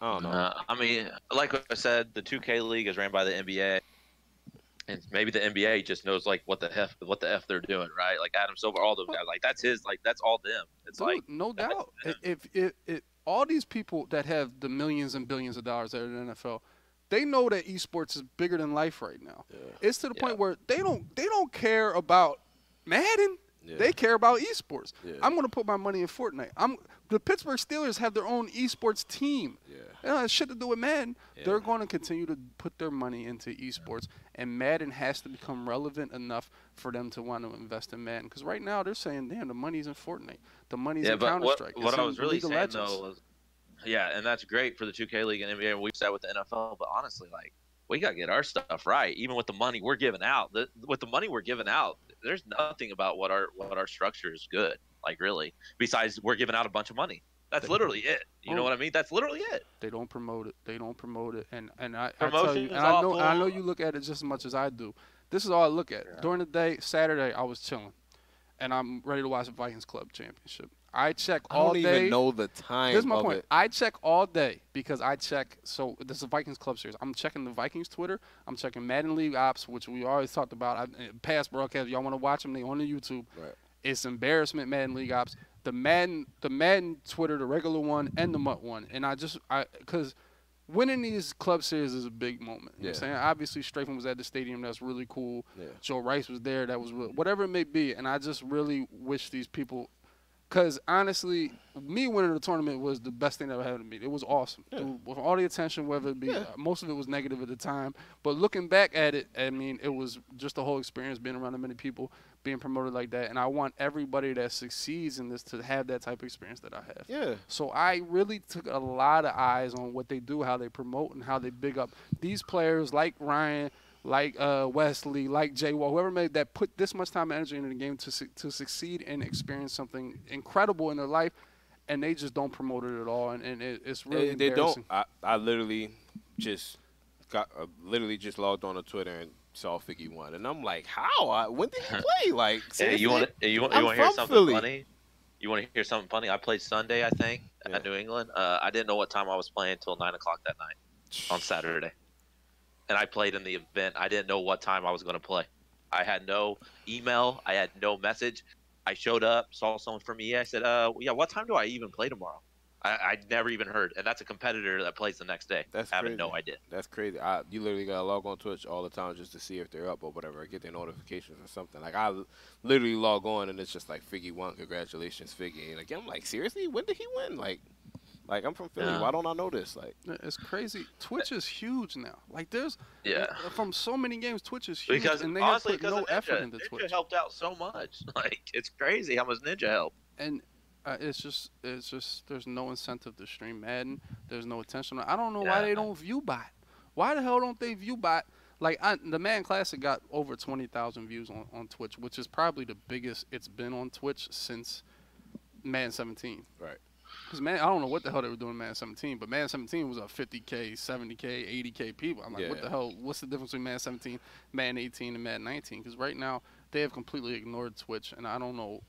D: I don't know.
C: Uh, I mean, like I said, the 2K league is ran by the NBA, and maybe the NBA just knows like what the f what the f they're doing, right? Like Adam Silver, all those guys, like that's his, like that's all them. It's
A: Dude,
C: like
A: no doubt. If, if if all these people that have the millions and billions of dollars that are in the NFL, they know that esports is bigger than life right now.
D: Yeah.
A: It's to the
C: Yeah.
A: point where they don't they don't care about Madden.
D: Yeah.
A: They care about esports. I'm going to put my money in Fortnite. I'm the Pittsburgh Steelers have their own esports team.
D: Yeah.
A: It don't have shit to do with Madden. They're going to continue to put their money into esports, and Madden has to become relevant enough for them to want to invest in Madden. Because right now they're saying, "Damn, the money's in Fortnite, the money's
C: yeah,
A: in Counter
C: what,
A: Strike."
C: what I was really saying though was, yeah, and that's great for the 2K league and NBA. We've said with the NFL, but honestly, like we got to get our stuff right, even with the money we're giving out. The, with the money we're giving out, there's nothing about what our what our structure is good. Like really, besides we're giving out a bunch of money. That's
A: They-
C: literally it. You know
A: Oh.
C: what I mean? That's literally it.
A: they don't promote it. They don't promote it, and and I, I tell you, and I know, and I know you look at it just as much as I do. This is all I look at.
C: Yeah.
A: During the day, Saturday, I was chilling, and I'm ready to watch the Vikings Club Championship. I check all day.
D: I don't
A: day.
D: even know the time.
A: Here's my
D: of
A: point.
D: It.
A: I check all day because I check. So this is Vikings Club Series. I'm checking the Vikings Twitter. I'm checking Madden League Ops, which we always talked about. I, eh, past broadcasts, y'all want to watch them? They on the YouTube.
D: Right.
A: It's embarrassment Madden League Ops. The Madden, the Madden Twitter, the regular one, and the MUT one. And I just, I, because winning these club series is a big moment. You know what I'm saying? Obviously, Strafen was at the stadium. That's really cool.
D: Yeah.
A: Joe Rice was there. That was real, whatever it may be. And I just really wish these people Because honestly, me winning the tournament was the best thing that ever happened to me. It was awesome. Dude, with all the attention, whether it be
D: Yeah.
A: uh, most of it was negative at the time, but looking back at it, I mean, it was just the whole experience being around that many people, being promoted like that, and I want everybody that succeeds in this to have that type of experience that I have.
D: Yeah.
A: So I really took a lot of eyes on what they do, how they promote, and how they big up these players like Ryan, like uh, Wesley, like Jay Wall, whoever made that put this much time and energy into the game to su- to succeed and experience something incredible in their life, and they just don't promote it at all, and, and it, it's really
D: They, they don't. I, I literally just got uh, literally just logged on to Twitter and saw Figgy one, and I'm like, how? I, when did he play? Like,
C: Hey, you want to you want you want to hear something
D: Philly.
C: funny? You want to hear something funny? I played Sunday, I think,
D: Yeah.
C: at New England. Uh, I didn't know what time I was playing until nine o'clock that night on Saturday, and I played in the event. I didn't know what time I was going to play. I had no email. I had no message. I showed up, saw someone from EA. I said, "Uh, yeah, what time do I even play tomorrow?" I, I never even heard, and that's a competitor that plays the next day.
D: That's
C: having no idea.
D: That's crazy. I, you literally gotta log on Twitch all the time just to see if they're up or whatever, I get their notifications or something. Like I literally log on and it's just like Figgy won, congratulations Figgy. And like I'm like, seriously, when did he win? Like, like I'm from Philly.
C: Yeah.
D: Why don't I know this? Like,
A: It's crazy. Twitch is huge now. Like there's
C: Yeah.
A: from so many games, Twitch is huge,
C: Because
A: and they
C: honestly,
A: have put
C: because
A: no
C: of Ninja,
A: effort into
C: Ninja
A: Twitch.
C: helped out so much. Like it's crazy how much Ninja helped.
A: and uh, it's just it's just there's no incentive to stream Madden. There's no attention. I don't know why they don't view bot. Why the hell don't they view bot? Like I, the Madden Classic got over twenty thousand views on, on Twitch, which is probably the biggest it's been on Twitch since Madden 17.
D: Right.
A: Because man, I don't know what the hell they were doing in Madden 17, but Madden 17 was a 50k, 70k, 80k people. I'm like, what the hell? What's the difference between Madden 17, Madden 18, and Madden 19? Because right now they have completely ignored Twitch, and I don't know.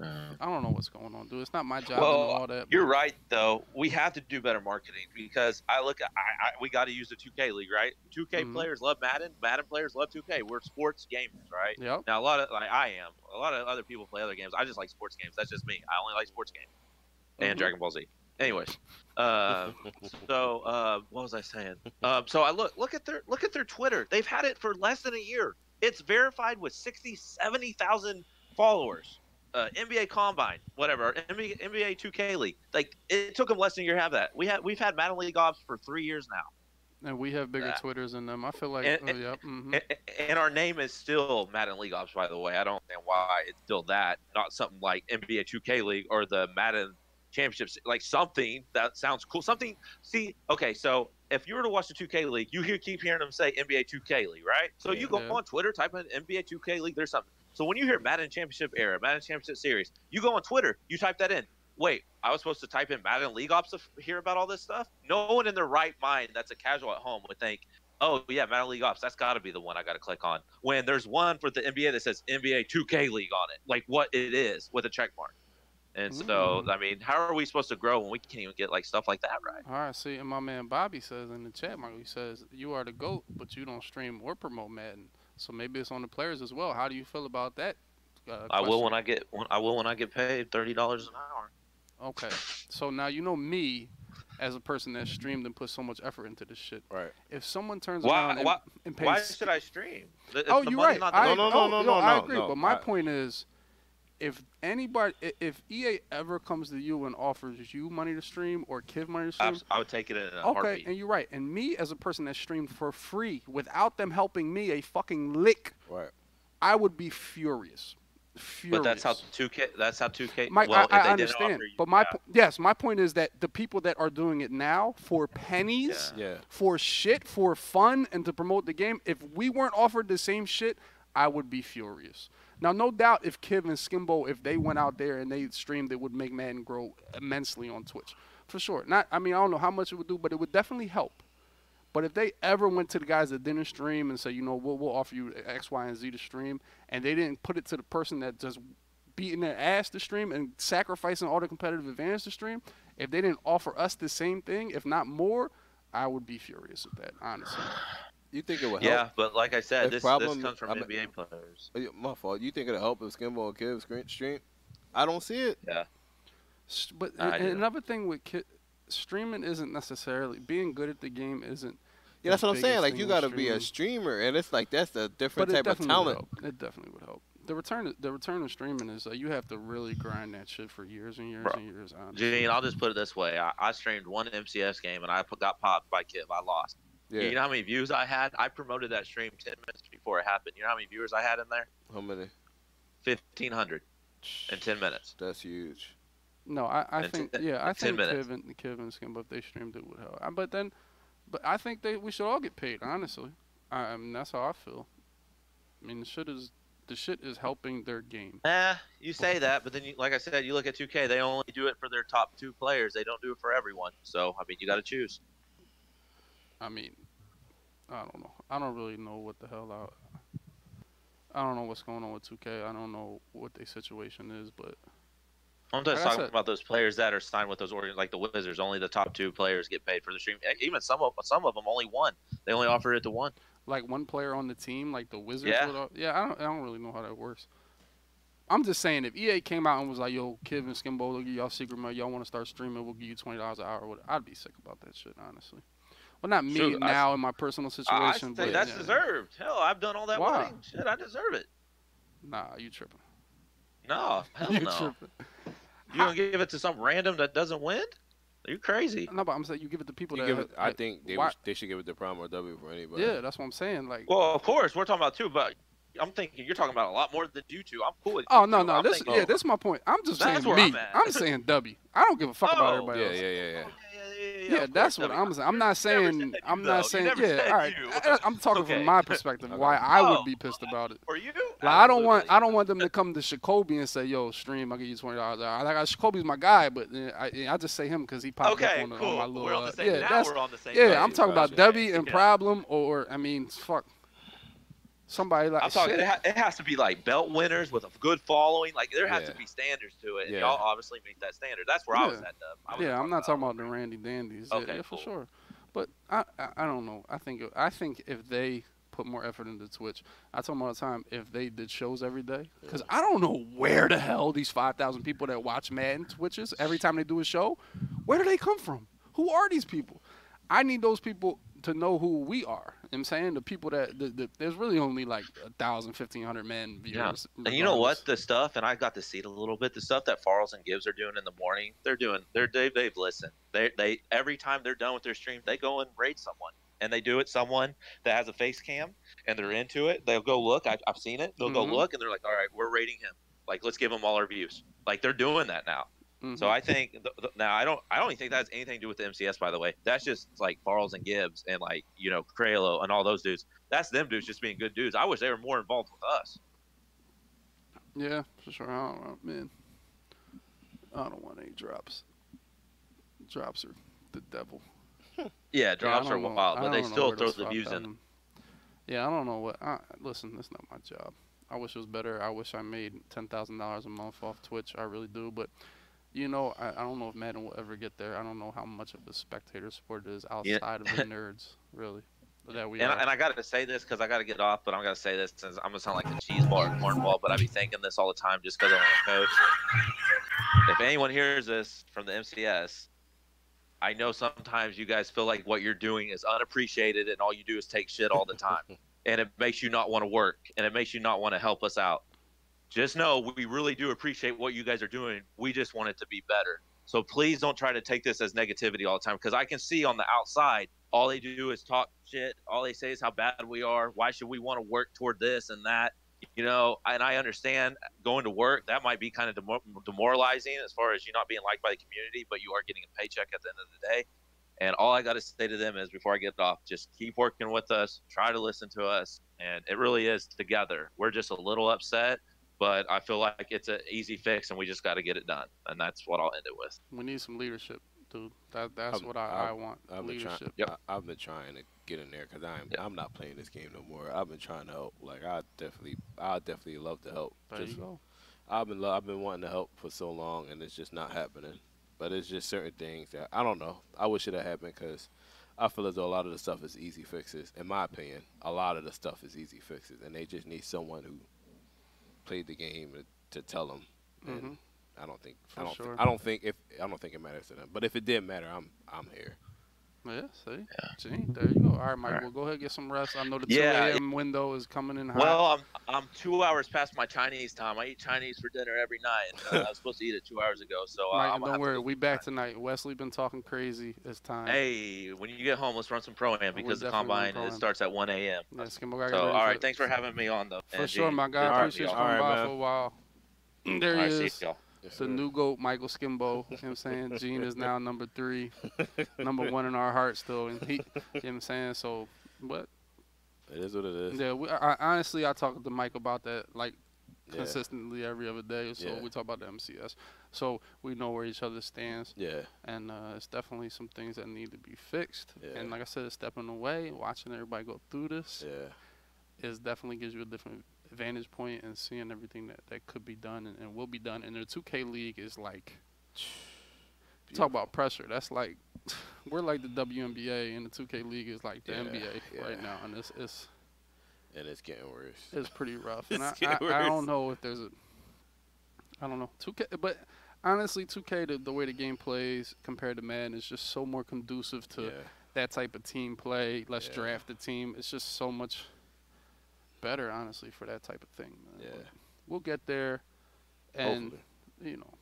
A: I don't know what's going on, dude. It's not my job to know
C: Well,
A: all that.
C: You're
A: but-
C: right, though. We have to do better marketing because I look at I, I we got to use the 2K league, right? 2K
A: Mhm.
C: players love Madden. Madden players love 2K. We're sports gamers, right?
A: Yep.
C: Now a lot of like I am. A lot of other people play other games. I just like sports games. That's just me. I only like sports games and
A: Mhm.
C: Dragon Ball Z. Anyways, uh, so uh, what was I saying? Um, so I look look at their look at their Twitter. They've had it for less than a year. It's verified with 60, 70,000 followers. Uh, NBA Combine, whatever, NBA, NBA 2K League. Like it took them less than a year to have that. We had we've had Madden League ops for three years now,
A: And we have bigger
C: Uh,
A: Twitters than them. I feel like,
C: and-
A: oh, yep. hmm
C: and, and our name is still Madden League ops. By the way, I don't understand why it's still that, not something like NBA 2K League or the Madden Championships, like something that sounds cool. Something. See, okay, so if you were to watch the 2K League, you hear keep hearing them say NBA 2K League, right? So you go
A: Yeah.
C: on Twitter, type in NBA 2K League. There's something. So when you hear Madden Championship era, Madden Championship Series, you go on Twitter, you type that in. Wait, I was supposed to type in Madden League Ops to hear about all this stuff? No one in their right mind that's a casual at home would think, oh, yeah, Madden League Ops, that's got to be the one I got to click on. When there's one for the NBA that says NBA 2K League on it, like what it is with a check mark. And so,
A: Mm.
C: I mean, how are we supposed to grow when we can't even get like stuff like that right?
A: All right, see, and my man Bobby says in the chat, Michael, he says, you are the GOAT, but you don't stream or promote Madden. So maybe it's on the players as well. How do you feel about that? Uh,
C: I will when I get when, I will when I get paid thirty dollars an hour.
A: Okay. So now you know me as a person that streamed and put so much effort into this shit.
D: right.
A: If someone turns
C: Why-
A: around and,
C: why-
A: and pays
C: Why should I stream? The-
A: Oh, you're right.
C: not
A: I,
C: the-
D: No, no,
A: oh,
D: no, no,
A: I
D: no,
A: agree.
D: no.
A: But my
D: I-
A: point is, if anybody, if EA ever comes to you and offers you money to stream or Kiv money to stream,
C: I would take it in a
A: okay,
C: heartbeat.
A: and you're right. And me as a person that streamed for free without them helping me a fucking lick,
D: Right.
A: I would be furious. Furious.
C: But that's how 2K. That's how 2K.
A: Mike,
C: well,
A: I,
C: if they
A: I understand,
C: offer you
A: but my
C: that-
A: po- yes, my point is that the people that are doing it now for pennies,
D: Yeah.
A: for shit, for fun, and to promote the game, if we weren't offered the same shit, I would be furious. Now, no doubt, if Kiv and Skimbo, if they went out there and they streamed, it would make Madden grow immensely on Twitch, for sure. Not, I mean, I don't know how much it would do, but it would definitely help. But if they ever went to the guys that didn't stream and say, you know, we'll, we'll offer you X, Y, and Z to stream, and they didn't put it to the person that just beating their ass to stream and sacrificing all the competitive advantage to stream, if they didn't offer us the same thing, if not more, I would be furious at that, honestly.
D: You think it would help?
C: Yeah, but like I said, this,
D: problem-
C: this comes from
D: I mean-
C: NBA players.
D: Uh, My fault. You think it'll help if Skimbo and Kiv screen stream? I don't see it.
A: Yeah. But
C: I
A: and
C: do.
A: another thing with ki- streaming isn't necessarily being good at the game isn't.
D: Yeah, that's what I'm saying. Like you got to be a streamer, and it's like that's a different
A: But it
D: type of
A: definitely
D: talent.
A: would help. It definitely would help. the return the return of streaming is uh, you have to really grind that shit for years and years
C: Bro.
A: and years. Honestly.
C: Gene, I'll just put it this way: I, I streamed one MCS game and I got popped by Kiv. I lost.
D: Yeah.
C: You know how many views I had? I promoted that stream ten minutes before it happened. You know how many viewers I had in there?
D: How many?
C: Fifteen hundred in ten minutes.
D: That's huge.
A: No, I, I think
C: ten-
A: yeah, I think
C: minutes.
A: Kevin Kevin Skimbo if they streamed it would help. But then, but I think they we should all get paid. Honestly, I, I mean that's how I feel. I mean the shit is the shit is helping their game.
C: Eh, you say that, but then, you, like I said, you look at 2K. They only do it for their top two players. They don't do it for everyone. So I mean, you got to choose.
A: I mean, I don't know. I don't really know what the hell I. I don't know what's going on with 2K. I don't know what their situation is, but
C: I'm just
A: Like
C: talking
A: said-
C: about those players that are signed with those organs, like the Wizards. Only the top two players get paid for the stream. Even some of some of them only one. They only offered it to one.
A: like one player on the team, like the Wizards.
C: Yeah.
A: would yeah. I don't. I don't really know how that works. I'm just saying, if EA came out and was like, "Yo, and Skimbo, y'all secret money. Y'all want to start streaming? We'll give you twenty dollars an hour." I'd be sick about that shit, honestly. Well, not me
C: Shoot, I-
A: now in my personal
C: I
A: situation,
C: say
A: but
C: that's
A: yeah.
C: deserved. Hell, I've done all that
A: Why?
C: winning. Shit, I deserve it.
A: Nah, you tripping?
C: No, hell
A: you
C: no.
A: tripping?
C: You gonna give it to some random that doesn't win? Are you crazy?
A: No, but I'm saying you give it to people
D: You
A: that.
D: give it, I
A: like,
D: think they, was- they should give it to Prime or W for anybody.
A: Yeah, that's what I'm saying. Like,
C: Well, of course, we're talking about two, but I'm thinking you're talking about a lot more than you two. I'm cool with
A: oh
C: you
A: no,
C: two.
A: no,
C: I'm
A: this
C: thinking-
A: yeah, this is my point. I'm just
C: That's
A: saying me.
C: I'm.
A: I'm saying W. I don't give a fuck about
C: Oh.
A: everybody
D: Yeah,
A: else.
D: yeah, yeah, yeah.
C: Okay, yeah,
A: Yeah, that's what
C: I
A: am saying. I'm not saying. I'm not
C: You
A: saying. Yeah,
C: said
A: all right. I, I'm talking
C: Okay.
A: from my perspective.
D: Okay.
A: Why I would
C: Oh.
A: be pissed about it.
C: For you?
A: Like I don't want. I don't want them to come to Jacoby and say, "Yo, stream, I'll give you twenty dollars." Like I, Jacoby's my guy, but uh, I, I just say him because he popped
C: Okay,
A: up on, the,
C: cool.
A: on my little.
C: we're on
A: uh,
C: the same.
A: yeah,
C: now
A: that's
C: we're on the same.
A: yeah.
C: page.
A: I'm talking about
D: Gotcha.
A: W and problem, or I mean, fuck, somebody like
C: I'm talking.
A: shit.
C: It, ha- it has to be like belt winners with a good following. Like there has
D: Yeah.
C: to be standards to it, and
D: Yeah.
C: y'all obviously meet that standard. That's where I was at. Dub. I wasn't
A: Yeah, I'm not talking about the Randy Dandies. Yeah,
C: Okay,
A: yeah, for
C: cool.
A: sure. But I, I, I don't know. I think I think if they put more effort into Twitch, I tell them all the time if they did shows every day, because I don't know where the hell these five thousand people that watch Madden Twitches every time they do a show, where do they come from? Who are these people? I need those people to know who we are. You know I'm saying the people that the, the, there's really only like a thousand, fifteen hundred men viewers.
C: And you know what? The stuff, and I got to see it a little bit. The stuff that Farrells and Gibbs are doing in the morning, they're doing. They're they, they've listened. They they every time they're done with their stream, they go and raid someone, and they do it someone that has a face cam, and they're into it. They'll go look. I, I've seen it. They'll
A: Mhm.
C: go look, and they're like, all right, we're rating him. Like let's give him all our views. Like they're doing that now.
A: Mhm.
C: So I think th- th- now I don't I don't even think that has anything to do with the MCS by the way. That's just like Farrells and Gibbs and like you know Craylo and all those dudes. That's them dudes just being good dudes. I wish they were more involved with us.
A: Yeah, for sure. I don't know, man. I don't want any drops. Drops are the devil.
C: Yeah,
A: Yeah,
C: drops
A: don't
C: are wild, but they still throw the views in.
A: 5,000 Yeah, I don't know what. I, listen, that's not my job. I wish it was better. I wish I made ten thousand dollars a month off Twitch. I really do, but you know, I, I don't know if Madden will ever get there. I don't know how much of a spectator sport it is
C: Yeah.
A: outside of the nerds, really. That we
C: And. I- and I got to say this because I got to get off, but I'm going to say this since I'm going to sound like a cheese ball or cornball, but I be thinking this all the time just because I'm a coach. If anyone hears this from the MCS, I know sometimes you guys feel like what you're doing is unappreciated and all you do is take shit all the time. and it makes you not want to work and it makes you not want to help us out. Just know we really do appreciate what you guys are doing. We just want it to be better. So please don't try to take this as negativity all the time because I can see on the outside all they do is talk shit. All they say is how bad we are. Why should we want to work toward this and that? You know, and I understand going to work that might be kind of demo- demoralizing as far as you not being liked by the community, but you are getting a paycheck at the end of the day. And all I got to say to them is before I get off, just keep working with us, try to listen to us, and it really is together. We're just a little upset, but I feel like it's an easy fix, and we just got to get it done. And that's what I'll end it with.
A: we need some leadership, dude. That that's
D: I'm-
A: what I, I want.
D: I've been trying.
A: leadership.
C: Yep.
D: I, I've been trying to get in there because I'm
C: Yep.
D: I'm not playing this game no more. I've been trying to help. Like I definitely, I definitely love to help.
A: There
D: Just-
A: you go.
D: I've been lo- I've been wanting to help for so long, and it's just not happening. But it's just certain things that I don't know. I wish it had happened because I feel as though a lot of the stuff is easy fixes. In my opinion, a lot of the stuff is easy fixes, and they just need someone who played the game to, to tell them. And
A: Mhm.
D: I don't think
A: For
D: I don't
A: sure.
D: think, I don't think if I don't think it matters to them. But if it did matter, I'm I'm here.
A: Yeah, see, Gene, there you go. All right, Mike.
C: All right.
A: Well, go ahead and get some rest. I know the
C: Yeah,
A: 2 a.m. window is coming in hot.
C: Well, I'm I'm two hours past my Chinese time. I eat Chinese for dinner every night. And, uh, I was supposed to eat it two hours ago, so uh,
A: Mike,
C: I'm
A: don't
C: have to
A: worry, we back
C: time.
A: tonight. Wesley been talking crazy. It's time.
C: Hey, when you get home, let's run some pro am because the combine
A: running
C: it starts at 1 a.m.
A: Yeah,
C: So, all right,
A: for
C: thanks for having me on though.
A: For
C: and
A: sure, my guy. I
C: talking to
A: appreciate you
C: y'all.
A: coming
D: All right,
A: by
D: man.
A: for a while. There
C: All
A: he
C: right, see
A: is.
D: Yes,
A: The new GOAT, Michael Skimbo. You know what I'm saying? Gene is now number three. number one in our hearts still. And he, you know what I'm saying? So, but,
D: It is what it is.
A: yeah, we, I, honestly, I talk to Mike about that like
D: Yeah.
A: consistently every other day. So
D: Yeah.
A: we talk about the MCS. So we know where each other stands.
D: Yeah.
A: And uh, it's definitely some things that need to be fixed.
D: Yeah.
A: And like I said, stepping away, watching everybody go through this
D: Yeah.
A: is definitely gives you a different vantage point and seeing everything that, that could be done and, and will be done. And the 2K League is like, talk about pressure. That's like, we're like the WNBA, and the 2K League is like the
D: Yeah,
A: NBA right now, and it's it's
D: And it's getting worse.
A: it's pretty rough. And I,
D: It's
A: I, I don't know if there's a, I don't know 2K, but honestly, 2K the, the way the game plays compared to Madden is just so more conducive to
D: yeah.
A: that type of team play. Let's
D: Yeah.
A: draft the team. It's just so much better, honestly, for that type of thing.
D: Yeah.
A: We'll get there, and
D: Hopefully.
A: you know,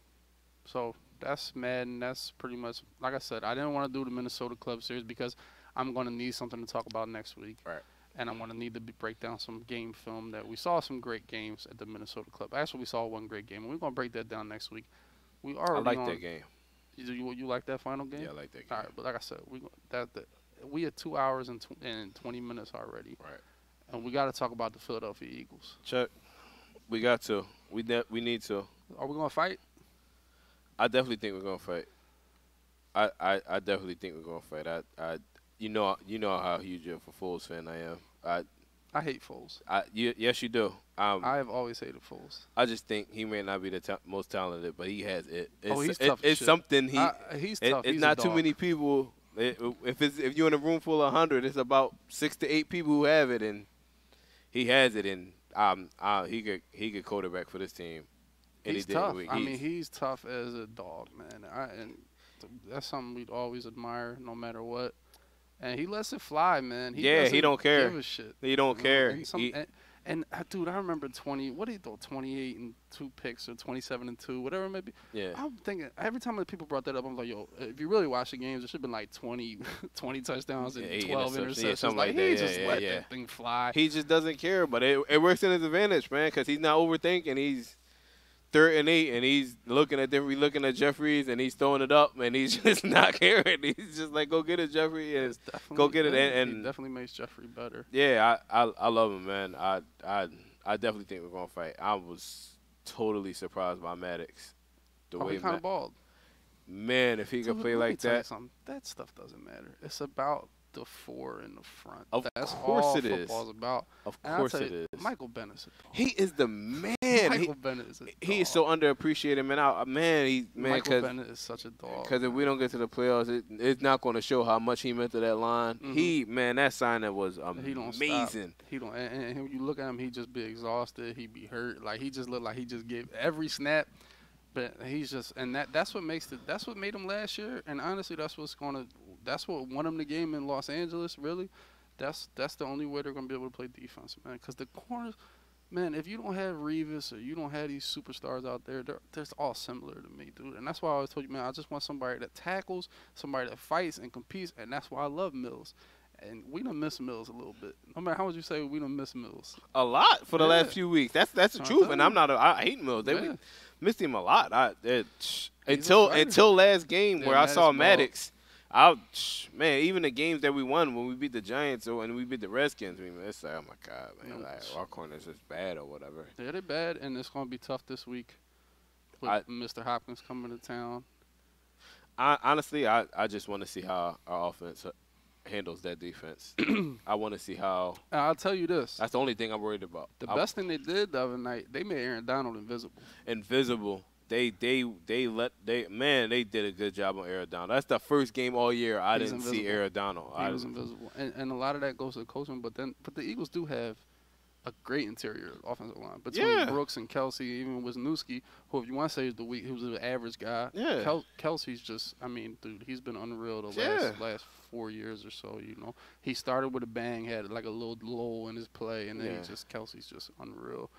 A: so that's Madden. That's pretty much like I said. I didn't want to do the Minnesota Club series because I'm going to need something to talk about next week.
D: Right.
A: And I'm going to need to be, break down some game film that we saw some great games at the Minnesota Club. Actually, we saw one great game, and we're going to break that down next week. We
D: I like
A: on,
D: that game.
A: You, you you like that final game?
D: Yeah, I like that game.
A: All right, but like I said, we that, that we had two hours and, tw- and twenty minutes already,
D: Right.
A: And we got to talk about the Philadelphia Eagles.
D: Chuck, we got to. We we need to.
A: Are we gonna fight?
D: I definitely think we're gonna fight. I, I, I definitely think we're gonna fight. I, I you know you know how huge of a Foles fan I am. I
A: I hate Foles.
D: I you, yes you do. Um,
A: I have always hated Foles.
D: I just think he may not be the ta- most talented, but he has it. It's,
A: Oh, he's
D: it-
A: tough
D: It's
A: shit.
D: something he.
A: I, he's
D: it-
A: tough.
D: it's
A: He's
D: not too many people. It, if it's if you're in a room full of hundred, it's about six to eight people who have it, and he has it, and um, uh, he could he could quarterback for this team. any
A: He's
D: day of the
A: tough. I mean,
D: He's-
A: tough as a dog, man. I, and th- that's something we'd always admire, no matter what. And he lets it fly, man. He
D: Yeah, he don't care.
A: Give a shit.
D: he don't
A: you know?
D: care.
A: Some,
D: He-
A: and, uh, dude, I remember twenty. What do you throw? Twenty-eight and two picks, or twenty-seven and two, whatever it may be.
D: yeah,
A: I'm thinking every time that people brought that up, I'm like, yo, if you really watch the games, it should have been like 20, 20 touchdowns and
D: Yeah,
A: 12
D: interceptions. Yeah, something
A: like,
D: like
A: he
D: that.
A: just
D: Yeah,
A: let
D: yeah,
A: that thing fly.
D: he just doesn't care. But it, it works in his advantage, man, because he's not overthinking. He's third and eight, and he's looking at them. Looking at Jeffries, and he's throwing it up, and he's just not caring. He's just like, go get it, Jeffery. And go get it, and- and-
A: definitely makes Jeffery better.
D: Yeah, I, I I love him, man. I I I definitely think we're gonna fight. I was totally surprised by Maddox. The
A: Oh,
D: way
A: he kind of balled.
D: man, if he
A: Dude,
D: could play like that.
A: That stuff doesn't matter. It's about the four in the front.
D: Of
A: That's
D: course
A: all
D: it is.
A: football's about.
D: of course it
A: you,
D: is.
A: Michael Bennett's a dog.
D: he is the man.
A: Michael
D: He,
A: Bennett is
D: he is so underappreciated, man. I, man, he man,
A: Michael Bennett is such a dog.
D: Because if we don't get to the playoffs, it, it's not going to show how much he meant to that line.
A: Mhm.
D: He, man, that signing was
A: He don't stop.
D: amazing.
A: He don't. And, and when you look at him, he just be exhausted. He be hurt. Like he just looked like he just gave every snap. But he's just, and that that's what makes it. That's what made him last year. And honestly, that's what's gonna. That's what won them the game in Los Angeles. Really, that's that's the only way they're gonna be able to play defense, man. Because the corners, man, if you don't have Revis or you don't have these superstars out there, they're they're all similar to me, dude. And that's why I always told you, man, I just want somebody that tackles, somebody that fights and competes, and that's why I love Mills. And we done miss Mills a little bit. No matter how much you say, we done miss Mills.
D: A lot for the
A: Yeah.
D: last few weeks. That's that's the truth, and I'm not. A, I hate Mills. They
A: Yeah.
D: missed him a lot. I it, until until last game
A: Yeah,
D: where I saw
A: Maddox
D: Maddox. I man, even the games that we won when we beat the Giants or when we beat the Redskins, I mean, it's like, oh my god, man, like, our corners is bad or whatever.
A: Yeah, they're bad, and it's gonna be tough this week. With
D: I-
A: Mr. Hopkins coming to town.
D: I, honestly, I, I just want to see how our offense handles that defense. I want to see how.
A: And I'll tell you this:
D: That's the only thing I'm worried about.
A: the
D: I-
A: best thing they did the other night, they made Aaron Donald invisible.
D: invisible. They they they let they man they did a good job on Arizona. That's the first game all year I
A: He's
D: didn't see
A: invisible. He
D: I
A: was invisible, and, and a lot of that goes to the coaching. But then, but the Eagles do have a great interior offensive line between
D: Yeah.
A: Brooks and Kelce, even Wisniewski, who if you want to say is the weak, he was an average guy.
D: Yeah.
A: Kel- Kelce's just, I mean, dude, he's been unreal the
D: Yeah.
A: last last four years or so. You know, he started with a bang, had like a little lull in his play, and then
D: Yeah.
A: he just Kelce's just unreal.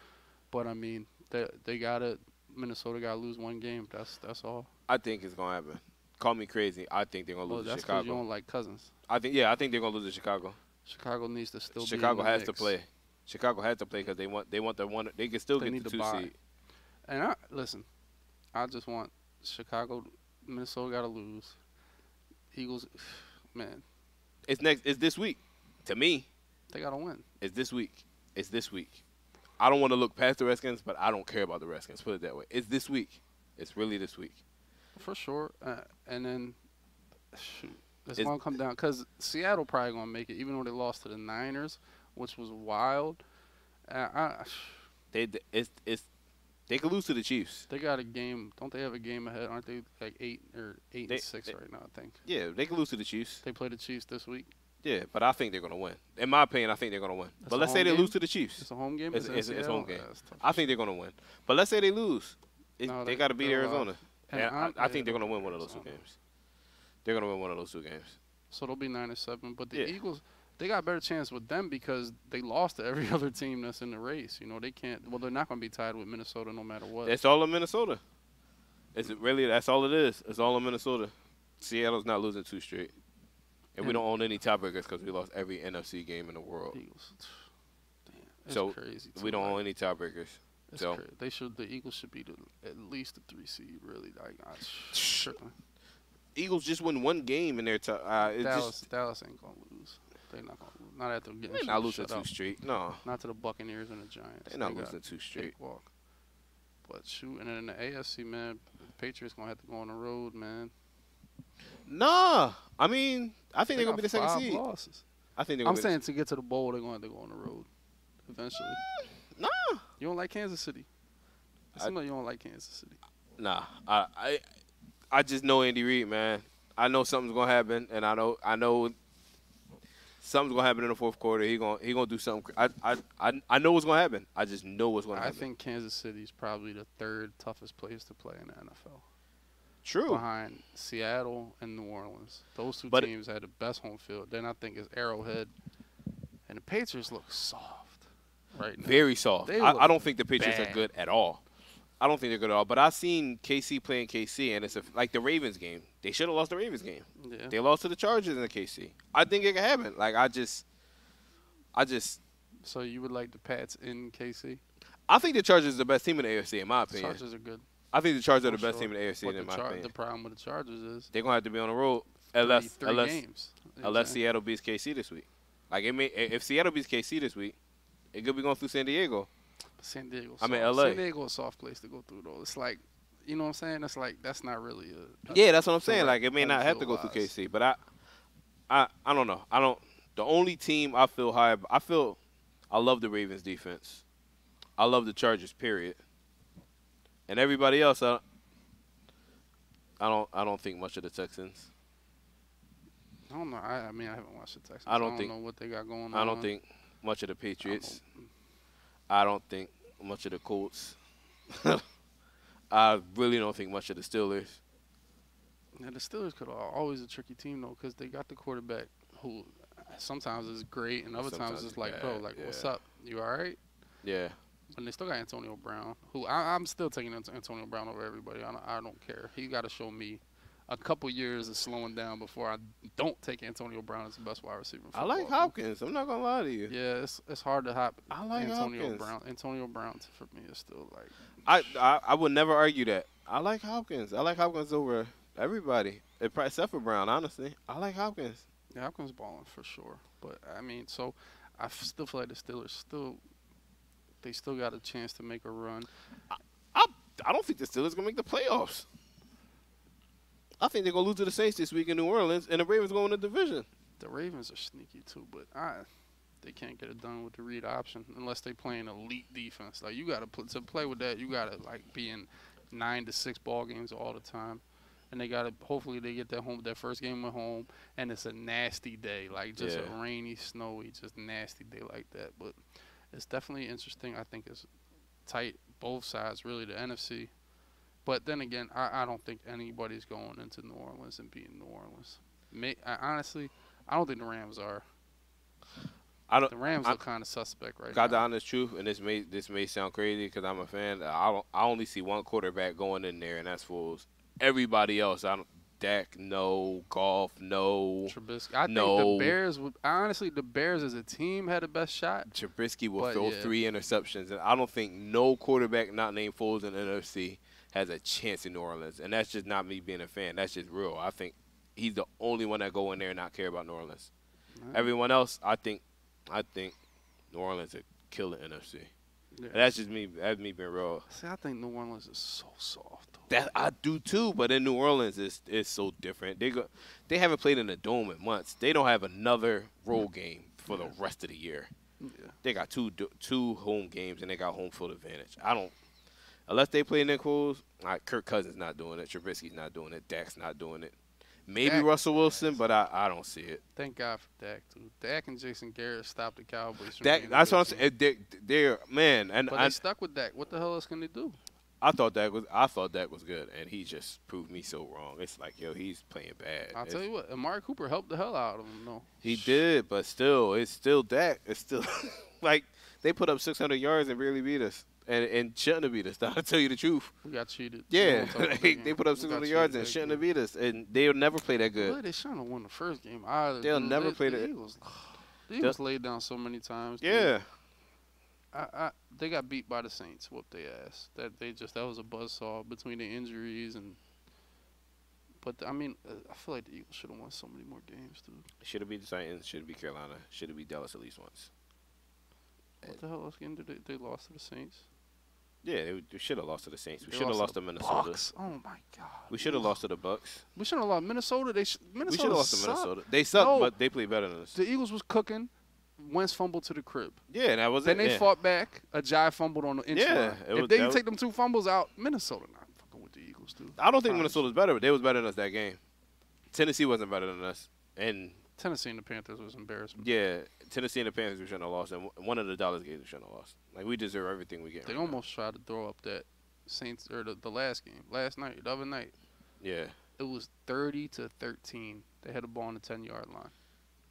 A: But I mean, they they gotta Minnesota got to lose one game. That's that's all.
D: I think it's gonna happen. Call me crazy. I think they're gonna
A: Well,
D: lose to
A: because you
D: Chicago.
A: don't like Cousins.
D: I think yeah, I think they're gonna lose to Chicago.
A: Chicago needs to still.
D: Chicago
A: be in the
D: has to play. Chicago has to play because they want they want the one. They can still
A: They
D: get
A: need
D: the two
A: buy.
D: seed.
A: And I listen, I just want Chicago, Minnesota got to lose. Eagles, man,
D: It's next. It's this week. To me,
A: they got to win.
D: it's this week. It's this week. I don't want to look past the Redskins, but I don't care about the Redskins. Put it that way. It's this week. It's really this week.
A: For sure. Uh, and then, shoot, it's
D: Is-
A: going to come down because Seattle probably going to make it, even though they lost to the Niners, which was wild. Uh, I,
D: They it's it's they could lose to the Chiefs.
A: they got a game. Don't they have a game ahead? Aren't they like eight or eight
D: They-
A: and six
D: they-
A: right now? I think
D: Yeah, they could lose to the Chiefs.
A: they play the Chiefs this week.
D: Yeah, but I think they're gonna win. In my opinion, I think they're gonna win.
A: That's
D: but let's say they
A: game?
D: lose to the Chiefs.
A: It's a home game.
D: It's- it's- it's home game.
A: Oh, yeah.
D: I think they're gonna win. But let's say they lose. It,
A: No,
D: they
A: they-
D: got to beat Arizona. And I, I think they're gonna win one of those two games. They're gonna win one of those two games.
A: So they'll be nine and seven. But the
D: Yeah.
A: Eagles, they got a better chance with them because they lost to every other team that's in the race. You know, they can't. Well, they're not going to be tied with Minnesota no matter what.
D: It's all in Minnesota. It's really that's all it is. It's all in Minnesota. Seattle's not losing two straight, and we don't own any tiebreakers because we lost every NFC game in the world.
A: Eagles. Damn,
D: So,
A: crazy.
D: We don't own any tiebreakers.
A: it's
D: so-
A: cra- they should. The Eagles should be the, at least the three seed. Really, like I, tripping.
D: Eagles just win one game in their time. Uh,
A: Dallas,
D: just
A: Dallas ain't gonna lose. They're not gonna lose. Not after getting
D: they're not losing two straight. No,
A: Not to the Buccaneers and the Giants.
D: they're not
A: They
D: losing two straight.
A: Walk. But shoot, and then in the AFC, man, the Patriots gonna have to go on the road, man.
D: Nah, I mean, I think
A: They
D: they're gonna be the
A: got
D: second
A: five
D: seed.
A: Losses.
D: I think they're
A: I'm
D: gonna. be
A: saying to get to the bowl, they're going to have to go on the road eventually.
D: Nah.
A: You don't like Kansas City? It
D: I-
A: seems like you don't like Kansas City.
D: the, nah. I, I, I just know Andy Reid, man. I know something's gonna happen, and I know, I know, something's gonna happen in the fourth quarter. He gonna, he gonna do something. I, I, I, I know what's gonna happen. I just know what's gonna
A: I
D: happen.
A: I think Kansas City is probably the third toughest place to play in the NFL,
D: true.
A: behind Seattle and New Orleans. Those two
D: But-
A: teams had the best home field. Then I think it's Arrowhead, and the Patriots look soft right now.
D: Very soft. I, I don't think the Patriots are good at all. I don't think they're good at all. But I've seen KC playing KC, and it's a, like the Ravens game. They should have lost the Ravens game.
A: Yeah.
D: They lost to the Chargers in the KC. I think it can happen. Like I just, I just,
A: So you would like the Pats in KC?
D: I think the Chargers are the best team in the AFC in my
A: The
D: opinion.
A: Chargers are good.
D: I think the Chargers are the best
A: sure.
D: team in the AFC
A: But
D: in
A: the,
D: my opinion.
A: the problem with the Chargers is
D: They're gonna have to be on the road unless
A: three
D: unless
A: games. You know what I'm
D: unless
A: saying?
D: Seattle beats KC this week. Like it may if Seattle beats KC this week, it could be going through San Diego.
A: San Diego.
D: I mean. LA.
A: San Diego is a soft place to go through, though. It's like, you know what I'm saying? It's like that's not really a. a-
D: Yeah, that's what I'm saying.
A: like
D: Like it may not have to go through. KC, but I, I, I don't know. I don't. The only team I feel high. I feel, I love the Ravens defense. I love the Chargers. Period. And everybody else, I, I don't. I don't think much of the Texans.
A: I don't know. I, I mean, I haven't watched the Texans.
D: I don't think-
A: know what they got going on.
D: I don't think much of the
A: I don't-
D: Patriots. I don't think much of the Colts. I really don't think much of the Steelers.
A: Yeah, the Steelers could al- always a tricky team though, because they got the quarterback who sometimes is great and other times
D: Sometimes
A: it's
D: it's
A: like, bro,
D: bad,
A: like, what's up? You all right?
D: Yeah.
A: But they still got Antonio Brown, who I, I'm still taking Antonio Brown over everybody. I don't, I don't care. He got to show me a couple years of slowing down before I don't take Antonio Brown as the best wide receiver.
D: I like. Hopkins. I'm not gonna lie to you.
A: Yeah, it's it's hard to hop.
D: I like
A: Antonio
D: Hopkins.
A: Brown. Antonio Brown for me is still like
D: I, I I would never argue that. I like Hopkins. I like Hopkins over everybody, except for Brown. Honestly, I like Hopkins.
A: yeah, Hopkins balling for sure. But I mean, so I still feel like the Steelers still they still got a chance to make a run.
D: I I don't think the Steelers gonna make the playoffs. I think they're gonna lose to the Saints this week in New Orleans, and the Ravens going to the division.
A: The Ravens are sneaky too, but I they can't get it done with the read option unless they play an elite defense. Like you got to put to play with that, you got to like be in nine to six ball games all the time. And they got to hopefully they get their home their first game at home, and it's a nasty day, like just
D: Yeah.
A: a rainy, snowy, just nasty day like that. But it's definitely interesting. I think it's tight both sides, really the NFC. But then again, I, I don't think anybody's going into New Orleans and beating New Orleans. May, I, honestly, I don't think the Rams are.
D: I don't.
A: The Rams
D: I-
A: look kind of suspect right
D: Got the honest truth, and this may this may sound crazy because I'm a fan. I don't, I only see one quarterback going in there, and that's Foles. Everybody else, I don't. Dak, no. Goff, no.
A: Trubisky. I think the Bears would honestly the Bears as a team had the best shot.
D: Trubisky will
A: But,
D: throw
A: yeah.
D: three interceptions, and I don't think no quarterback not named Foles in the NFC has a chance in New Orleans. And that's just not me being a fan. That's just real. I think he's the only one that go in there and not care about New Orleans.
A: Right.
D: Everyone else, I think, I think New Orleans would kill the NFC.
A: Yeah.
D: And that's just me. That's me being real.
A: See, I think New Orleans is so soft.
D: That I do too, but in New Orleans, it's it's so different. They go, they haven't played in a dome in months. They don't have another road game for the rest of the year.
A: Yeah.
D: They got two two home games and they got home field advantage. I don't unless they play Nick Foles. Like Kirk Cousins not doing it. Trubisky's not doing it. Dak's not doing it. Maybe
A: Dak-
D: Russell Wilson, but I, I don't see it.
A: Thank God for Dak, dude. Dak and Jason Garrett stopped the Cowboys. From
D: Dak, that's what I'm saying. They, they're man, and
A: But
D: I,
A: they stuck with Dak. What the hell else can they do?
D: I thought that was I thought Dak was good, and he just proved me so wrong. It's like yo, he's playing bad.
A: I'll
D: It's-
A: tell you what, Amari Cooper helped the hell out of him. No,
D: He did, but still, it's still Dak. It's still like they put up 600 yards and barely beat us, and and shouldn't have beat us. I'll tell you the truth.
A: we got cheated.
D: Yeah,
A: We won't talk about that
D: they, they put up 600 yards and
A: that
D: shouldn't have beat us, and they'll never play that good.
A: Really, they shouldn't have won the first game either.
D: They'll never
A: They-
D: play
A: the
D: the-
A: Eagles. The Eagles laid down so many times. dude. I, I, they got beat by the Saints. Whooped their ass. That they just that was a buzzsaw between the injuries and. But I mean, uh, I feel like the Eagles should have won so many more games, dude.
D: should have beat the Titans. Should have beat Carolina. Should have beat Dallas at least once.
A: What the hell else game did they, they lost to the Saints?
D: Yeah, they, they should have lost to the Saints. We should have lost
A: to
D: Minnesota.
A: Bucks. Oh my god.
D: We should have lost to the Bucks.
A: We should have lost Minnesota. They sh- Minnesota
D: We should have lost to. Minnesota. They suck,
A: No.
D: but they play better than us.
A: The Eagles was cooking. Wentz fumbled to the crib.
D: Yeah, that was
A: Then
D: it.
A: they
D: yeah.
A: fought back. Ajayi fumbled on the inch
D: Yeah,
A: line. If
D: was-
A: they
D: that was-
A: take them two fumbles out, Minnesota not fucking with the Eagles, dude.
D: I don't think. Minnesota's better, but they was better than us that game. Tennessee wasn't better than us, and
A: Tennessee and the Panthers was embarrassment.
D: Yeah, Tennessee and the Panthers we shouldn't have lost, and one of the Dallas games we shouldn't have lost. Like we deserve everything we get.
A: They
D: right now.
A: almost tried to throw up that Saints or the, the last game, last night, the other night.
D: Yeah,
A: It was thirty to thirteen. They had a ball on the ten yard line.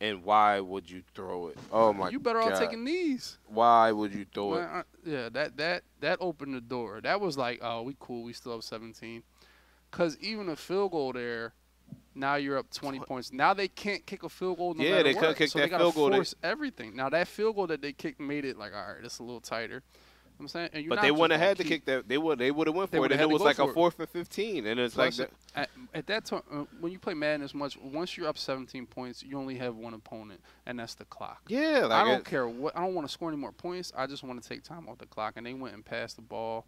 D: And why would you throw it? Oh my! God.
A: You better
D: God.
A: off taking these.
D: Why would you throw
A: Man,
D: it?
A: I- yeah, that that that opened the door. That was like, oh, we cool. We still have 17. Cause even a field goal there, now you're up 20 points. Now they can't kick a field goal. No
D: Yeah,
A: matter
D: they couldn't
A: what.
D: kick
A: so
D: that
A: they gotta
D: field goal. They-
A: Force everything. Now that field goal that they kicked made it like, all right, it's a little tighter. You know what I'm saying,
D: But they wouldn't have had to kick that. They would. They would have went for it, and it was like a fourth and fifteen, and it's like that.
A: at, at that time, uh, when you play Madden as much, once you're up 17 points, you only have one opponent, and that's the clock.
D: Yeah, like
A: I don't care what. I don't want to score any more points. I just want to take time off the clock, and they went and passed the ball.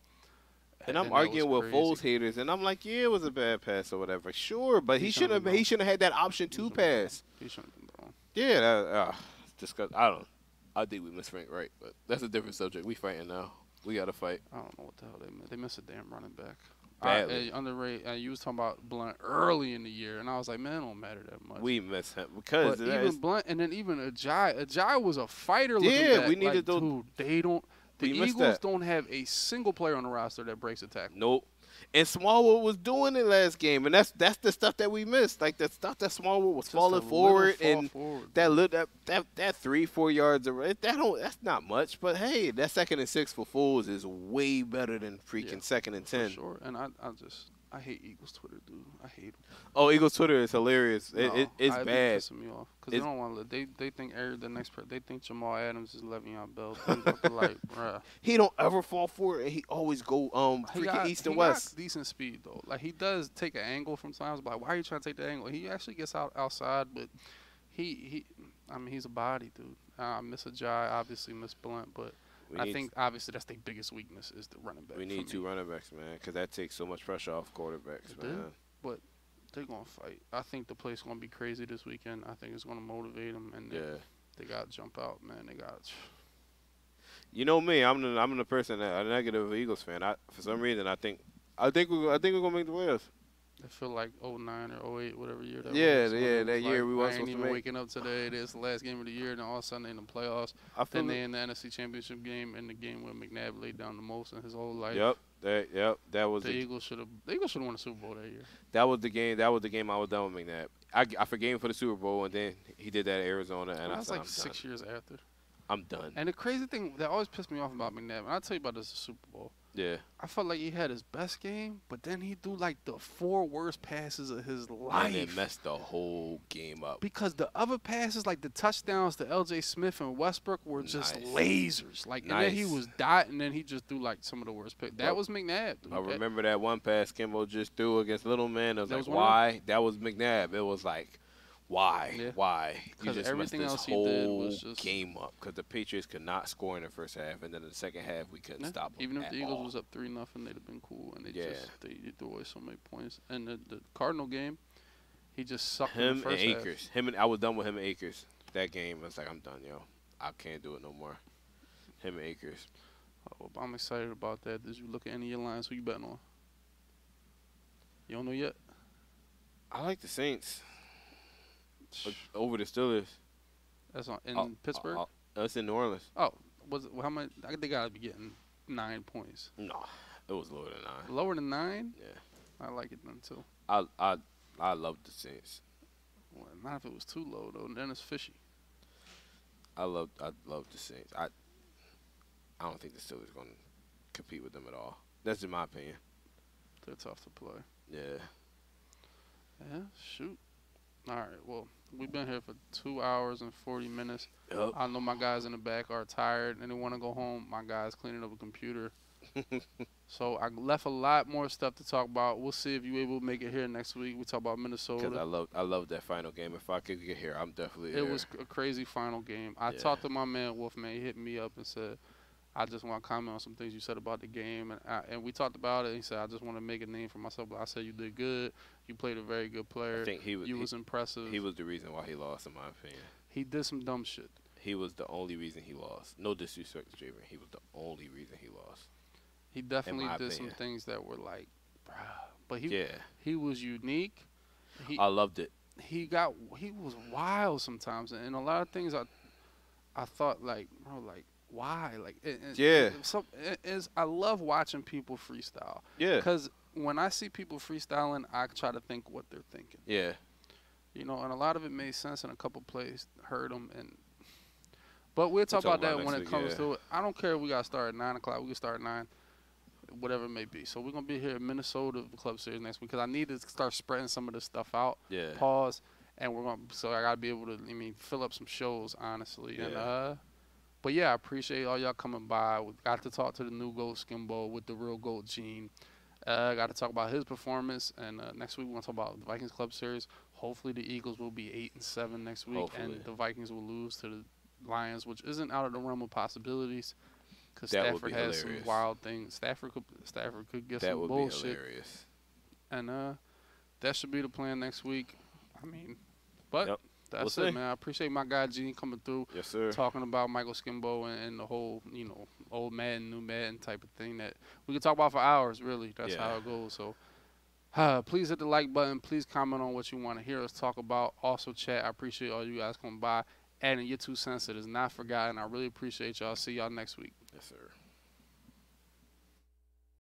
D: And I'm arguing with. Foles haters, and I'm like, yeah, it was a bad pass or whatever. Sure, but
A: He shouldn't
D: have. He should have had that option to pass.
A: He shouldn't have been throwing.
D: Yeah, that, uh, discuss. I don't. I think we miss Frank right, but that's a different subject. We fighting now. We got to fight.
A: I don't know what the hell they missed. They missed a damn running back.
D: Badly.
A: I, uh, underrated. Uh, you was talking about Blount early in the year, and I was like, man, it don't matter that much.
D: We miss him because
A: but even Blount, and then even Ajayi. Ajayi was a fighter. Looking
D: Yeah,
A: back.
D: we needed
A: like,
D: those-
A: Dude, they don't. The Eagles don't have a single player on the roster that breaks a tackle.
D: Nope. And Smallwood was doing it last game, and that's that's the stuff that we missed. Like the stuff that Smallwood was
A: Just
D: falling forward,
A: fall
D: and
A: forward.
D: that lit that that that three four yards of that don't that's not much. But hey, that second and six for Foles is way better than freaking
A: Yeah,
D: second and
A: For
D: ten.
A: sure. And I, I just, I hate Eagles Twitter, dude. I hate them.
D: Oh, Eagles Twitter is hilarious. It,
A: No,
D: it, it's
A: I
D: bad.
A: pissing me off because they don't want to. They they think every, the next per- they think Jamal Adams is Le'Veon Bell. Like, bruh.
D: He don't ever fall forward, and he always go um freaking
A: got,
D: east and
A: got
D: west.
A: decent speed though. Like he does take an angle from times. But like, why are you trying to take the angle? He actually gets out outside, but he he. I mean, he's a body dude. Uh, miss Ajayi, obviously miss Blount, but
D: We
A: I think obviously that's their biggest weakness is the running back.
D: we need two
A: me.
D: running backs, man, because that takes so much pressure off quarterbacks,
A: It
D: man.
A: They're gonna fight. I think the place gonna be crazy this weekend. I think it's gonna motivate them, and they,
D: Yeah.
A: they got to jump out, man. They got.
D: You know me, I'm the I'm the person that a negative Eagles fan. I for some reason I think I think we I think we're gonna make the playoffs.
A: I feel like 09 or 08, whatever year that
D: Yeah,
A: was. when
D: yeah, that
A: was
D: year
A: like,
D: we
A: I
D: wasn't
A: ain't even
D: make-
A: waking up today. This is the last game of the year, and all of a sudden in the playoffs.
D: I feel
A: Then they in the NFC Championship game, and the game where McNabb laid down the most in his whole life.
D: Yep, that yep, that was
A: The
D: the,
A: Eagles should have. The Eagles should have won the Super Bowl that year.
D: that was the game. That was the game I was done with McNabb. I, I forgave him for the Super Bowl, and then he did that at Arizona, and
A: that
D: I
A: was like six
D: done.
A: years after.
D: I'm done.
A: And the crazy thing that always pissed me off about McNabb, and I'll tell you about this the Super Bowl.
D: Yeah,
A: I felt like he had his best game, but then he threw like the four worst passes of his life.
D: and it messed the whole game up.
A: because the other passes, like the touchdowns to L.J. Smith and Westbrook, were just
D: Nice.
A: lasers. Like, and then he was dot, and then he just threw like some of the worst picks. That
D: Well,
A: was McNabb. dude.
D: I remember that one pass Skimbo just threw against Little Man. I was
A: That
D: like,
A: was
D: why? That was McNabb. It was like, why?
A: Yeah.
D: Why? You
A: 'Cause
D: just
A: everything
D: messed
A: else
D: this
A: he did
D: whole
A: was just-
D: game up because the Patriots could not score in the first half, and then in the second half we couldn't
A: Yeah,
D: stop them.
A: Even if the Eagles
D: all.
A: was up three nothing, they'd have been cool, and they
D: Yeah.
A: just they, threw away so many points. And the, the Cardinal game, he just sucked in
D: him
A: the
D: and
A: first half.
D: Him and I was done with him and Akers. That game, I was like, I'm done, yo. I can't do it no more. Him and Akers.
A: Oh, I'm excited about that. Did you look at any of your lines? Who you betting on? You don't know yet.
D: I like the Saints over the Steelers.
A: That's on in
D: Oh,
A: Pittsburgh.
D: oh, oh, it's in New Orleans.
A: Oh, was it, how much? I think they gotta be getting nine points.
D: No, it was lower than nine.
A: Lower than nine?
D: Yeah.
A: I like it then too.
D: I I I love the Saints.
A: Well, not if it was too low though. Then it's fishy.
D: I love I love the Saints. I I don't think the Steelers going to compete with them at all. That's in my opinion.
A: They're tough to play.
D: Yeah.
A: Yeah, shoot. All right. Well, we've been here for two hours and forty minutes.
D: Yep.
A: I know my guys in the back are tired and they want to go home. My guys cleaning up a computer. so I left a lot more stuff to talk about. We'll see if you able to make it here next week. We talk about Minnesota.
D: Because I love I love that final game. If I could get here, I'm definitely
A: It
D: there.
A: was a crazy final game. I
D: Yeah.
A: talked to my man Wolfman. He hit me up and said, "I just want to comment on some things you said about the game." And I, and we talked about it. He said, "I just want to make a name for myself." But I said, "You did good. You played a very good player.
D: I think he was
A: you
D: he,
A: was impressive.
D: he was the reason why he lost, in my opinion.
A: he did some dumb shit.
D: He was the only reason he lost. No disrespect to Draven. He was the only reason he lost.
A: He definitely did some things that were like, bruh. But he
D: yeah.
A: he was unique. He
D: I loved it.
A: he got he was wild sometimes, and a lot of things I I thought like bro like why like it, it-
D: Yeah.
A: it- some it is I love watching people freestyle
D: Yeah.
A: because when I see people freestyling, I try to think what they're thinking,
D: Yeah.
A: you know, and a lot of it made sense, and a couple plays hurt them, and but we'll talk
D: talk
A: about that when it comes
D: yeah.
A: to it. I don't care if we got to start at nine o'clock. We can start at nine. Whatever it may be. So we're gonna be here in Minnesota Club Series next week because I need to start spreading some of this stuff out
D: Yeah.
A: pause, and we're gonna. So I gotta be able to. I mean, fill up some shows, honestly. And
D: Yeah.
A: uh, but yeah, I appreciate all y'all coming by. We got to talk to the new goat Skimbo with the real goat Gene. Uh, got to talk about his performance, and uh, next week we're gonna talk about the Vikings Club Series. Hopefully, the Eagles will be eight and seven next week,
D: Hopefully.
A: and the Vikings will lose to the Lions, which isn't out of the realm of possibilities. Because Stafford
D: be
A: has
D: hilarious.
A: some wild things. Stafford could Stafford could get
D: That
A: some
D: would
A: bullshit
D: be hilarious.
A: and uh, that should be the plan next week. I mean, but
D: Yep.
A: That's
D: We'll
A: it,
D: see.
A: man. I appreciate my guy Gene coming through,
D: Yes, sir.
A: talking about Michael Skimbo and, and the whole, you know, old Madden, new Madden type of thing that we could talk about for hours. Really, that's how it goes. So. Uh, please hit the like button. Please comment on what you want to hear us talk about. Also, chat. I appreciate all you guys coming by. Adding your two cents. It is not forgotten. I really appreciate y'all. See y'all next week.
D: Yes, sir.